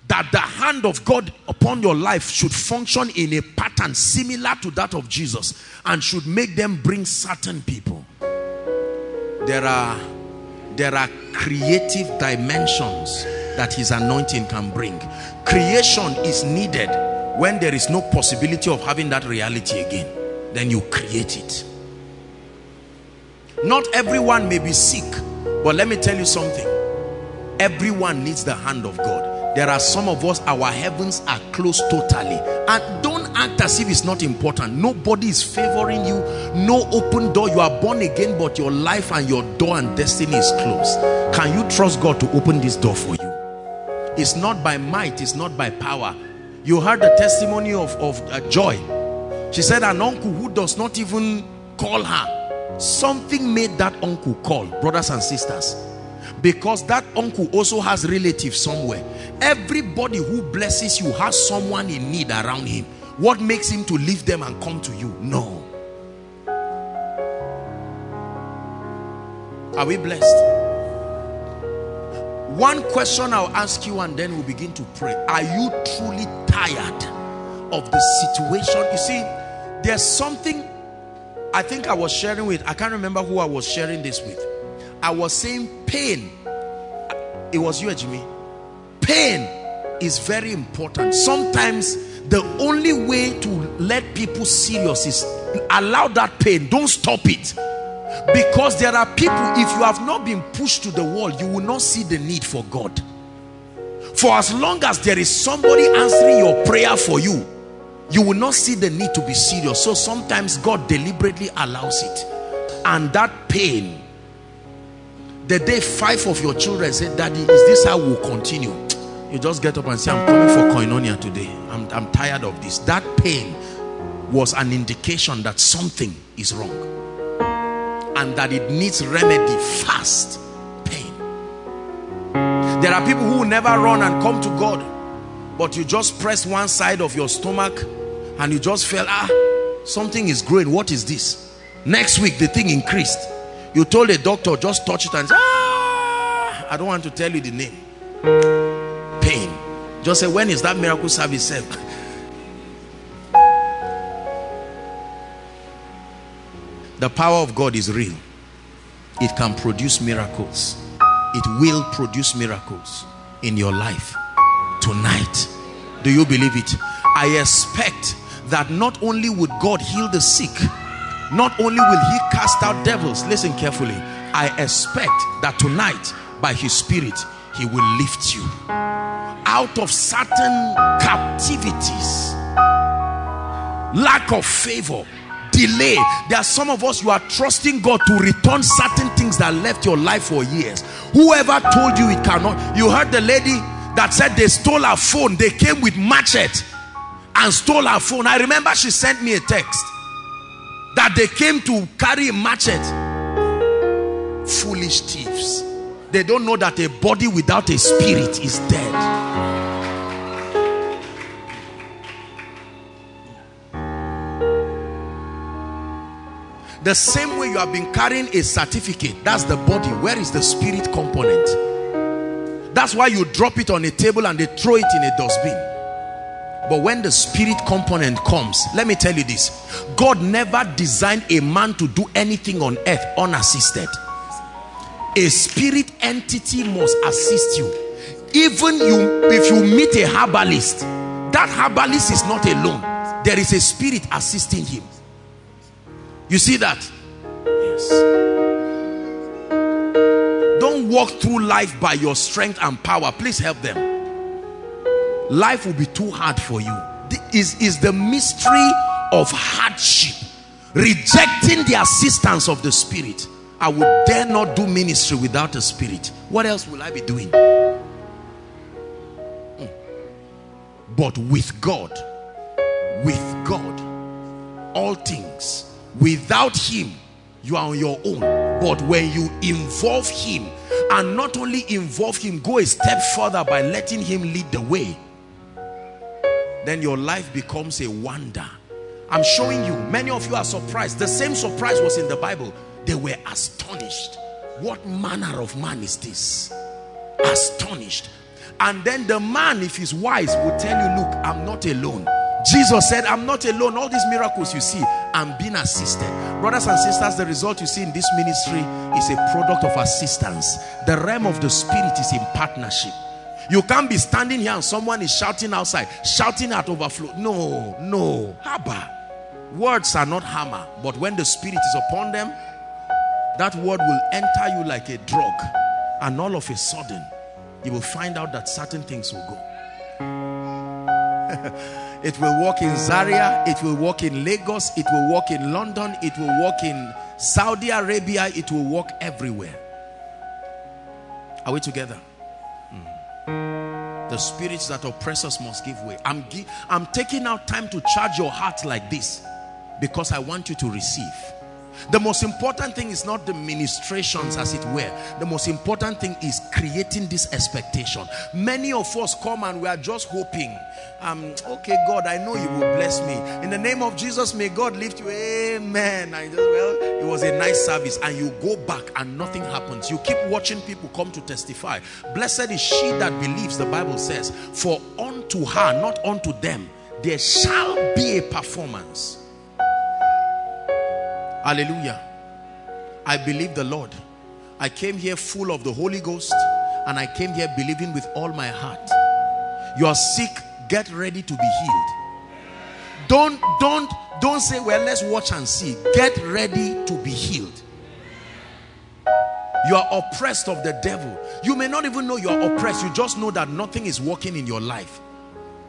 that the hand of God upon your life should function in a pattern similar to that of Jesus and should make them bring certain people. There are there are creative dimensions that his anointing can bring. Creation is needed when there is no possibility of having that reality again. Then you create it. Not everyone may be sick, but let me tell you something. Everyone needs the hand of God there are some of us, our heavens are closed totally. And don't act as if it's not important. Nobody is favoring you. No open door. You are born again, but your life and your door and destiny is closed. Can you trust God to open this door for you? It's not by might, it's not by power. You heard the testimony of, of uh, Joy. She said an uncle who does not even call her. Something made that uncle call, brothers and sisters. Because that uncle also has relatives somewhere. Everybody who blesses you has someone in need around him. What makes him to leave them and come to you? No. Are we blessed? One question i'll ask you and then we'll begin to pray. Are you truly tired of the situation? You see there's something i think i was sharing with i can't remember who i was sharing this with I was saying pain. It was you, Jimmy. Pain is very important. Sometimes the only way to let people serious is allow that pain. Don't stop it. Because there are people, if you have not been pushed to the wall, you will not see the need for God. For as long as there is somebody answering your prayer for you, you will not see the need to be serious. So sometimes God deliberately allows it. And that pain, the day five of your children said, Daddy, is this how we'll continue? You just get up and say, I'm coming for koinonia today. I'm, I'm tired of this. That pain was an indication that something is wrong. And that it needs remedy fast. Pain. There are people who never run and come to God. But you just press one side of your stomach and you just felt, ah, something is growing. What is this? Next week, the thing increased. You told a doctor, just touch it and say, ah, I don't want to tell you the name. Pain. Just say, when is that miracle service <laughs> the power of God is real. It can produce miracles. It will produce miracles in your life tonight. Do you believe it? I expect that not only would God heal the sick, not only will he cast out devils, listen carefully, I expect that tonight by his spirit, he will lift you out of certain captivities, lack of favor, delay. There are some of us, you are trusting God to return certain things that left your life for years. Whoever told you it cannot, you heard the lady that said they stole her phone. They came with machete and stole her phone. I remember she sent me a text that they came to carry a machete. Foolish thieves. They don't know that a body without a spirit is dead. The same way you have been carrying a certificate, that's the body. Where is the spirit component? That's why you drop it on a table and they throw it in a dustbin. But when the spirit component comes, let me tell you this. God never designed a man to do anything on earth unassisted. A spirit entity must assist you. Even you, if you meet a herbalist, that herbalist is not alone. There is a spirit assisting him. You see that? Yes. Walk through life by your strength and power. Please help them. Life will be too hard for you. Is is the mystery of hardship rejecting the assistance of the spirit. I would dare not do ministry without a spirit. What else will i be doing? Hmm. but with god with god all things without him you are on your own. But when you involve him and not only involve him go a step further by letting him lead the way then your life becomes a wonder. I'm showing you, many of you are surprised. The same surprise was in the Bible. They were astonished. What manner of man is this? Astonished. And then the man, if he's wise, will tell you, look, I'm not alone. Jesus said, I'm not alone. All these miracles you see, I'm being assisted. Brothers and sisters, the result you see in this ministry is a product of assistance. The realm of the spirit is in partnership. You can't be standing here and someone is shouting outside, shouting at overflow. No, no. Haba. Words are not hammer, but when the spirit is upon them, that word will enter you like a drug. And all of a sudden, you will find out that certain things will go. <laughs> it will work in Zaria, it will work in Lagos, it will work in London, it will work in Saudi Arabia, it will work everywhere. Are we together? Hmm. The spirits that oppress us must give way. I'm, I'm taking out time to charge your heart like this because I want you to receive. The most important thing is not the ministrations as it were. The most important thing is creating this expectation. Many of us come and we are just hoping. Um, okay, God, I know you will bless me. In the name of Jesus, may God lift you. Amen. I just, well, it was a nice service. And you go back and nothing happens. You keep watching people come to testify. Blessed is she that believes, the Bible says. For unto her, not unto them, there shall be a performance. Hallelujah. I believe the Lord. I came here full of the Holy Ghost and I came here believing with all my heart. You are sick, get ready to be healed. Don't, don't, don't say, well, let's watch and see. Get ready to be healed. you are oppressed of the devil you may not even know you are oppressed you just know that nothing is working in your life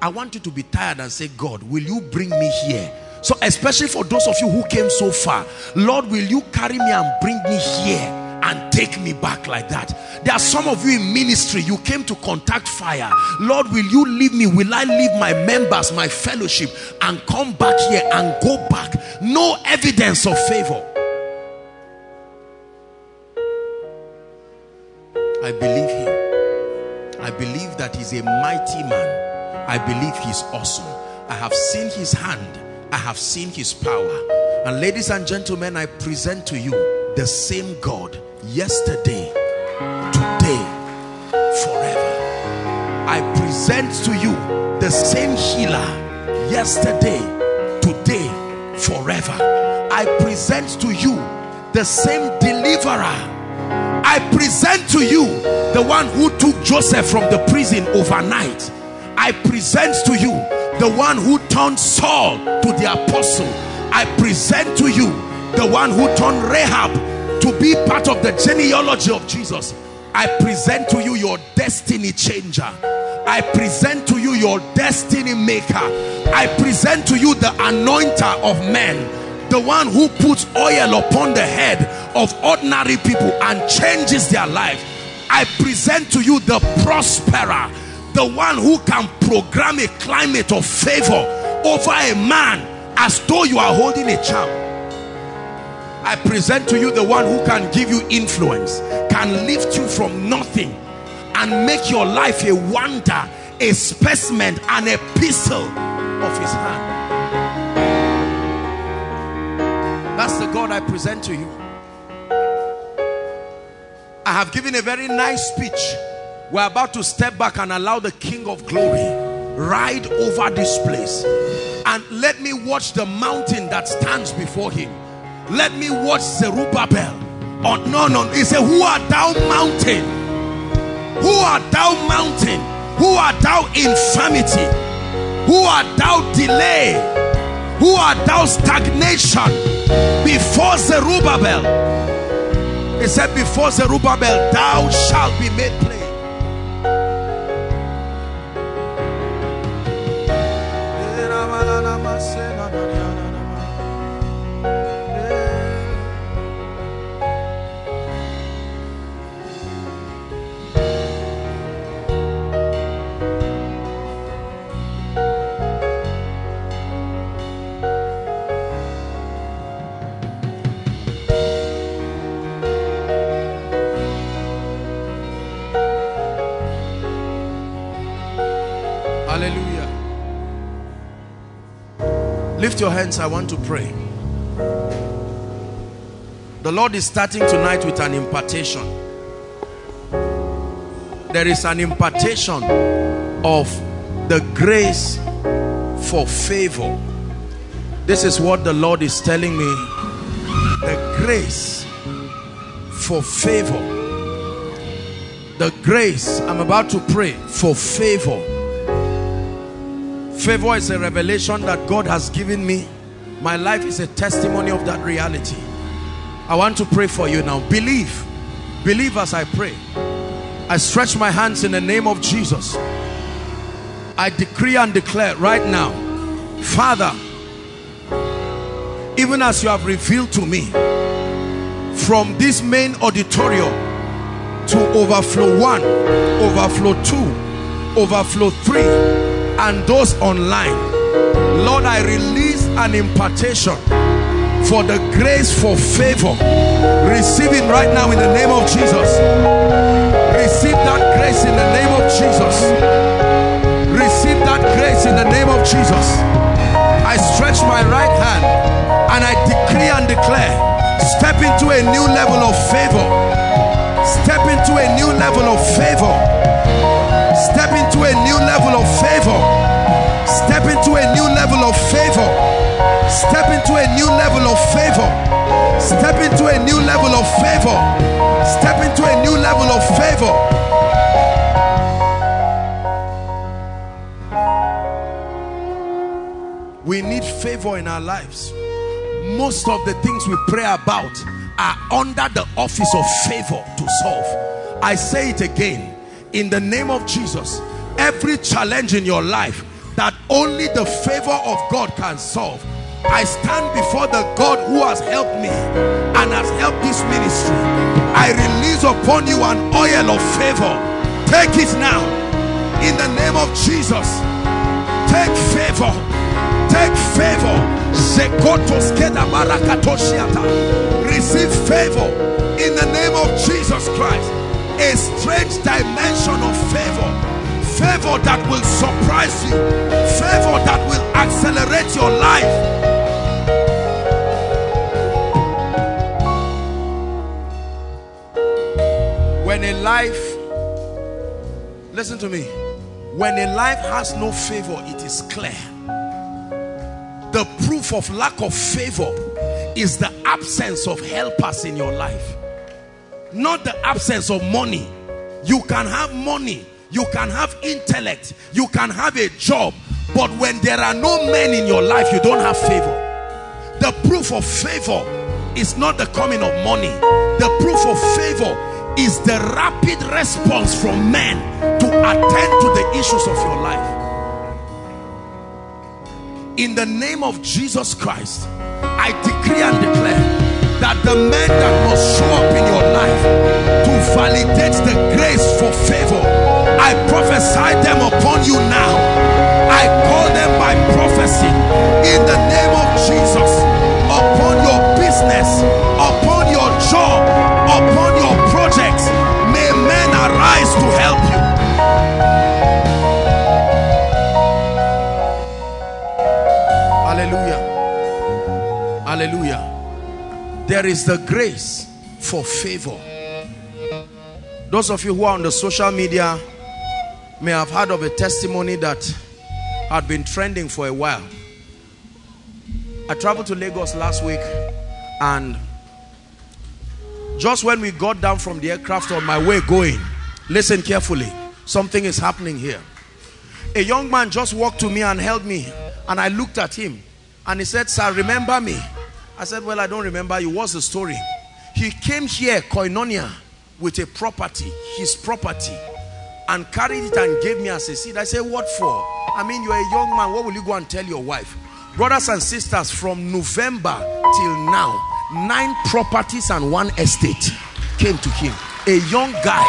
I want you to be tired and say God will you bring me here so especially for those of you who came so far Lord will you carry me and bring me here and take me back like that? There are some of you in ministry you came to contact fire. Lord will you leave me? Will i leave my members my fellowship and come back here and go back? No evidence of favor. I believe him. I believe that he's a mighty man. I believe he's awesome. I have seen his hand i have seen his power and ladies and gentlemen i present to you the same god yesterday, today, forever. I present to you the same healer yesterday, today, forever. I present to you the same deliverer. I present to you the one who took Joseph from the prison overnight. I present to you the one who turned Saul to the apostle. I present to you the one who turned Rahab to be part of the genealogy of Jesus. I present to you your destiny changer. I present to you your destiny maker. I present to you the anointer of men the one who puts oil upon the head of ordinary people and changes their life. I present to you the prosperer the one who can program a climate of favor over a man as though you are holding a charm I present to you the one who can give you influence, can lift you from nothing and make your life a wonder, a specimen, an epistle of his hand. That's the God I present to you. I have given a very nice speech. We're about to step back and allow the King of Glory ride over this place. And let me watch the mountain that stands before him let me watch Zerubbabel. Oh, no, no. He said, Who art thou mountain? Who art thou mountain? Who art thou infirmity? Who art thou delay? Who art thou stagnation? Before Zerubbabel. He said, Before Zerubbabel, thou shalt be made plain. Lift your hands I want to pray. The Lord is starting tonight with an impartation. There is an impartation of the grace for favor. This is what the Lord is telling me. The grace for favor. The grace I'm about to pray for favor Favor is a revelation that God has given me. My life is a testimony of that reality. I want to pray for you now. Believe. Believe as I pray. I stretch my hands in the name of Jesus. I decree and declare right now, Father, even as you have revealed to me, from this main auditorium to overflow one, overflow two, overflow three, and those online. Lord I release an impartation for the grace for favor. Receive it right now in the name of Jesus. Receive that grace in the name of Jesus. Receive that grace in the name of Jesus. I stretch my right hand and I decree and declare step into a new level of favor. Step into a new level of favor Step into a new level of favor. Step into a new level of favor. Step into a new level of favor. Step into a new level of favor. Step into a new level of favor. We need favor in our lives. Most of the things we pray about are under the office of favor to solve. I say it again in the name of Jesus. Every challenge in your life that only the favor of God can solve. I stand before the God who has helped me and has helped this ministry. I release upon you an oil of favor. Take it now in the name of Jesus. Take favor. Take favor. Receive favor in the name of Jesus Christ. A strange dimension of favor. Favor that will surprise you. Favor that will accelerate your life. When a life, listen to me, when a life has no favor, it is clear. The proof of lack of favor is the absence of helpers in your life. Not the absence of money. You can have money, you can have intellect, you can have a job, but when there are no men in your life, you don't have favor. The proof of favor is not the coming of money. The proof of favor is the rapid response from men to attend to the issues of your life. In the name of Jesus Christ, I decree and declare that the men that must show up in your life to validate the grace for favor, I prophesy them upon you now. I call them by prophecy in the name of Jesus upon your business, upon your job, upon your projects. May men arise to help you. Hallelujah. Hallelujah. There is the grace for favor. Those of you who are on the social media may have heard of a testimony that had been trending for a while. I traveled to Lagos last week and just when we got down from the aircraft on my way going, listen carefully, something is happening here. A young man just walked to me and held me and I looked at him and he said, sir, remember me? I said, well, I don't remember you. What's the story? He came here, Koinonia, with a property, his property, and carried it and gave me as a seed. I said, what for? I mean, you're a young man. What will you go and tell your wife? Brothers and sisters, from November till now, nine properties and one estate came to him. A young guy.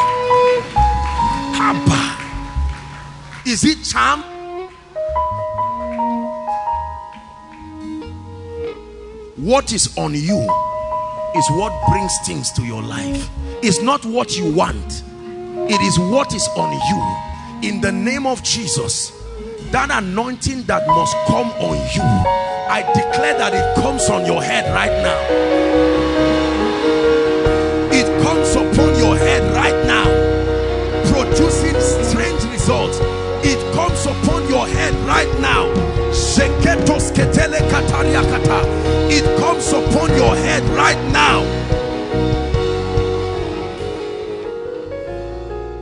Abba. Is it charm? What is on you is what brings things to your life. It's not what you want. It is what is on you. In the name of Jesus, that anointing that must come on you, I declare that it comes on your head right now. It comes upon your head right now, producing strange results. It comes upon your head right now. Your head right now.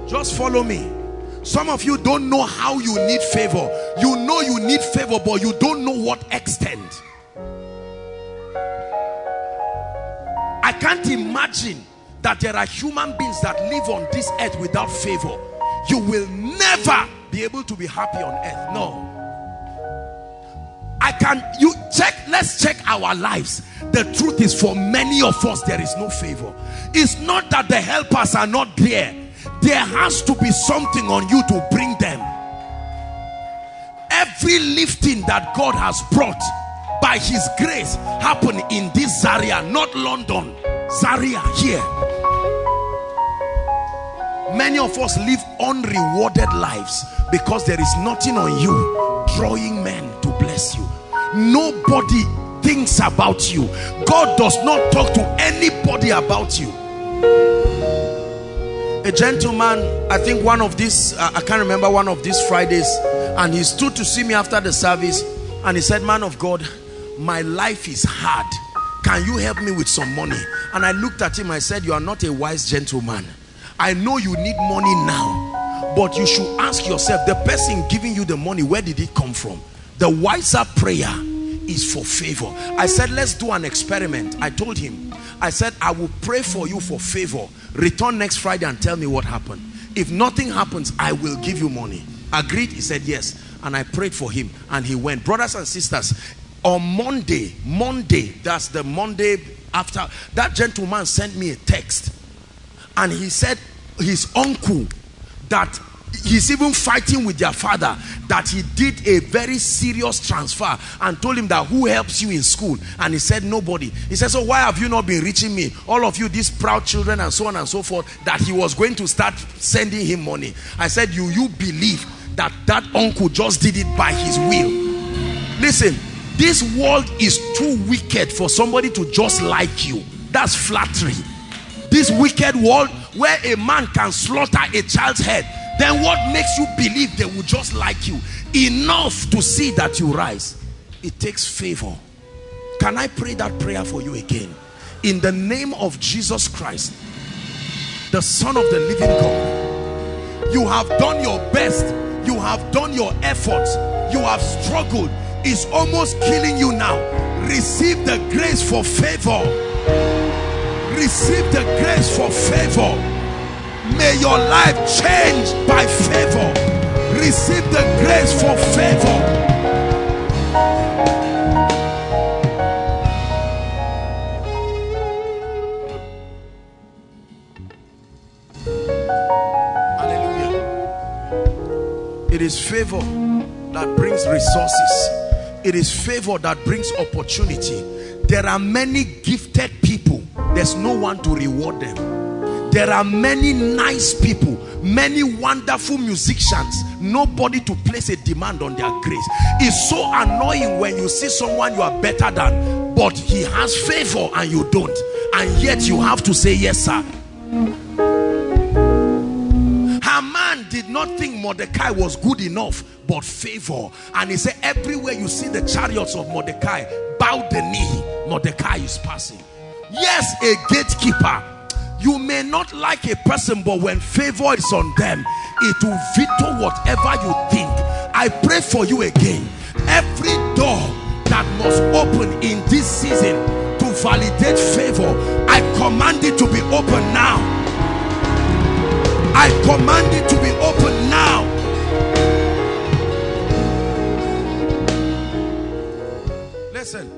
Just follow me. Some of you don't know how you need favor. You know you need favor, but you don't know what extent. I can't imagine that there are human beings that live on this earth without favor. You will never be able to be happy on earth. No. I can, you check, let's check our lives. The truth is for many of us, there is no favor. It's not that the helpers are not there. There has to be something on you to bring them. Every lifting that God has brought by his grace happened in this Zaria, not London. Zaria here. Many of us live unrewarded lives because there is nothing on you drawing men to bless you. Nobody thinks about you. God does not talk to anybody about you. A gentleman, I think one of these, uh, I can't remember one of these Fridays, and he stood to see me after the service and he said, man of God, my life is hard. Can you help me with some money? And I looked at him, I said, you are not a wise gentleman. I know you need money now, but you should ask yourself, the person giving you the money, where did it come from? The wiser prayer is for favor. I said, let's do an experiment. I told him, I said, I will pray for you for favor. Return next Friday and tell me what happened. If nothing happens, I will give you money. Agreed? He said, yes. And I prayed for him and he went. Brothers and sisters, on Monday, Monday, that's the Monday after, that gentleman sent me a text. And he said his uncle that he's even fighting with their father that he did a very serious transfer and told him that who helps you in school? And he said nobody. He said so why have you not been reaching me? All of you these proud children and so on and so forth that he was going to start sending him money. I said you you believe that that uncle just did it by his will? Listen this world is too wicked for somebody to just like you. That's flattery. This wicked world where a man can slaughter a child's head then what makes you believe they will just like you? Enough to see that you rise. It takes favor. Can i pray that prayer for you again? In the name of jesus christ the son of the living god you have done your best. You have done your efforts. You have struggled. It's almost killing you now. Receive the grace for favor. Receive the grace for favor May your life change by favor. Receive the grace for favor. It is favor that brings resources. It is favor that brings opportunity. There are many gifted people. There's no one to reward them there are many nice people many wonderful musicians. Nobody to place a demand on their grace. It's so annoying when you see someone you are better than but he has favor and you don't. And yet you have to say yes sir. Haman did not think Mordecai was good enough but favor. And he said everywhere you see the chariots of Mordecai bow the knee. Mordecai is passing. Yes a gatekeeper you may not like a person, but when favor is on them, it will veto whatever you think. I pray for you again. Every door that must open in this season to validate favor, I command it to be open now. I command it to be open now. Listen.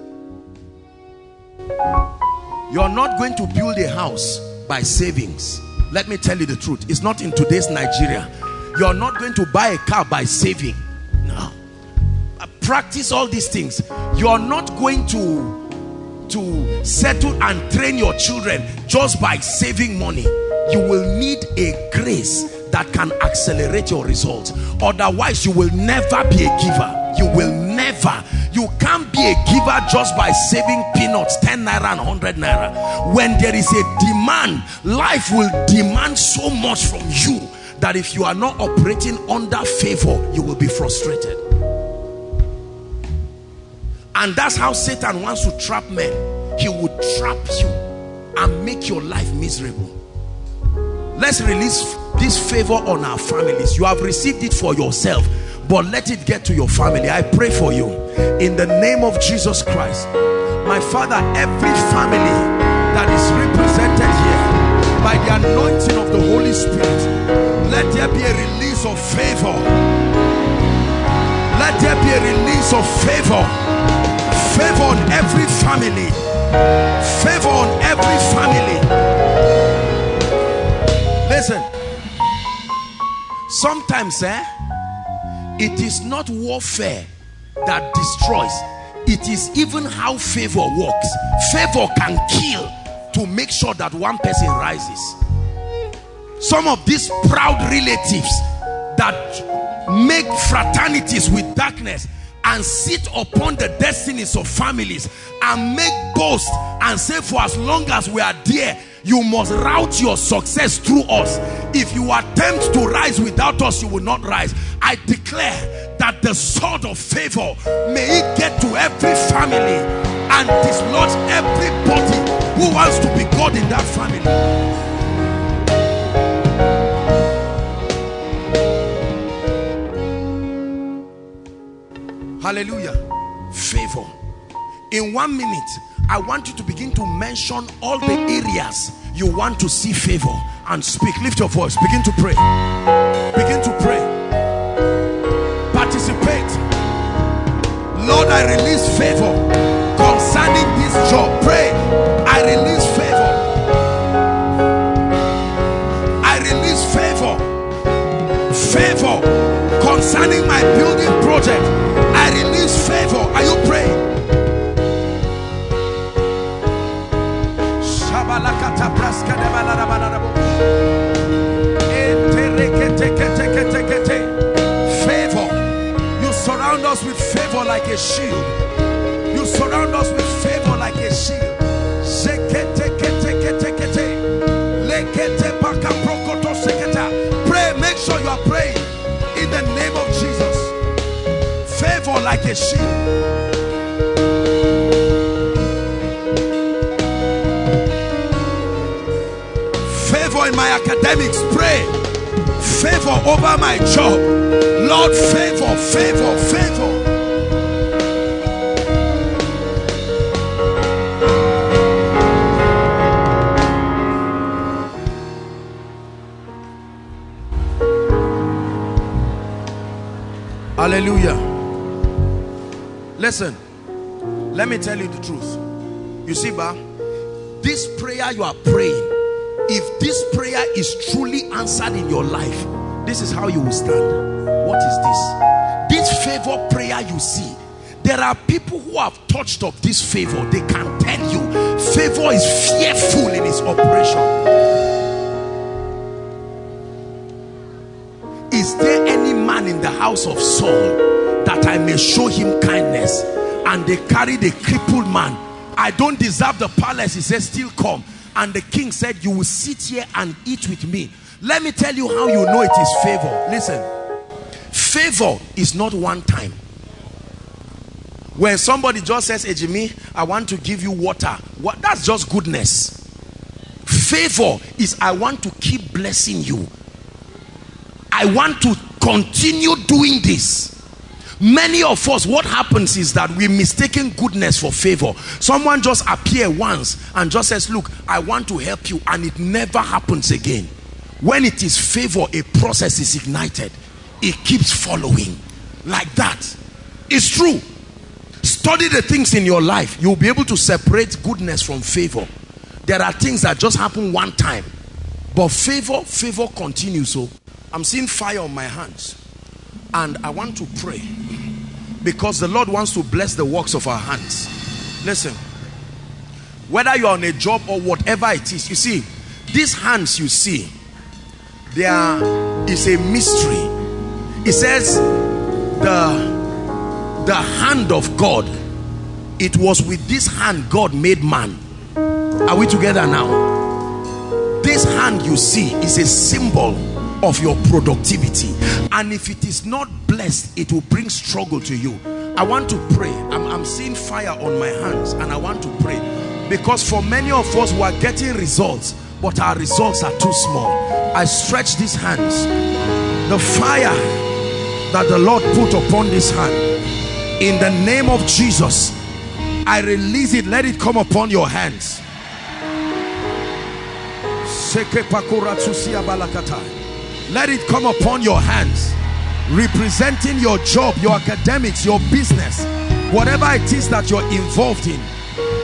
You're not going to build a house by savings. Let me tell you the truth. It's not in today's Nigeria. You're not going to buy a car by saving. No. Practice all these things. You're not going to to settle and train your children just by saving money. You will need a grace that can accelerate your results. Otherwise you will never be a giver. You will never. You can't be a giver just by saving peanuts 10 naira and 100 naira. When there is a demand life will demand so much from you that if you are not operating under favor you will be frustrated. And that's how Satan wants to trap men. He would trap you and make your life miserable. Let's release this favor on our families. You have received it for yourself but let it get to your family. I pray for you. In the name of jesus christ. My father every family that is represented here by the anointing of the holy spirit let there be a release of favor. Let there be a release of favor. Favor on every family. Favor on every family. Listen. Sometimes eh it is not warfare that destroys. It is even how favor works. Favor can kill to make sure that one person rises. Some of these proud relatives that make fraternities with darkness and sit upon the destinies of families and make boast and say for as long as we are there you must route your success through us if you attempt to rise without us you will not rise i declare that the sword of favor may it get to every family and dislodge everybody who wants to be god in that family Hallelujah. Favor. In one minute, I want you to begin to mention all the areas you want to see favor and speak. Lift your voice. Begin to pray. Begin to pray. Participate. Lord, I release favor concerning this job. Pray. I release favor. I release favor. Favor concerning my building project. I release favor. Are you praying? Favor. You surround us with favor like a shield. You surround us with favor like a shield. Pray, make sure you are praying in the name of Jesus. Favor like a shield. Academics, pray. Favor over my job. Lord, favor, favor, favor. Hallelujah. Listen, let me tell you the truth. You see, Ba, this prayer you are praying, if this prayer is truly answered in your life, this is how you will stand. What is this? This favor prayer you see, there are people who have touched of this favor. They can tell you, favor is fearful in its operation. Is there any man in the house of Saul that I may show him kindness? And they carried a crippled man. I don't deserve the palace. He said, still come. And the king said, you will sit here and eat with me. Let me tell you how you know it is favor. Listen, favor is not one time. When somebody just says, hey Jimmy, I want to give you water. What? That's just goodness. Favor is I want to keep blessing you. I want to continue doing this. Many of us, what happens is that we mistaken goodness for favor. Someone just appear once and just says, look, I want to help you and it never happens again. When it is favor, a process is ignited. It keeps following like that. It's true. Study the things in your life. You'll be able to separate goodness from favor. There are things that just happen one time. But favor, favor continues. So I'm seeing fire on my hands. And I want to pray. Because the Lord wants to bless the works of our hands. Listen. Whether you're on a job or whatever it is. You see, these hands you see, there is a mystery. It says the, the hand of God. It was with this hand God made man. Are we together now? This hand you see is a symbol of your productivity. And if it is not blessed it will bring struggle to you. I want to pray. I'm, I'm, seeing fire on my hands and i want to pray. Because for many of us we are getting results but our results are too small. I stretch these hands. The fire that the lord put upon this hand in the name of jesus i release it. Let it come upon your hands let it come upon your hands. Representing your job your academics your business whatever it is that you're involved in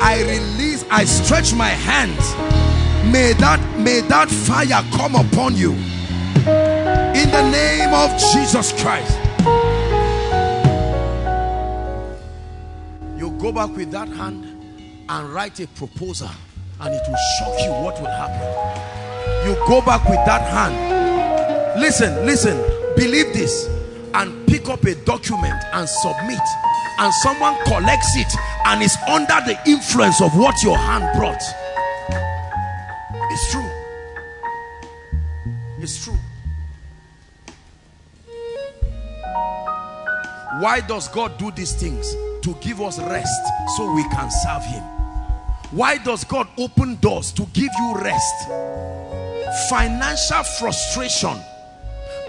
i release i stretch my hands. May that may that fire come upon you. In the name of jesus christ. You go back with that hand and write a proposal and it will shock you what will happen. You go back with that hand listen listen. Believe this and pick up a document and submit. And someone collects it and is under the influence of what your hand brought. It's true. It's true. Why does God do these things? To give us rest so we can serve him. Why does God open doors to give you rest? Financial frustration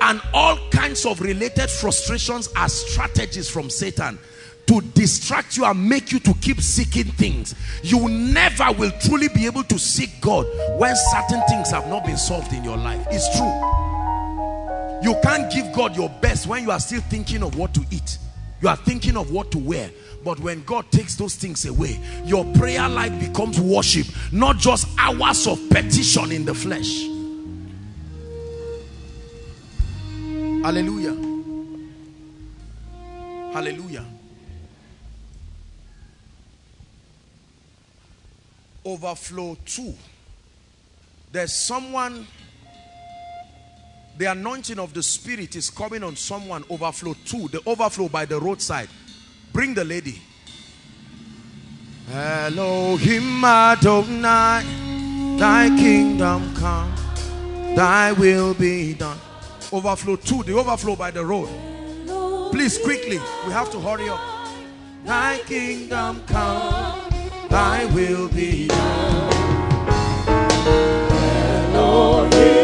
and all kinds of related frustrations are strategies from Satan to distract you and make you to keep seeking things. You never will truly be able to seek God when certain things have not been solved in your life. It's true. You can't give God your best when you are still thinking of what to eat. You are thinking of what to wear. But when God takes those things away, your prayer life becomes worship, not just hours of petition in the flesh. Hallelujah. Hallelujah. Overflow two. There's someone, the anointing of the Spirit is coming on someone. Overflow two. The overflow by the roadside. Bring the lady. Elohim Adonai, thy kingdom come, thy will be done. Overflow two, the overflow by the road. Please, quickly, we have to hurry up. Thy kingdom come, thy will be done. Elohim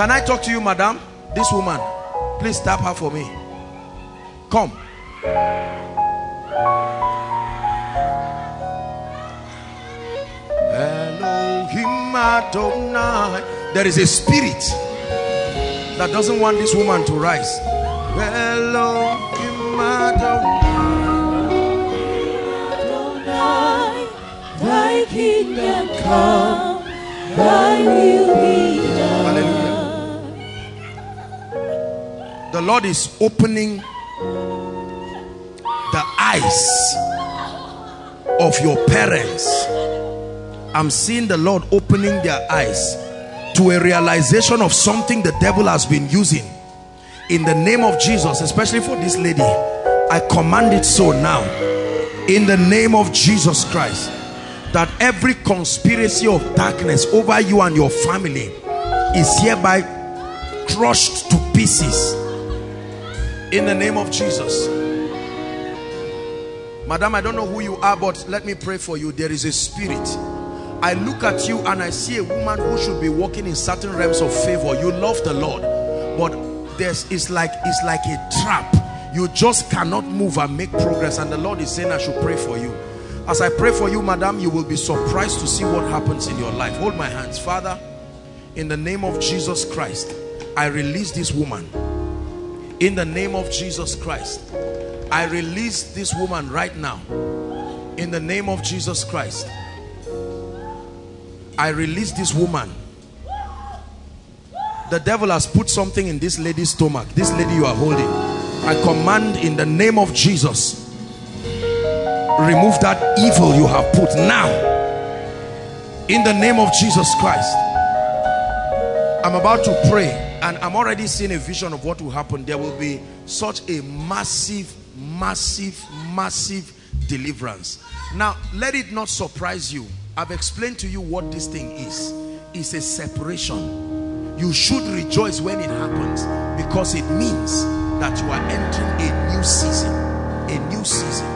Can I talk to you, madam? This woman, please tap her for me. Come. Elohim Adonai. There is a spirit that doesn't want this woman to rise. Elohim. Adonai, thy kingdom come, thy will be The Lord is opening the eyes of your parents. I'm seeing the Lord opening their eyes to a realization of something the devil has been using. In the name of Jesus, especially for this lady, I command it so now. In the name of Jesus Christ, that every conspiracy of darkness over you and your family is hereby crushed to pieces in the name of Jesus. Madam I don't know who you are but let me pray for you. There is a spirit. I look at you and I see a woman who should be walking in certain realms of favor. You love the Lord but there's it's like it's like a trap. You just cannot move and make progress and the Lord is saying I should pray for you. As I pray for you madam you will be surprised to see what happens in your life. Hold my hands. Father in the name of Jesus Christ I release this woman in the name of Jesus Christ I release this woman right now. In the name of Jesus Christ I release this woman. The devil has put something in this lady's stomach. This lady you are holding. I command in the name of Jesus remove that evil you have put now. In the name of Jesus Christ I'm about to pray and I'm already seeing a vision of what will happen. There will be such a massive massive massive deliverance. Now let it not surprise you. I've explained to you what this thing is. It's a separation. You should rejoice when it happens because it means that you are entering a new season. A new season.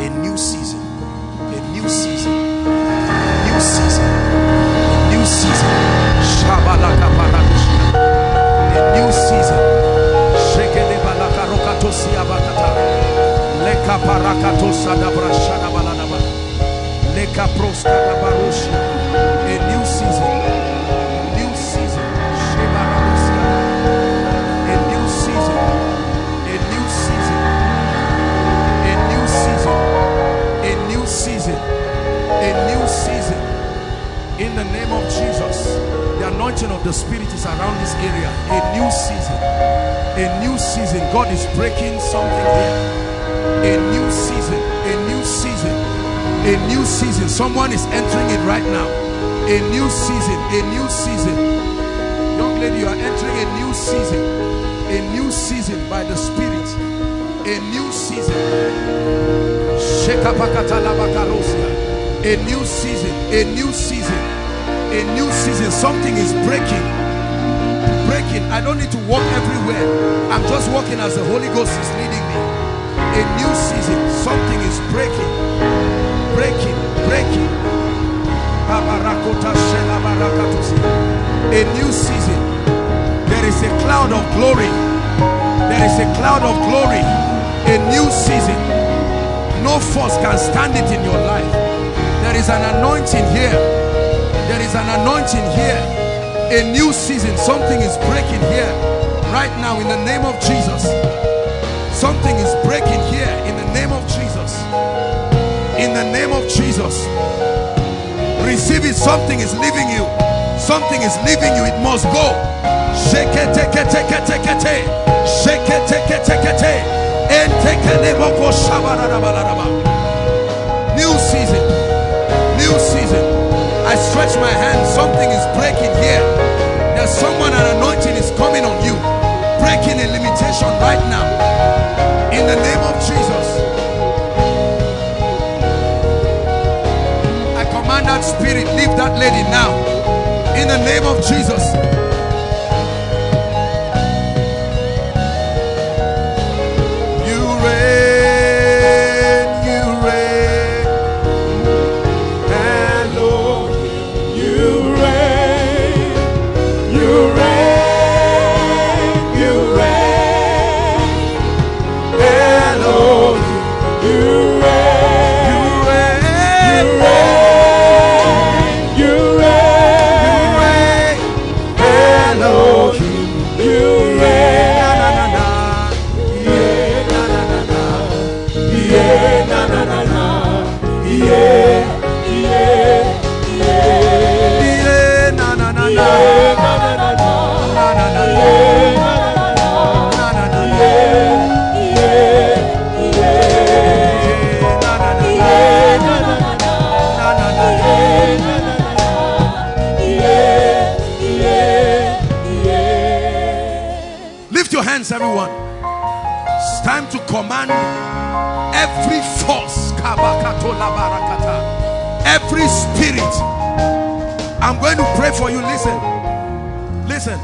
A new season. A new season. A new season. A new season. Shabalaka new season. Shekele balaka rokatosia bakata. leka parakato sadabra shadabaladaba. leka proska dabarushia. a new season. New season. A new season. A new season. A new season. A new season. A new season. In the name of Jesus anointing of the spirit is around this area a new season a new season God is breaking something here a new season a new season a new season someone is entering it right now a new season a new season young lady you are entering a new season a new season by the spirit a new season A new season, a new season, a new season. Something is breaking. Breaking. I don't need to walk everywhere. I'm just walking as the Holy Ghost is leading me. A new season. Something is breaking. Breaking. Breaking. A new season. There is a cloud of glory. There is a cloud of glory. A new season. No force can stand it in your life. There is an anointing here. Is an anointing here. A new season. Something is breaking here. Right now in the name of Jesus. Something is breaking here in the name of Jesus. In the name of Jesus. Receive it. Something is leaving you. Something is leaving you. It must go. Shake it, take it, take it, take it. Shake it, take it, take it. Take it. Stretch my hand. Something is breaking here. There's someone an anointing is coming on you. Breaking a limitation right now. In the name of Jesus. I command that spirit, leave that lady now. In the name of Jesus. Pray for you. Listen, listen.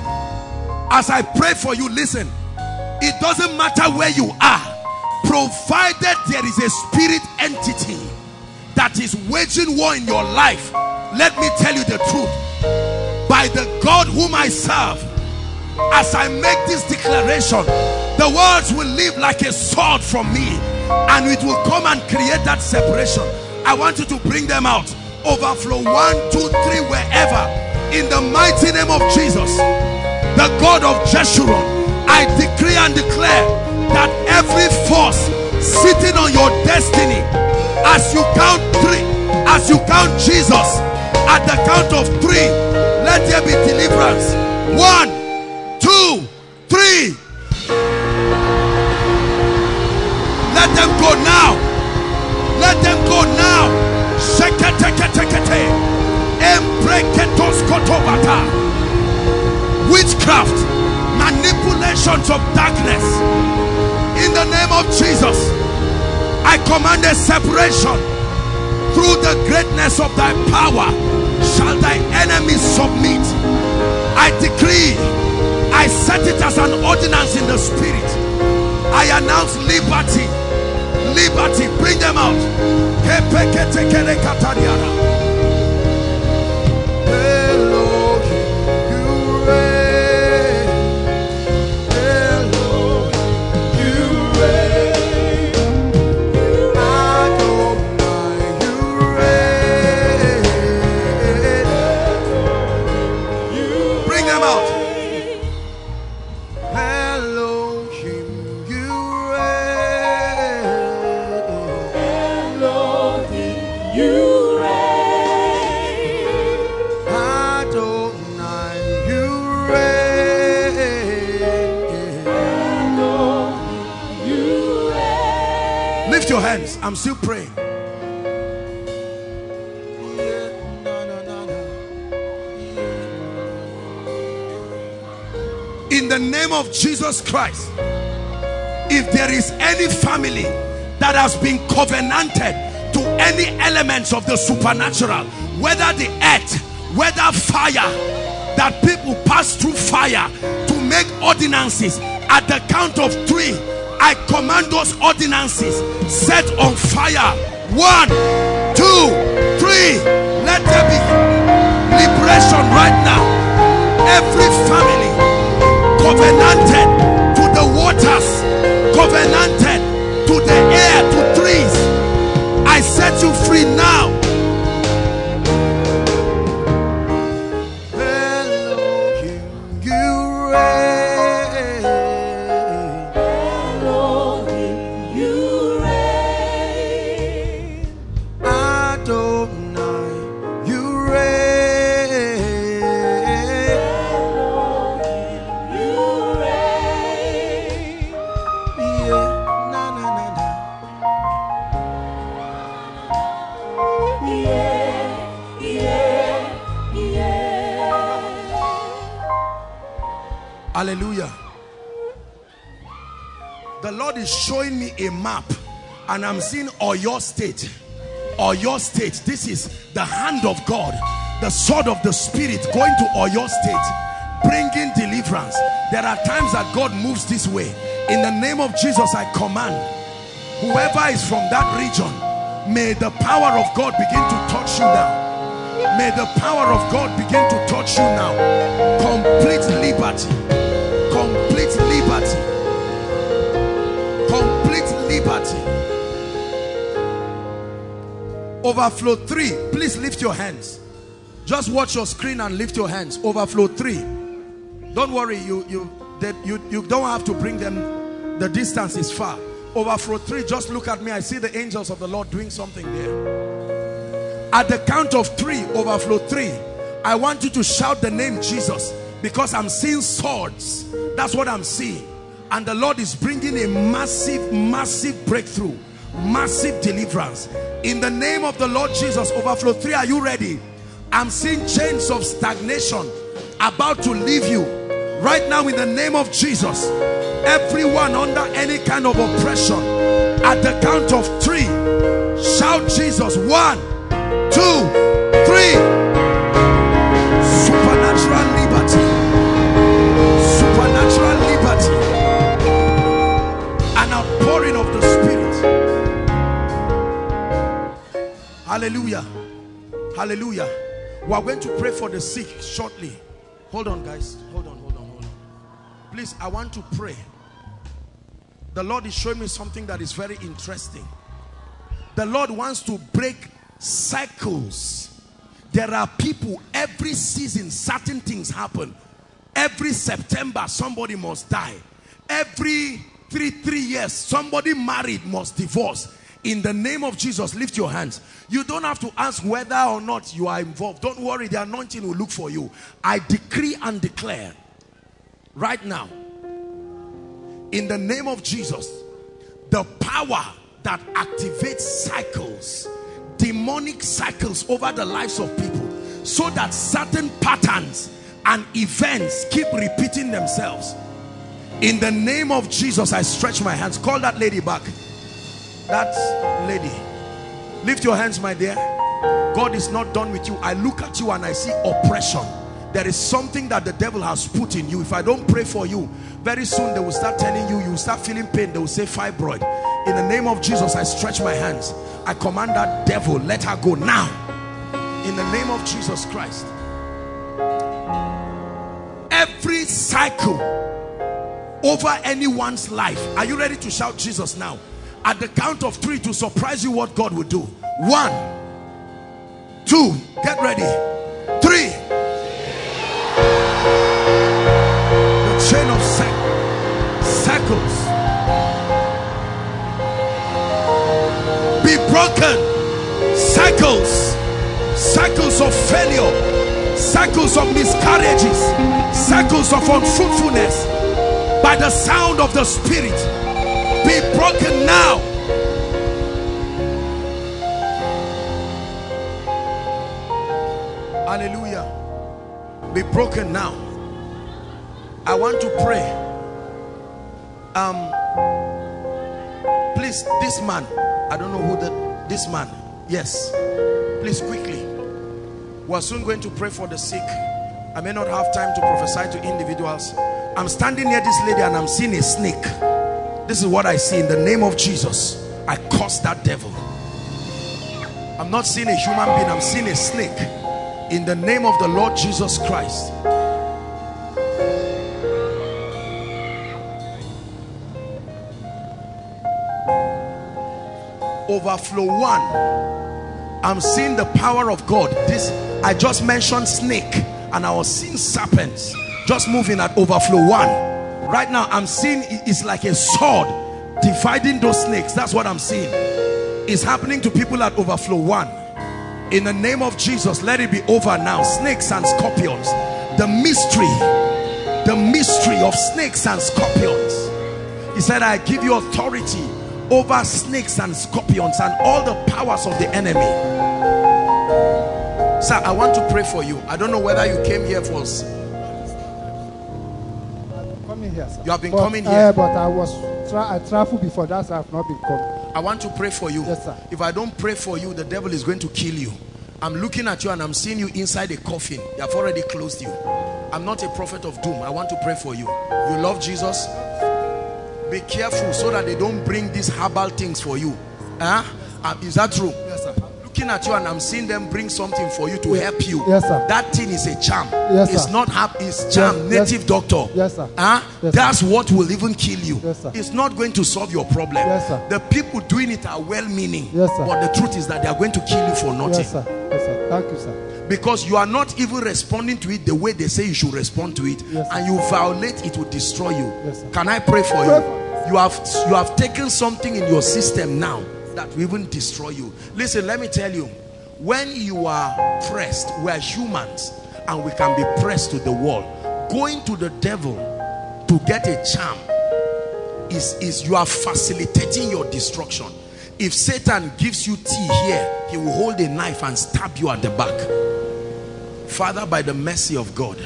As I pray for you, listen. It doesn't matter where you are, provided there is a spirit entity that is waging war in your life. Let me tell you the truth. By the God whom I serve, as I make this declaration, the words will live like a sword from me and it will come and create that separation. I want you to bring them out. Overflow one, two, three, wherever. In the mighty name of Jesus, the God of Jeshurun, I decree and declare that every force sitting on your destiny, as you count three, as you count Jesus, at the count of three, let there be deliverance. One, a separation through the greatness of thy power. Shall thy enemies submit? I decree, I set it as an ordinance in the spirit. I announce liberty. Liberty. Bring them out. I'm still praying. In the name of Jesus Christ, if there is any family that has been covenanted to any elements of the supernatural, whether the earth, whether fire, that people pass through fire to make ordinances. At the count of three, I command those ordinances set on fire. One, two, three. Let there be liberation right now. Every family covenanted to the waters, covenanted to the air, to trees. I set you free now. Lord is showing me a map and I'm seeing Oyo State. Oyo State. This is the hand of God, the sword of the Spirit going to Oyo State, bringing deliverance. There are times that God moves this way. In the name of Jesus, I command whoever is from that region, may the power of God begin to touch you now. May the power of God begin to touch you now. Complete liberty. Complete liberty. Liberty. Overflow three. Please lift your hands. Just watch your screen and lift your hands. Overflow three. Don't worry, you you that you you don't have to bring them. The distance is far. Overflow three. Just look at me. I see the angels of the Lord doing something there. At the count of three, overflow three. I want you to shout the name Jesus because I'm seeing swords. That's what I'm seeing. And the Lord is bringing a massive, massive breakthrough, massive deliverance. In the name of the Lord Jesus, overflow three. Are you ready? I'm seeing chains of stagnation about to leave you. Right now, in the name of Jesus, everyone under any kind of oppression, at the count of three, shout Jesus. One, two, three. Supernatural liberty. Supernatural outpouring of the Spirit. Hallelujah. Hallelujah. We are going to pray for the sick shortly. Hold on, guys. Hold on, hold on, hold on. Please, I want to pray. The Lord is showing me something that is very interesting. The Lord wants to break cycles. There are people every season, certain things happen. Every September, somebody must die. Every three, three years, somebody married must divorce. In the name of Jesus, lift your hands. You don't have to ask whether or not you are involved. Don't worry, the anointing will look for you. I decree and declare right now, in the name of Jesus, the power that activates cycles, demonic cycles over the lives of people, so that certain patterns and events keep repeating themselves. In the name of Jesus, I stretch my hands. Call that lady back. That lady. Lift your hands, my dear. God is not done with you. I look at you and I see oppression. There is something that the devil has put in you. If I don't pray for you, very soon they will start telling you, you will start feeling pain. They will say fibroid. In the name of Jesus, I stretch my hands. I command that devil, let her go now. In the name of Jesus Christ. Every cycle over anyone's life. Are you ready to shout Jesus now? At the count of three to surprise you what God will do. One, two, get ready. Three. The chain of circles be broken. Cycles, cycles of failure, cycles of miscarriages, cycles of unfruitfulness by the sound of the Spirit be broken now. Hallelujah. Be broken now. I want to pray. Um, please this man, I don't know who the, this man, yes. Please, quickly. We're soon going to pray for the sick. I may not have time to prophesy to individuals. I'm standing near this lady and I'm seeing a snake. This is what I see in the name of Jesus. I curse that devil. I'm not seeing a human being, I'm seeing a snake. In the name of the Lord Jesus Christ. Overflow one. I'm seeing the power of God. This I just mentioned snake and I was seeing serpents just moving at overflow one. Right now I'm seeing it's like a sword dividing those snakes. That's what I'm seeing. It's happening to people at overflow one. In the name of Jesus, let it be over now. Snakes and scorpions. The mystery, the mystery of snakes and scorpions. He said, I give you authority over snakes and scorpions and all the powers of the enemy. Sir, I want to pray for you. I don't know whether you came here for here, sir. You have been but, coming uh, here. but I was tra I traveled before that, so I have not been coming. I want to pray for you. Yes, sir. If I don't pray for you, the devil is going to kill you. I'm looking at you and I'm seeing you inside a coffin. They have already closed you. I'm not a prophet of doom. I want to pray for you. You love Jesus? Be careful so that they don't bring these herbal things for you. Huh? Uh, is that true? Yes, sir. Looking at you and I'm seeing them bring something for you to Yes. help you. Yes, sir. That thing is a charm. Yes, sir. it's not herb, it's charm. Yes, yes. Native doctor. Yes, sir. Huh? Yes, sir. That's what will even kill you. Yes, sir. It's not going to solve your problem. Yes, sir. The people doing it are well-meaning. Yes, sir. But the truth is that they are going to kill you for nothing. Yes, sir. Yes, sir. Thank you, sir. Because you are not even responding to it the way they say you should respond to it. Yes, sir. and you violate, it will destroy you. Yes, sir. Can I pray for you? You have you have taken something in your system now that we will even destroy you. Listen, let me tell you. When you are pressed, we are humans and we can be pressed to the wall. Going to the devil to get a charm is, is you are facilitating your destruction. If Satan gives you tea here, he will hold a knife and stab you at the back. Father, by the mercy of God,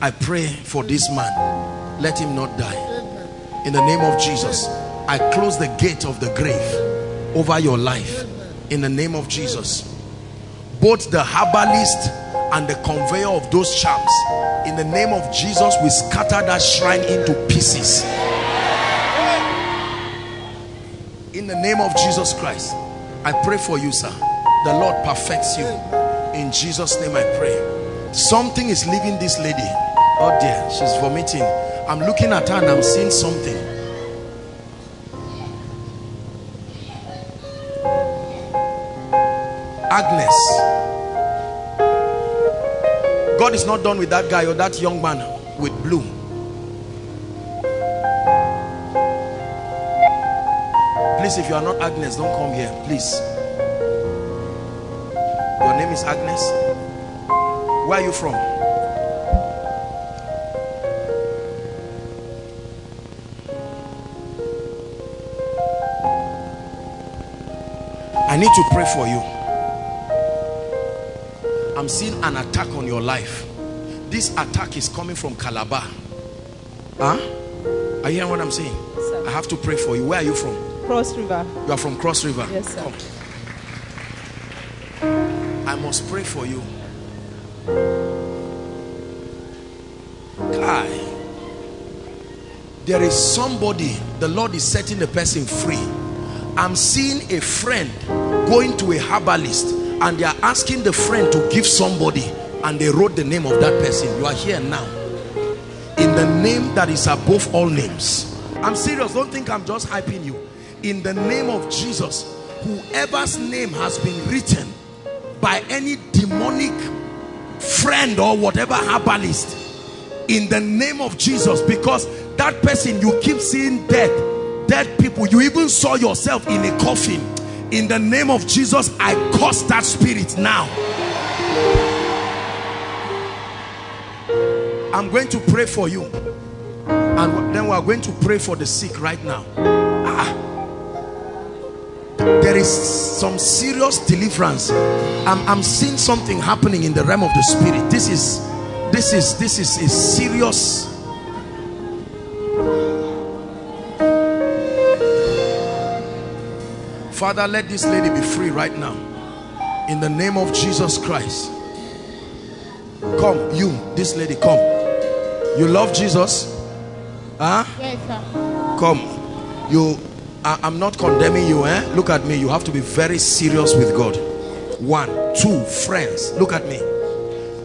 I pray for this man. Let him not die. In the name of Jesus, I close the gate of the grave over your life. In the name of Jesus. Both the herbalist and the conveyor of those charms, in the name of Jesus, we scatter that shrine into pieces. In the name of Jesus Christ, I pray for you, sir. The Lord perfects you. In Jesus' name I pray. Something is leaving this lady. Oh dear, she's vomiting. I'm looking at her and I'm seeing something. Agnes. God is not done with that guy or that young man with blue. Please, if you are not Agnes, don't come here. Please. Your name is Agnes. Where are you from? I need to pray for you. I'm seeing an attack on your life. This attack is coming from Calabar. Huh? Are you hearing what I'm saying? sir. I have to pray for you. Where are you from? Cross River. You are from Cross River. Yes, sir. Come. I must pray for you. Kai. There is somebody, the Lord is setting the person free. I'm seeing a friend going to a herbalist and they are asking the friend to give somebody and they wrote the name of that person. You are here now. In the name that is above all names. I'm serious. Don't think I'm just hyping you. In the name of Jesus, whoever's name has been written by any demonic friend or whatever herbalist in the name of Jesus because that person you keep seeing dead dead people you even saw yourself in a coffin in the name of Jesus I curse that spirit now. I'm going to pray for you. And then we are going to pray for the sick right now. Ah. there is some serious deliverance. I'm, I'm seeing something happening in the realm of the spirit. This is this is this is a serious Father, let this lady be free right now. In the name of Jesus Christ. Come, you, this lady, come. You love Jesus? Huh? Yes, sir. Come. You, I, I'm not condemning you. Eh? Look at me. You have to be very serious with God. One, two, friends. Look at me.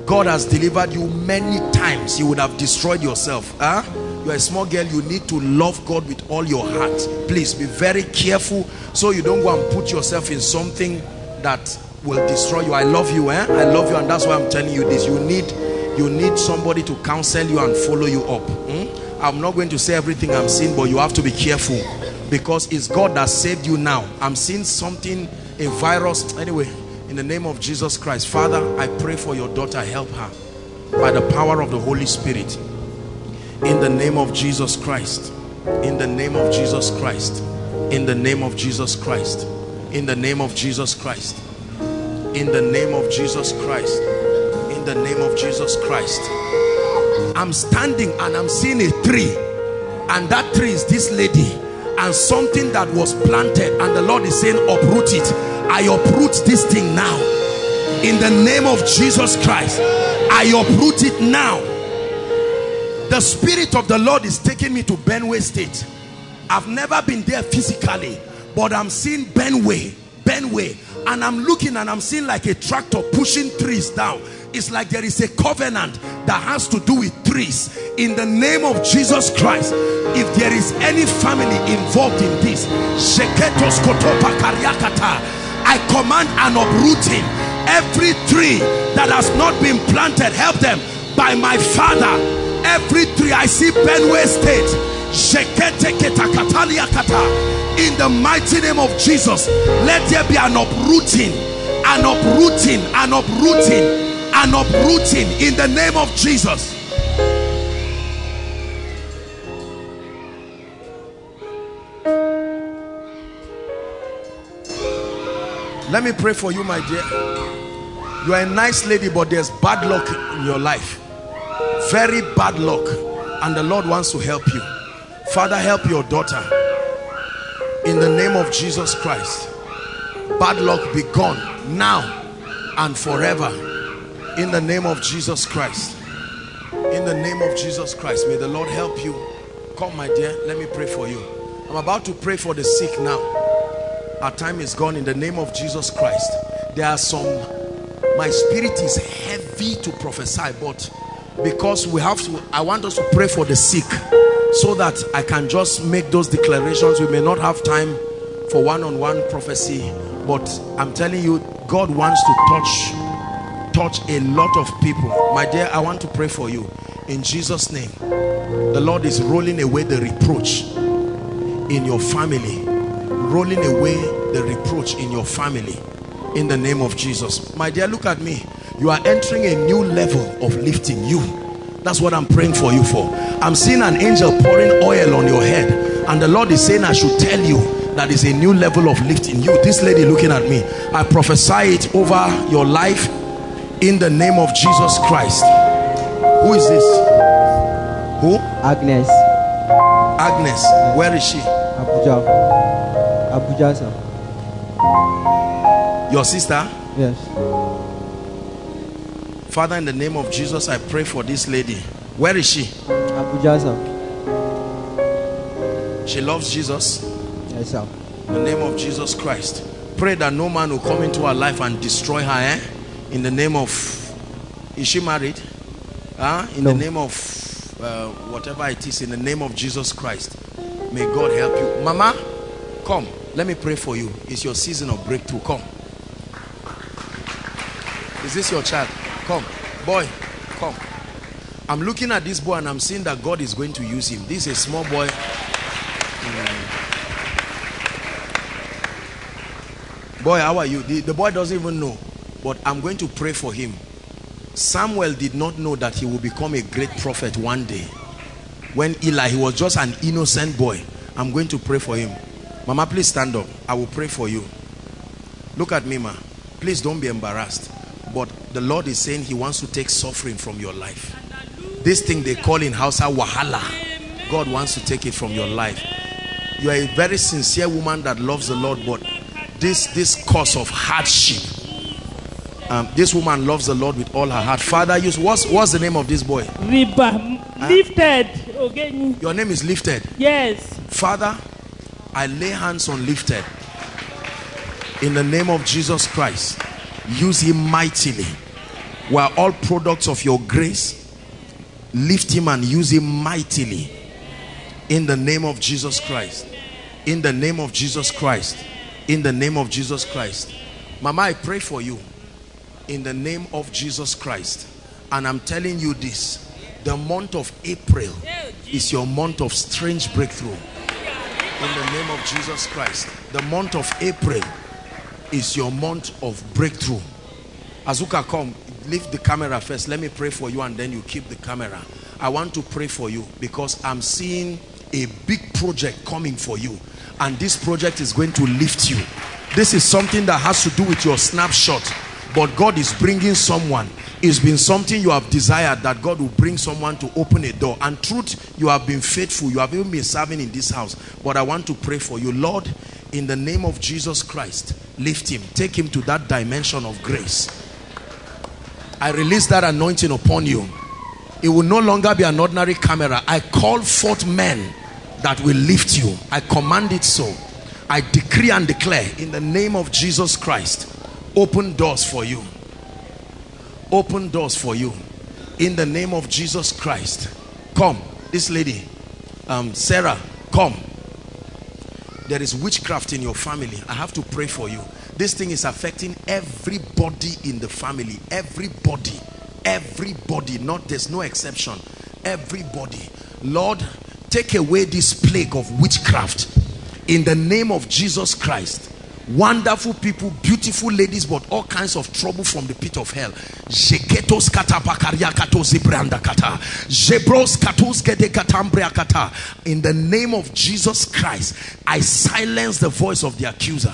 God has delivered you many times. You would have destroyed yourself. Huh? You're a small girl. You need to love God with all your heart. Please be very careful so you don't go and put yourself in something that will destroy you. I love you. Eh? I love you and that's why I'm telling you this. You need you need somebody to counsel you and follow you up. Hmm? I'm not going to say everything I'm seeing, but you have to be careful because it's God that saved you now. I'm seeing something, a virus. Anyway, in the name of Jesus Christ, Father, I pray for your daughter. Help her by the power of the Holy Spirit. In the name of Jesus Christ. In the name of Jesus Christ. In the name of Jesus Christ. In the name of Jesus Christ. In the name of Jesus Christ. In the name of Jesus Christ. I'm standing and I'm seeing a tree. And that tree is this lady. And something that was planted. And the Lord is saying, uproot it. I uproot this thing now. In the name of Jesus Christ. I uproot it now. The Spirit of the Lord is taking me to Benue State. I've never been there physically. But I'm seeing Benue. Benue. And I'm looking and I'm seeing like a tractor pushing trees down it's like there is a covenant that has to do with trees in the name of Jesus Christ if there is any family involved in this I command an uprooting every tree that has not been planted help them by my father every tree I see Benue State in the mighty name of Jesus let there be an uprooting an uprooting an uprooting an uprooting in the name of Jesus. Let me pray for you, my dear. You are a nice lady, but there's bad luck in your life. Very bad luck. And the Lord wants to help you. Father, help your daughter. In the name of Jesus Christ. Bad luck be gone now and forever in the name of Jesus Christ in the name of Jesus Christ may the Lord help you come my dear let me pray for you I'm about to pray for the sick now our time is gone in the name of Jesus Christ there are some my spirit is heavy to prophesy but because we have to I want us to pray for the sick so that I can just make those declarations. We may not have time for one-on-one -on -one prophecy but I'm telling you God wants to touch touch a lot of people. My dear i want to pray for you. In jesus name the lord is rolling away the reproach in your family. Rolling away the reproach in your family in the name of jesus my dear look at me you are entering a new level of lifting you that's what i'm praying for you for i'm seeing an angel pouring oil on your head and the lord is saying i should tell you that is a new level of lifting you this lady looking at me i prophesy it over your life in the name of Jesus Christ. Who is this? Who? Agnes. Agnes. Where is she? Abuja. Abuja, sir. Your sister? Yes. Father, in the name of Jesus, I pray for this lady. Where is she? Abuja, sir. She loves Jesus? Yes, sir. In the name of Jesus Christ. Pray that no man will come into her life and destroy her, eh? in the name of is she married huh? in no. the name of uh, whatever it is in the name of Jesus Christ may God help you mama come let me pray for you it's your season of breakthrough come is this your child come boy come I'm looking at this boy and I'm seeing that God is going to use him this is a small boy mm. boy how are you the, the boy doesn't even know but I'm going to pray for him. Samuel did not know that he will become a great prophet one day. When Eli, he was just an innocent boy. I'm going to pray for him. Mama, please stand up. I will pray for you. Look at me, ma. Please don't be embarrassed. But the Lord is saying he wants to take suffering from your life. This thing they call in Hausa Wahala. God wants to take it from your life. You are a very sincere woman that loves the Lord, but this this cause of hardship um, this woman loves the lord with all her heart father use what's what's the name of this boy Riba lifted. Okay. your name is lifted Yes. father i lay hands on lifted in the name of jesus christ use him mightily. We are all products of your grace lift him and use him mightily. In the name of jesus christ. In the name of jesus christ. In the name of jesus christ. Mama i pray for you. In the name of jesus christ. And i'm telling you this. The month of april is your month of strange breakthrough. In the name of jesus christ. The month of april is your month of breakthrough. Azuka come leave the camera first. Let me pray for you and then you keep the camera. I want to pray for you because i'm seeing a big project coming for you and this project is going to lift you. This is something that has to do with your snapshot but god is bringing someone it's been something you have desired that god will bring someone to open a door and truth you have been faithful you have even been serving in this house but i want to pray for you lord in the name of jesus christ lift him take him to that dimension of grace I release that anointing upon you. It will no longer be an ordinary camera. I call forth men that will lift you. I command it so. I decree and declare in the name of Jesus Christ, open doors for you. Open doors for you. In the name of Jesus Christ. Come, this lady, um, Sarah, come. There is witchcraft in your family. I have to pray for you this thing is affecting everybody in the family everybody everybody not there's no exception everybody lord take away this plague of witchcraft in the name of jesus christ wonderful people beautiful ladies but all kinds of trouble from the pit of hell Jeketos in the name of jesus christ i silence the voice of the accuser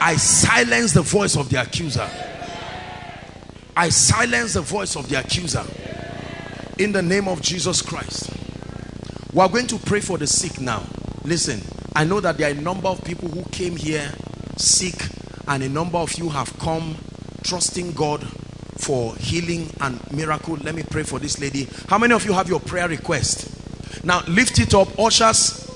I silence the voice of the accuser. I silence the voice of the accuser. In the name of Jesus Christ. We are going to pray for the sick now. Listen, I know that there are a number of people who came here sick and a number of you have come trusting God for healing and miracle. Let me pray for this lady. How many of you have your prayer request? Now lift it up. Ushers,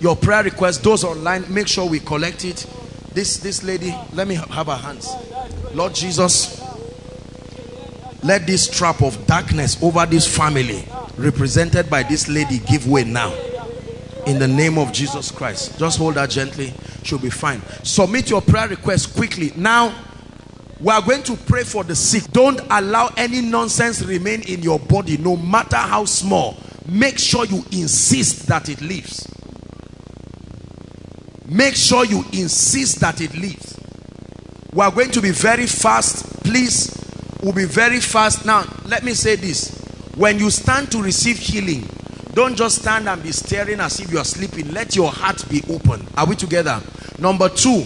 your prayer request. Those online, make sure we collect it this this lady let me have her hands lord jesus let this trap of darkness over this family represented by this lady give way now in the name of jesus christ. Just hold that gently. She'll be fine. Submit your prayer request quickly. Now we are going to pray for the sick. Don't allow any nonsense remain in your body no matter how small. Make sure you insist that it leaves. Make sure you insist that it leaves. We are going to be very fast. Please we'll be very fast. Now let me say this. When you stand to receive healing don't just stand and be staring as if you are sleeping. Let your heart be open. Are we together? Number two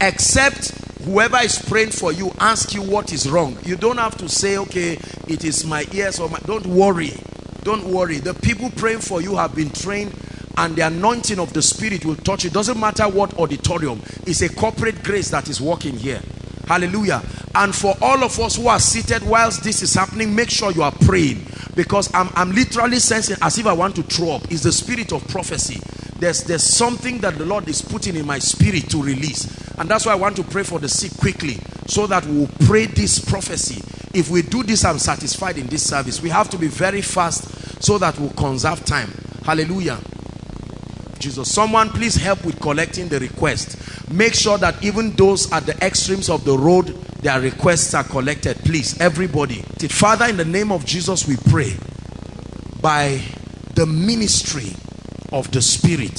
accept whoever is praying for you ask you what is wrong. You don't have to say okay it is my ears or my don't worry. Don't worry. The people praying for you have been trained and the anointing of the spirit will touch you. doesn't matter what auditorium. It's a corporate grace that is working here hallelujah. And for all of us who are seated whilst this is happening make sure you are praying. Because I'm, I'm literally sensing as if I want to throw up. Is the spirit of prophecy. There's there's something that the Lord is putting in my spirit to release. And that's why I want to pray for the sick quickly. So that we'll pray this prophecy. If we do this I'm satisfied in this service. We have to be very fast so that we'll conserve time. Hallelujah Jesus. Someone please help with collecting the request. Make sure that even those at the extremes of the road, their requests are collected. Please, everybody. Father, in the name of Jesus, we pray by the ministry of the Spirit.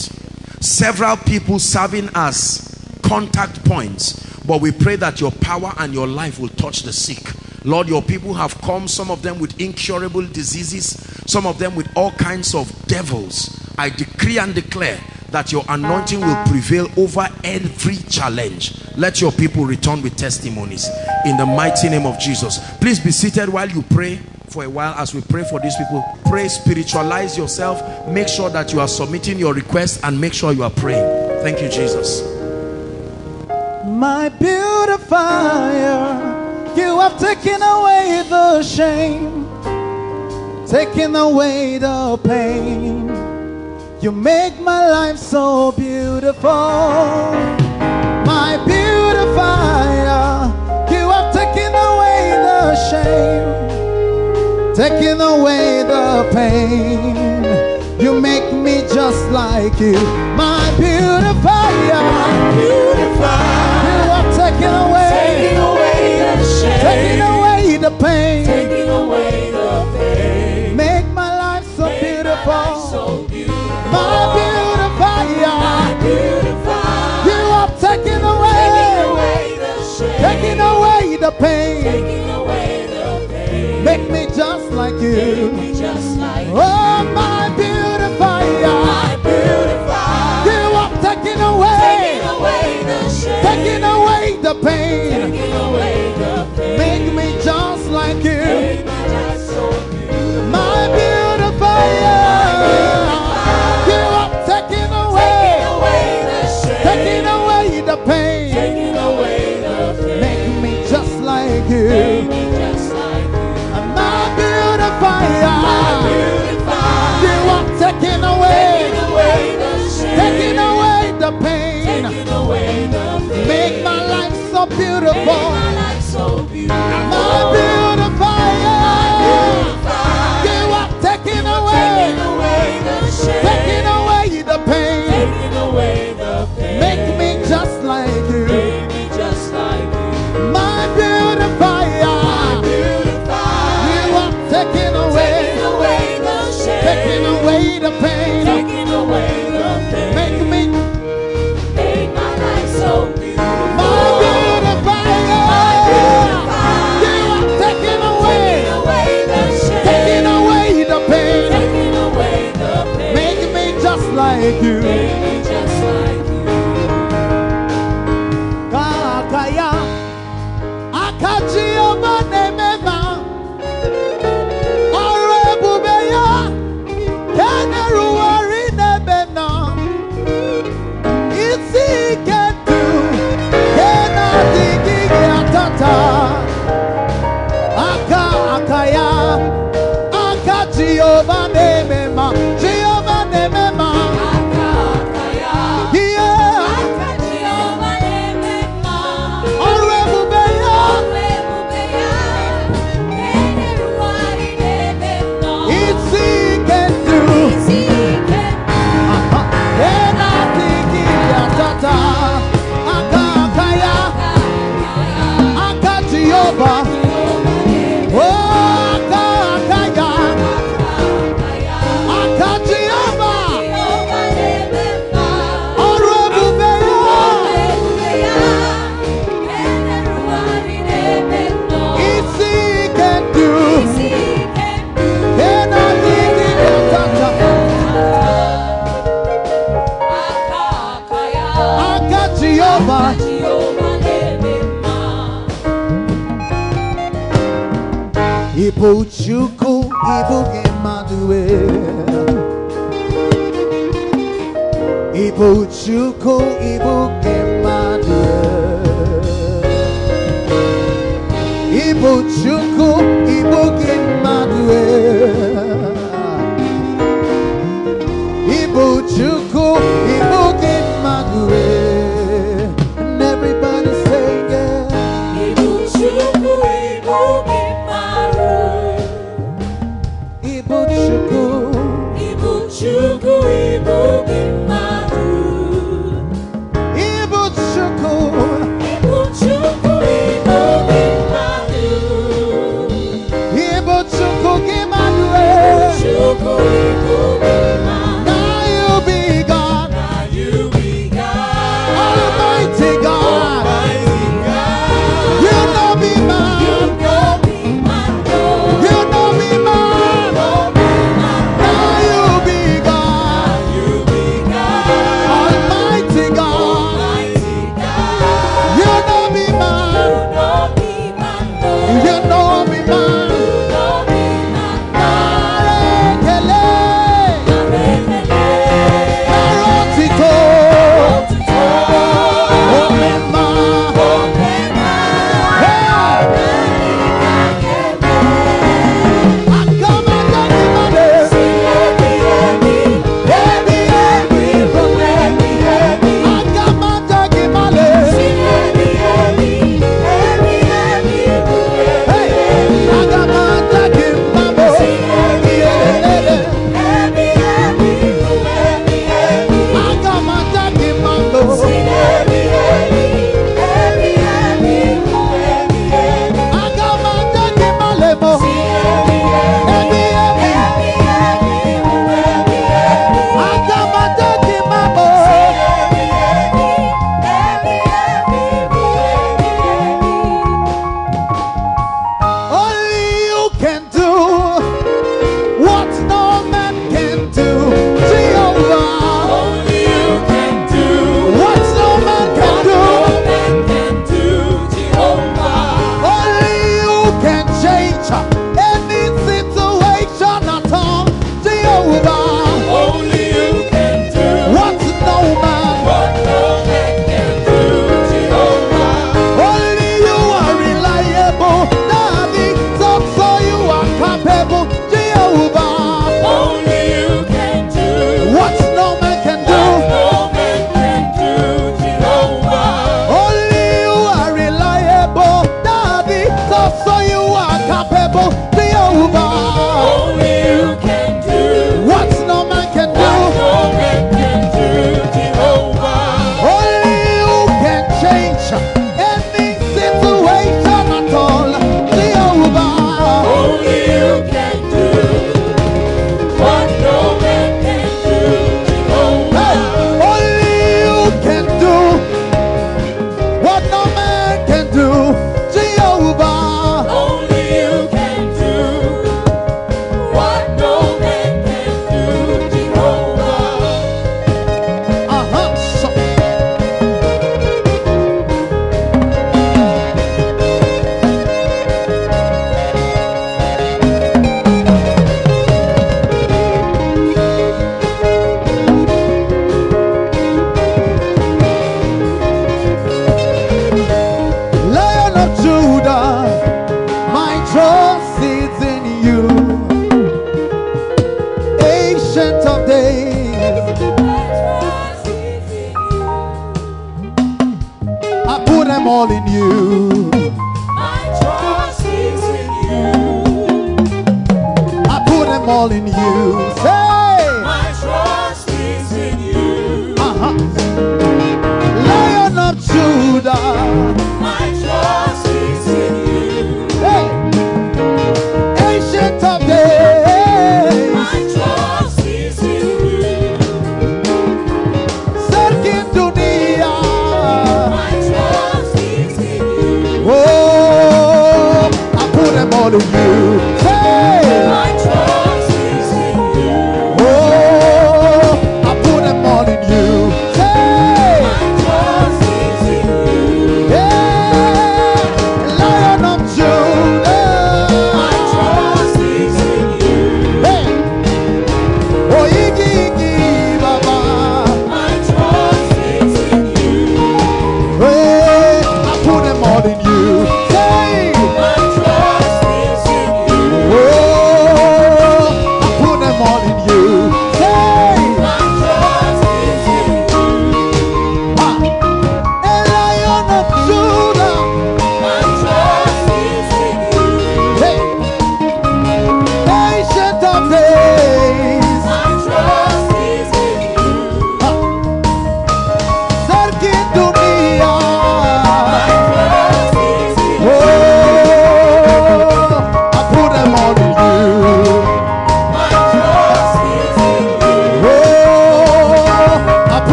Several people serving as contact points, but we pray that your power and your life will touch the sick. Lord, your people have come, some of them with incurable diseases, some of them with all kinds of devils. I decree and declare that your anointing will prevail over every challenge. Let your people return with testimonies in the mighty name of Jesus. Please be seated while you pray for a while as we pray for these people. Pray, spiritualize yourself. Make sure that you are submitting your request and make sure you are praying. Thank you, Jesus. my beautifier. You have taken away the shame, taken away the pain. You make my life so beautiful. My beautifier. You have taken away the shame, taken away the pain. You make me just like you. My beautifier. Beautify. You have taken away, taking away the pain. Taking away the pain. Make my life so Make my beautiful. life so beautiful. My beautifier. Beautify. You taken Taking away, away the shame. taking away the pain. Taking away the pain. Make me just like you. Make me just like oh, you. Oh, my beautifier. My beautify. You have taken away, Taking away the shame. taking away the pain. Taking away beautiful. my so beautiful. 부분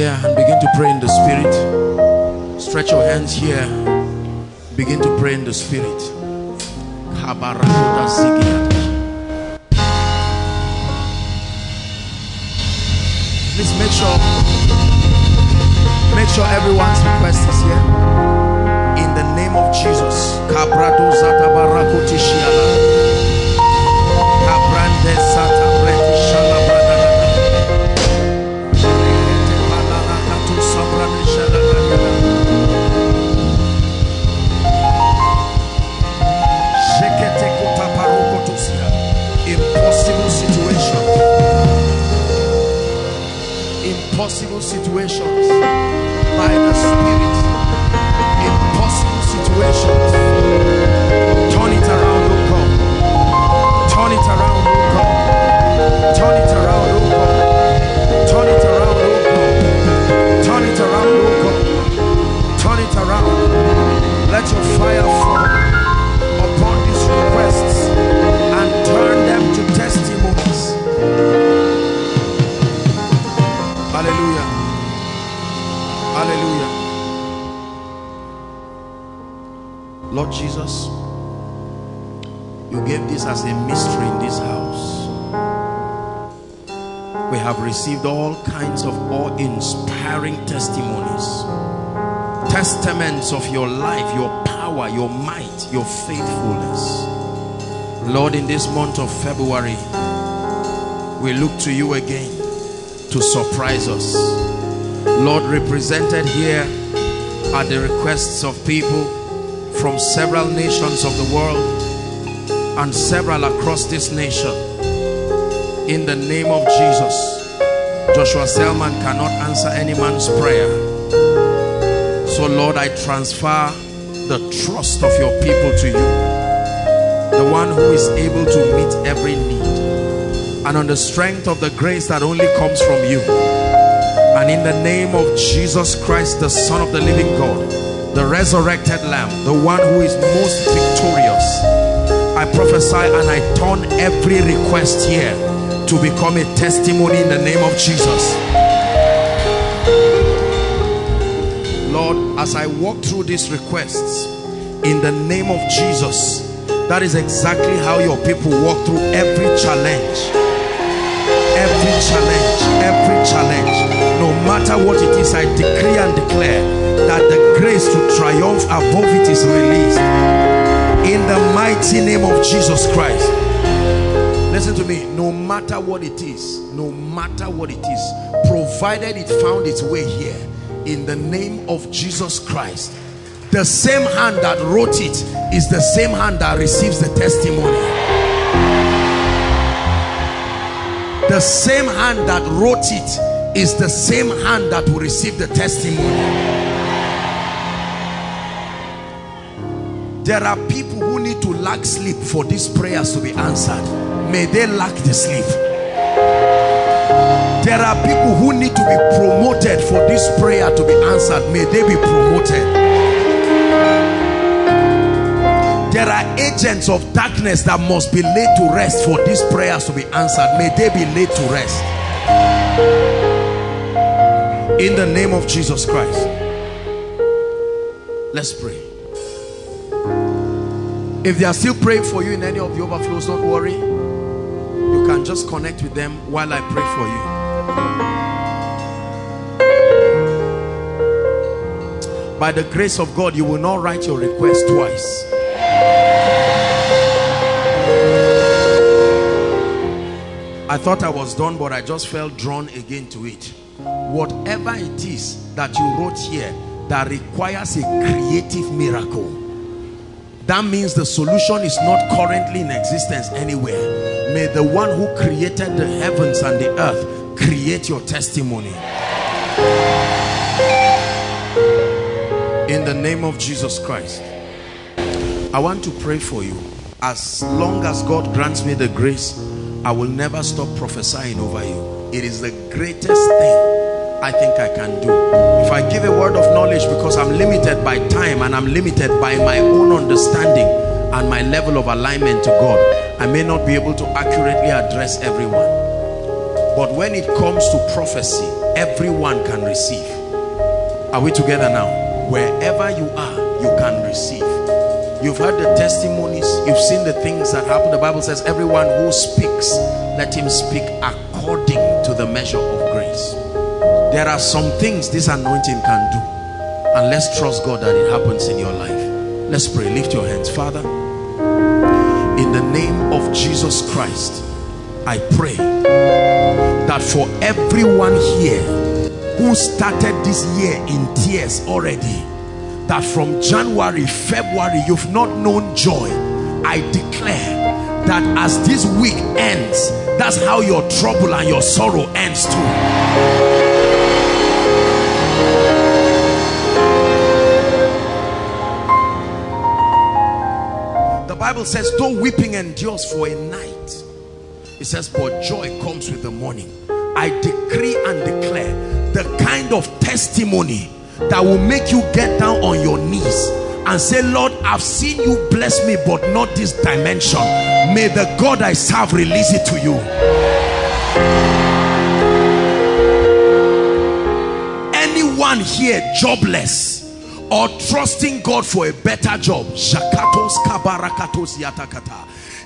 your surprise us. Lord, represented here are the requests of people from several nations of the world and several across this nation. In the name of Jesus, Joshua Selman cannot answer any man's prayer. So Lord, I transfer the trust of your people to you. The one who is able to meet every need. And on the strength of the grace that only comes from you. And in the name of Jesus Christ, the Son of the living God, the resurrected Lamb, the one who is most victorious, I prophesy and I turn every request here to become a testimony in the name of Jesus. Lord, as I walk through these requests, in the name of Jesus, that is exactly how your people walk through every challenge. Every challenge, every challenge. No matter what it is, I decree and declare that the grace to triumph above it is released. In the mighty name of Jesus Christ. Listen to me, no matter what it is, no matter what it is, provided it found its way here, in the name of Jesus Christ, the same hand that wrote it is the same hand that receives the testimony. The same hand that wrote it is the same hand that will receive the testimony. There are people who need to lack sleep for these prayers to be answered. May they lack the sleep. There are people who need to be promoted for this prayer to be answered. May they be promoted. There are agents of darkness that must be laid to rest for these prayers to be answered. May they be laid to rest. In the name of Jesus Christ. Let's pray. If they are still praying for you in any of the overflows, don't worry. You can just connect with them while I pray for you. By the grace of God, you will not write your request twice. I thought I was done, but I just felt drawn again to it. Whatever it is that you wrote here that requires a creative miracle, that means the solution is not currently in existence anywhere. May the one who created the heavens and the earth create your testimony. In the name of Jesus Christ. I want to pray for you. As long as God grants me the grace, I will never stop prophesying over you. It is the greatest thing I think I can do. If I give a word of knowledge because I'm limited by time and I'm limited by my own understanding and my level of alignment to God, I may not be able to accurately address everyone. But when it comes to prophecy, everyone can receive. Are we together now? Wherever you are, you can receive. You've heard the testimonies, you've seen the things that happen. The Bible says, Everyone who speaks, let him speak according to the measure of. There are some things this anointing can do. And let's trust God that it happens in your life. Let's pray. Lift your hands. Father, in the name of Jesus Christ, I pray that for everyone here who started this year in tears already, that from January, February, you've not known joy, I declare that as this week ends, that's how your trouble and your sorrow ends too. Bible says, though weeping endures for a night, it says, but joy comes with the morning. I decree and declare the kind of testimony that will make you get down on your knees and say, Lord, I've seen you bless me, but not this dimension. May the God I serve release it to you. Anyone here jobless or trusting God for a better job,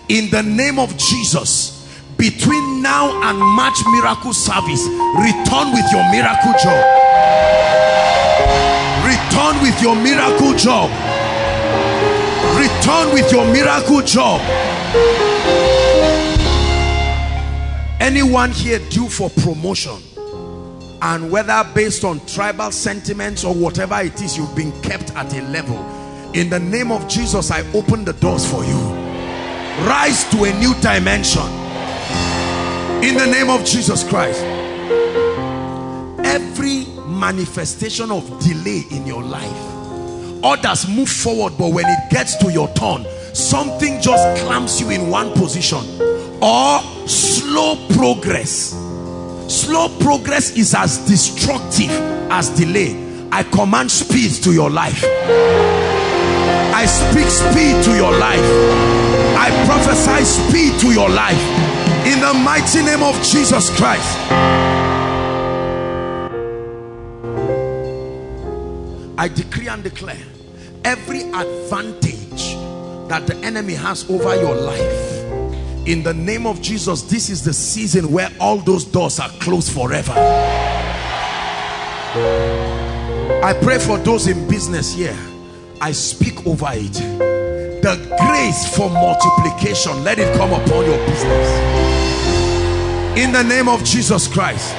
in the name of Jesus, between now and March miracle service, return with your miracle job. Return with your miracle job. Return with your miracle job. Anyone here due for promotion and whether based on tribal sentiments or whatever it is, you've been kept at a level. In the name of Jesus, I open the doors for you. Rise to a new dimension. In the name of Jesus Christ. Every manifestation of delay in your life others move forward but when it gets to your turn something just clamps you in one position or slow progress slow progress is as destructive as delay. I command speed to your life. I speak speed to your life. I prophesy speed to your life. In the mighty name of jesus christ. I decree and declare every advantage that the enemy has over your life in the name of Jesus this is the season where all those doors are closed forever. I pray for those in business here. I speak over it. The grace for multiplication let it come upon your business. In the name of Jesus Christ.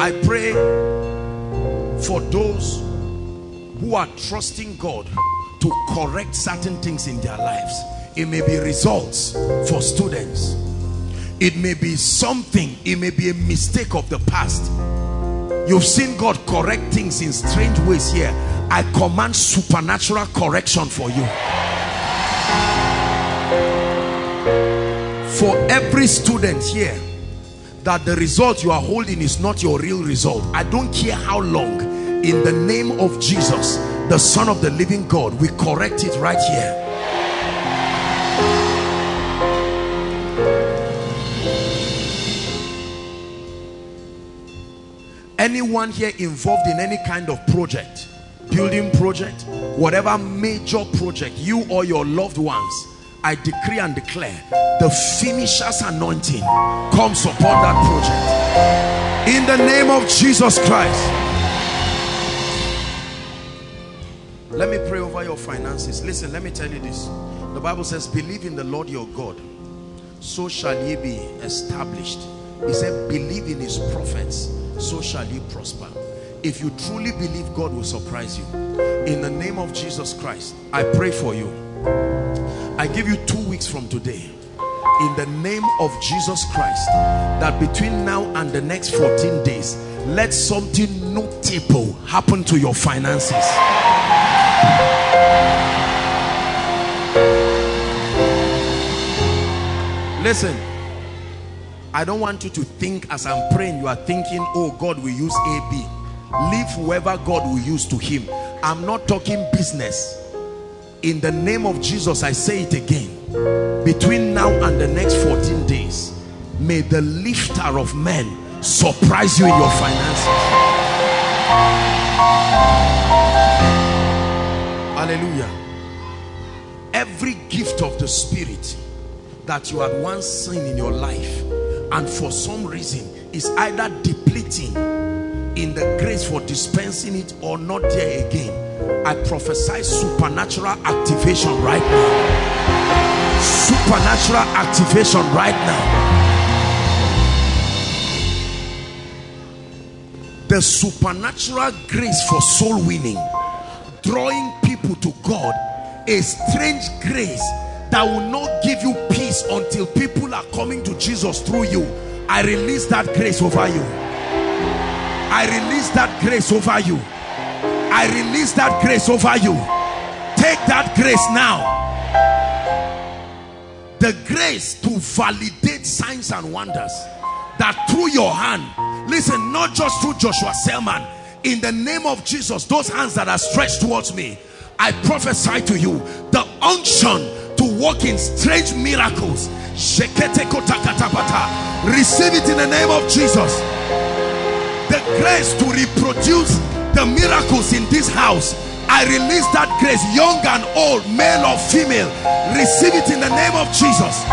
I pray for those who are trusting God to correct certain things in their lives. It may be results for students. It may be something, it may be a mistake of the past. You've seen God correct things in strange ways here. I command supernatural correction for you. For every student here, that the result you are holding is not your real result. I don't care how long. In the name of Jesus, the Son of the living God, we correct it right here. Anyone here involved in any kind of project, building project, whatever major project, you or your loved ones, I decree and declare the finisher's anointing comes upon that project. In the name of Jesus Christ. Let me pray over your finances. Listen, let me tell you this. The Bible says, believe in the Lord your God. So shall ye be established. He said, believe in his prophets. So shall you prosper. If you truly believe God will surprise you. In the name of Jesus Christ, I pray for you. I give you two weeks from today. In the name of Jesus Christ, that between now and the next 14 days, let something notable happen to your finances. Listen, I don't want you to think as I'm praying, you are thinking, oh, God will use AB. Leave whoever God will use to him. I'm not talking business. In the name of Jesus, I say it again. Between now and the next 14 days, may the lifter of men surprise you in your finances. Hallelujah. Every gift of the Spirit that you had once seen in your life and for some reason is either depleting in the grace for dispensing it or not there again. I prophesy supernatural activation right now. Supernatural activation right now. The supernatural grace for soul winning drawing people to god a strange grace that will not give you peace until people are coming to jesus through you. I release that grace over you. I release that grace over you. I release that grace over you. Take that grace now. The grace to validate signs and wonders that through your hand listen not just through joshua selman in the name of jesus those hands that are stretched towards me i prophesy to you the unction to walk in strange miracles. Receive it in the name of jesus. The grace to reproduce the miracles in this house. I release that grace young and old male or female. Receive it in the name of Jesus.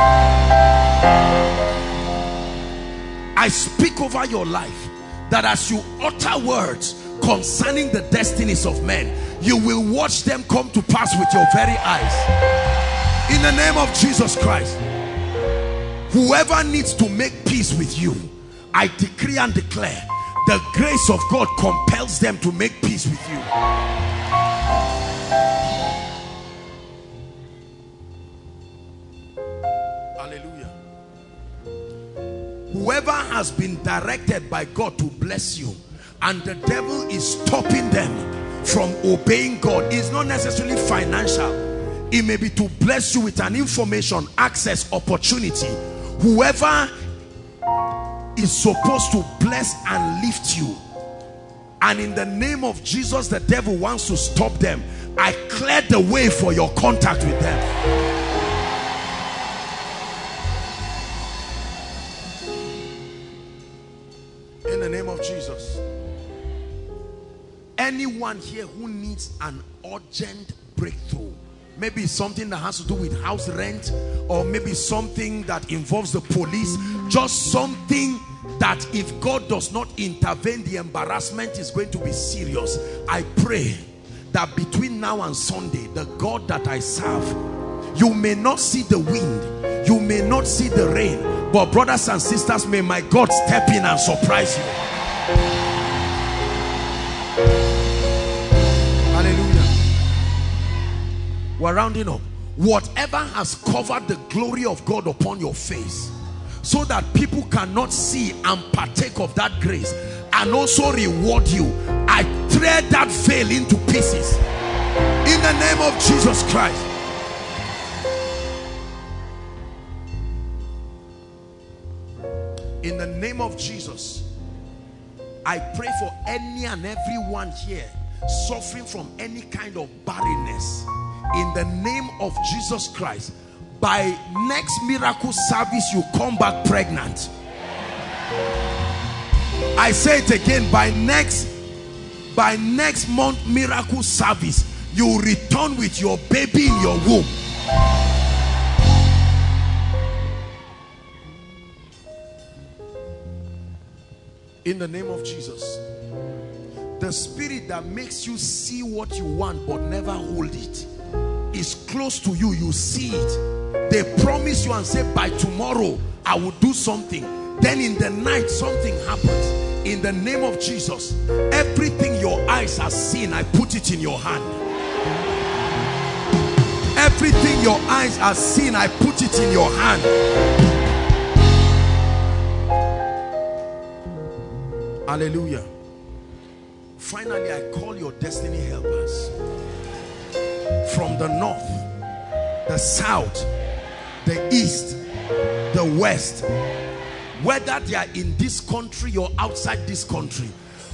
I speak over your life that as you utter words concerning the destinies of men you will watch them come to pass with your very eyes in the name of Jesus Christ whoever needs to make peace with you I decree and declare the grace of God compels them to make peace with you. Hallelujah. Whoever has been directed by God to bless you and the devil is stopping them from obeying God is not necessarily financial it may be to bless you with an information access opportunity. Whoever is supposed to bless and lift you. And in the name of Jesus the devil wants to stop them. I clear the way for your contact with them. In the name of Jesus. Anyone here who needs an urgent breakthrough maybe something that has to do with house rent or maybe something that involves the police. Just something that if God does not intervene the embarrassment is going to be serious. I pray that between now and Sunday the God that I serve you may not see the wind you may not see the rain but brothers and sisters may my God step in and surprise you we're rounding up. Whatever has covered the glory of God upon your face so that people cannot see and partake of that grace and also reward you I tear that veil into pieces. In the name of Jesus Christ. In the name of Jesus I pray for any and everyone here suffering from any kind of barrenness in the name of Jesus Christ by next miracle service you come back pregnant. I say it again by next by next month miracle service you return with your baby in your womb. In the name of Jesus the spirit that makes you see what you want but never hold it is close to you you see it. They promise you and say by tomorrow I will do something. Then in the night something happens. In the name of Jesus everything your eyes have seen I put it in your hand. Everything your eyes have seen I put it in your hand. Hallelujah. Finally I call your destiny helpers from the north the south the east the west. Whether they are in this country or outside this country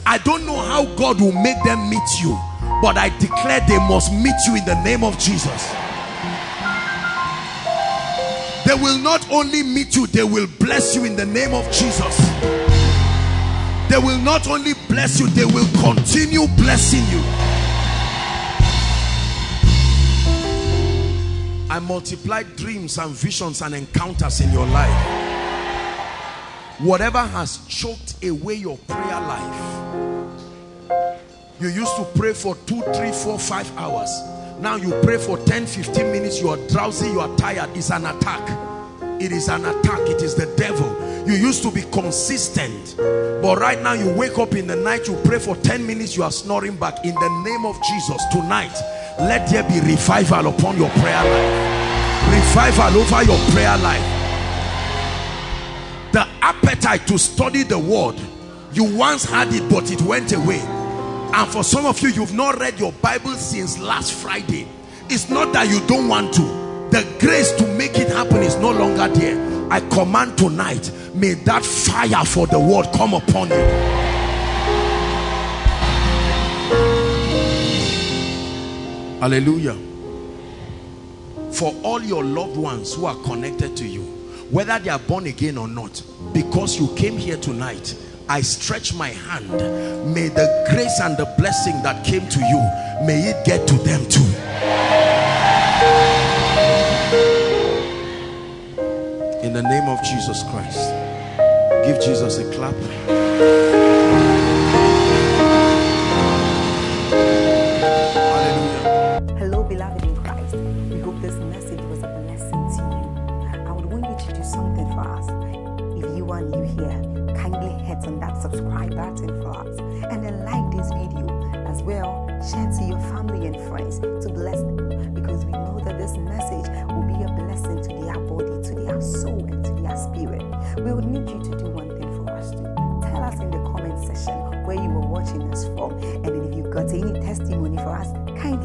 I don't know how God will make them meet you but I declare they must meet you in the name of Jesus. They will not only meet you they will bless you in the name of Jesus. They will not only bless you they will continue blessing you I multiply dreams and visions and encounters in your life. Whatever has choked away your prayer life. You used to pray for two three four five hours. Now you pray for 10 15 minutes. You are drowsy you are tired. It's an attack. It is an attack. It is the devil. You used to be consistent. But right now you wake up in the night you pray for 10 minutes you are snoring back. In the name of jesus tonight let there be revival upon your prayer life. Revival over your prayer life. The appetite to study the word. You once had it but it went away. And for some of you you've not read your bible since last friday. It's not that you don't want to. The grace to make it happen is no longer there. I command tonight may that fire for the word come upon you hallelujah. For all your loved ones who are connected to you whether they are born again or not because you came here tonight I stretch my hand. May the grace and the blessing that came to you may it get to them too. In the name of Jesus Christ give Jesus a clap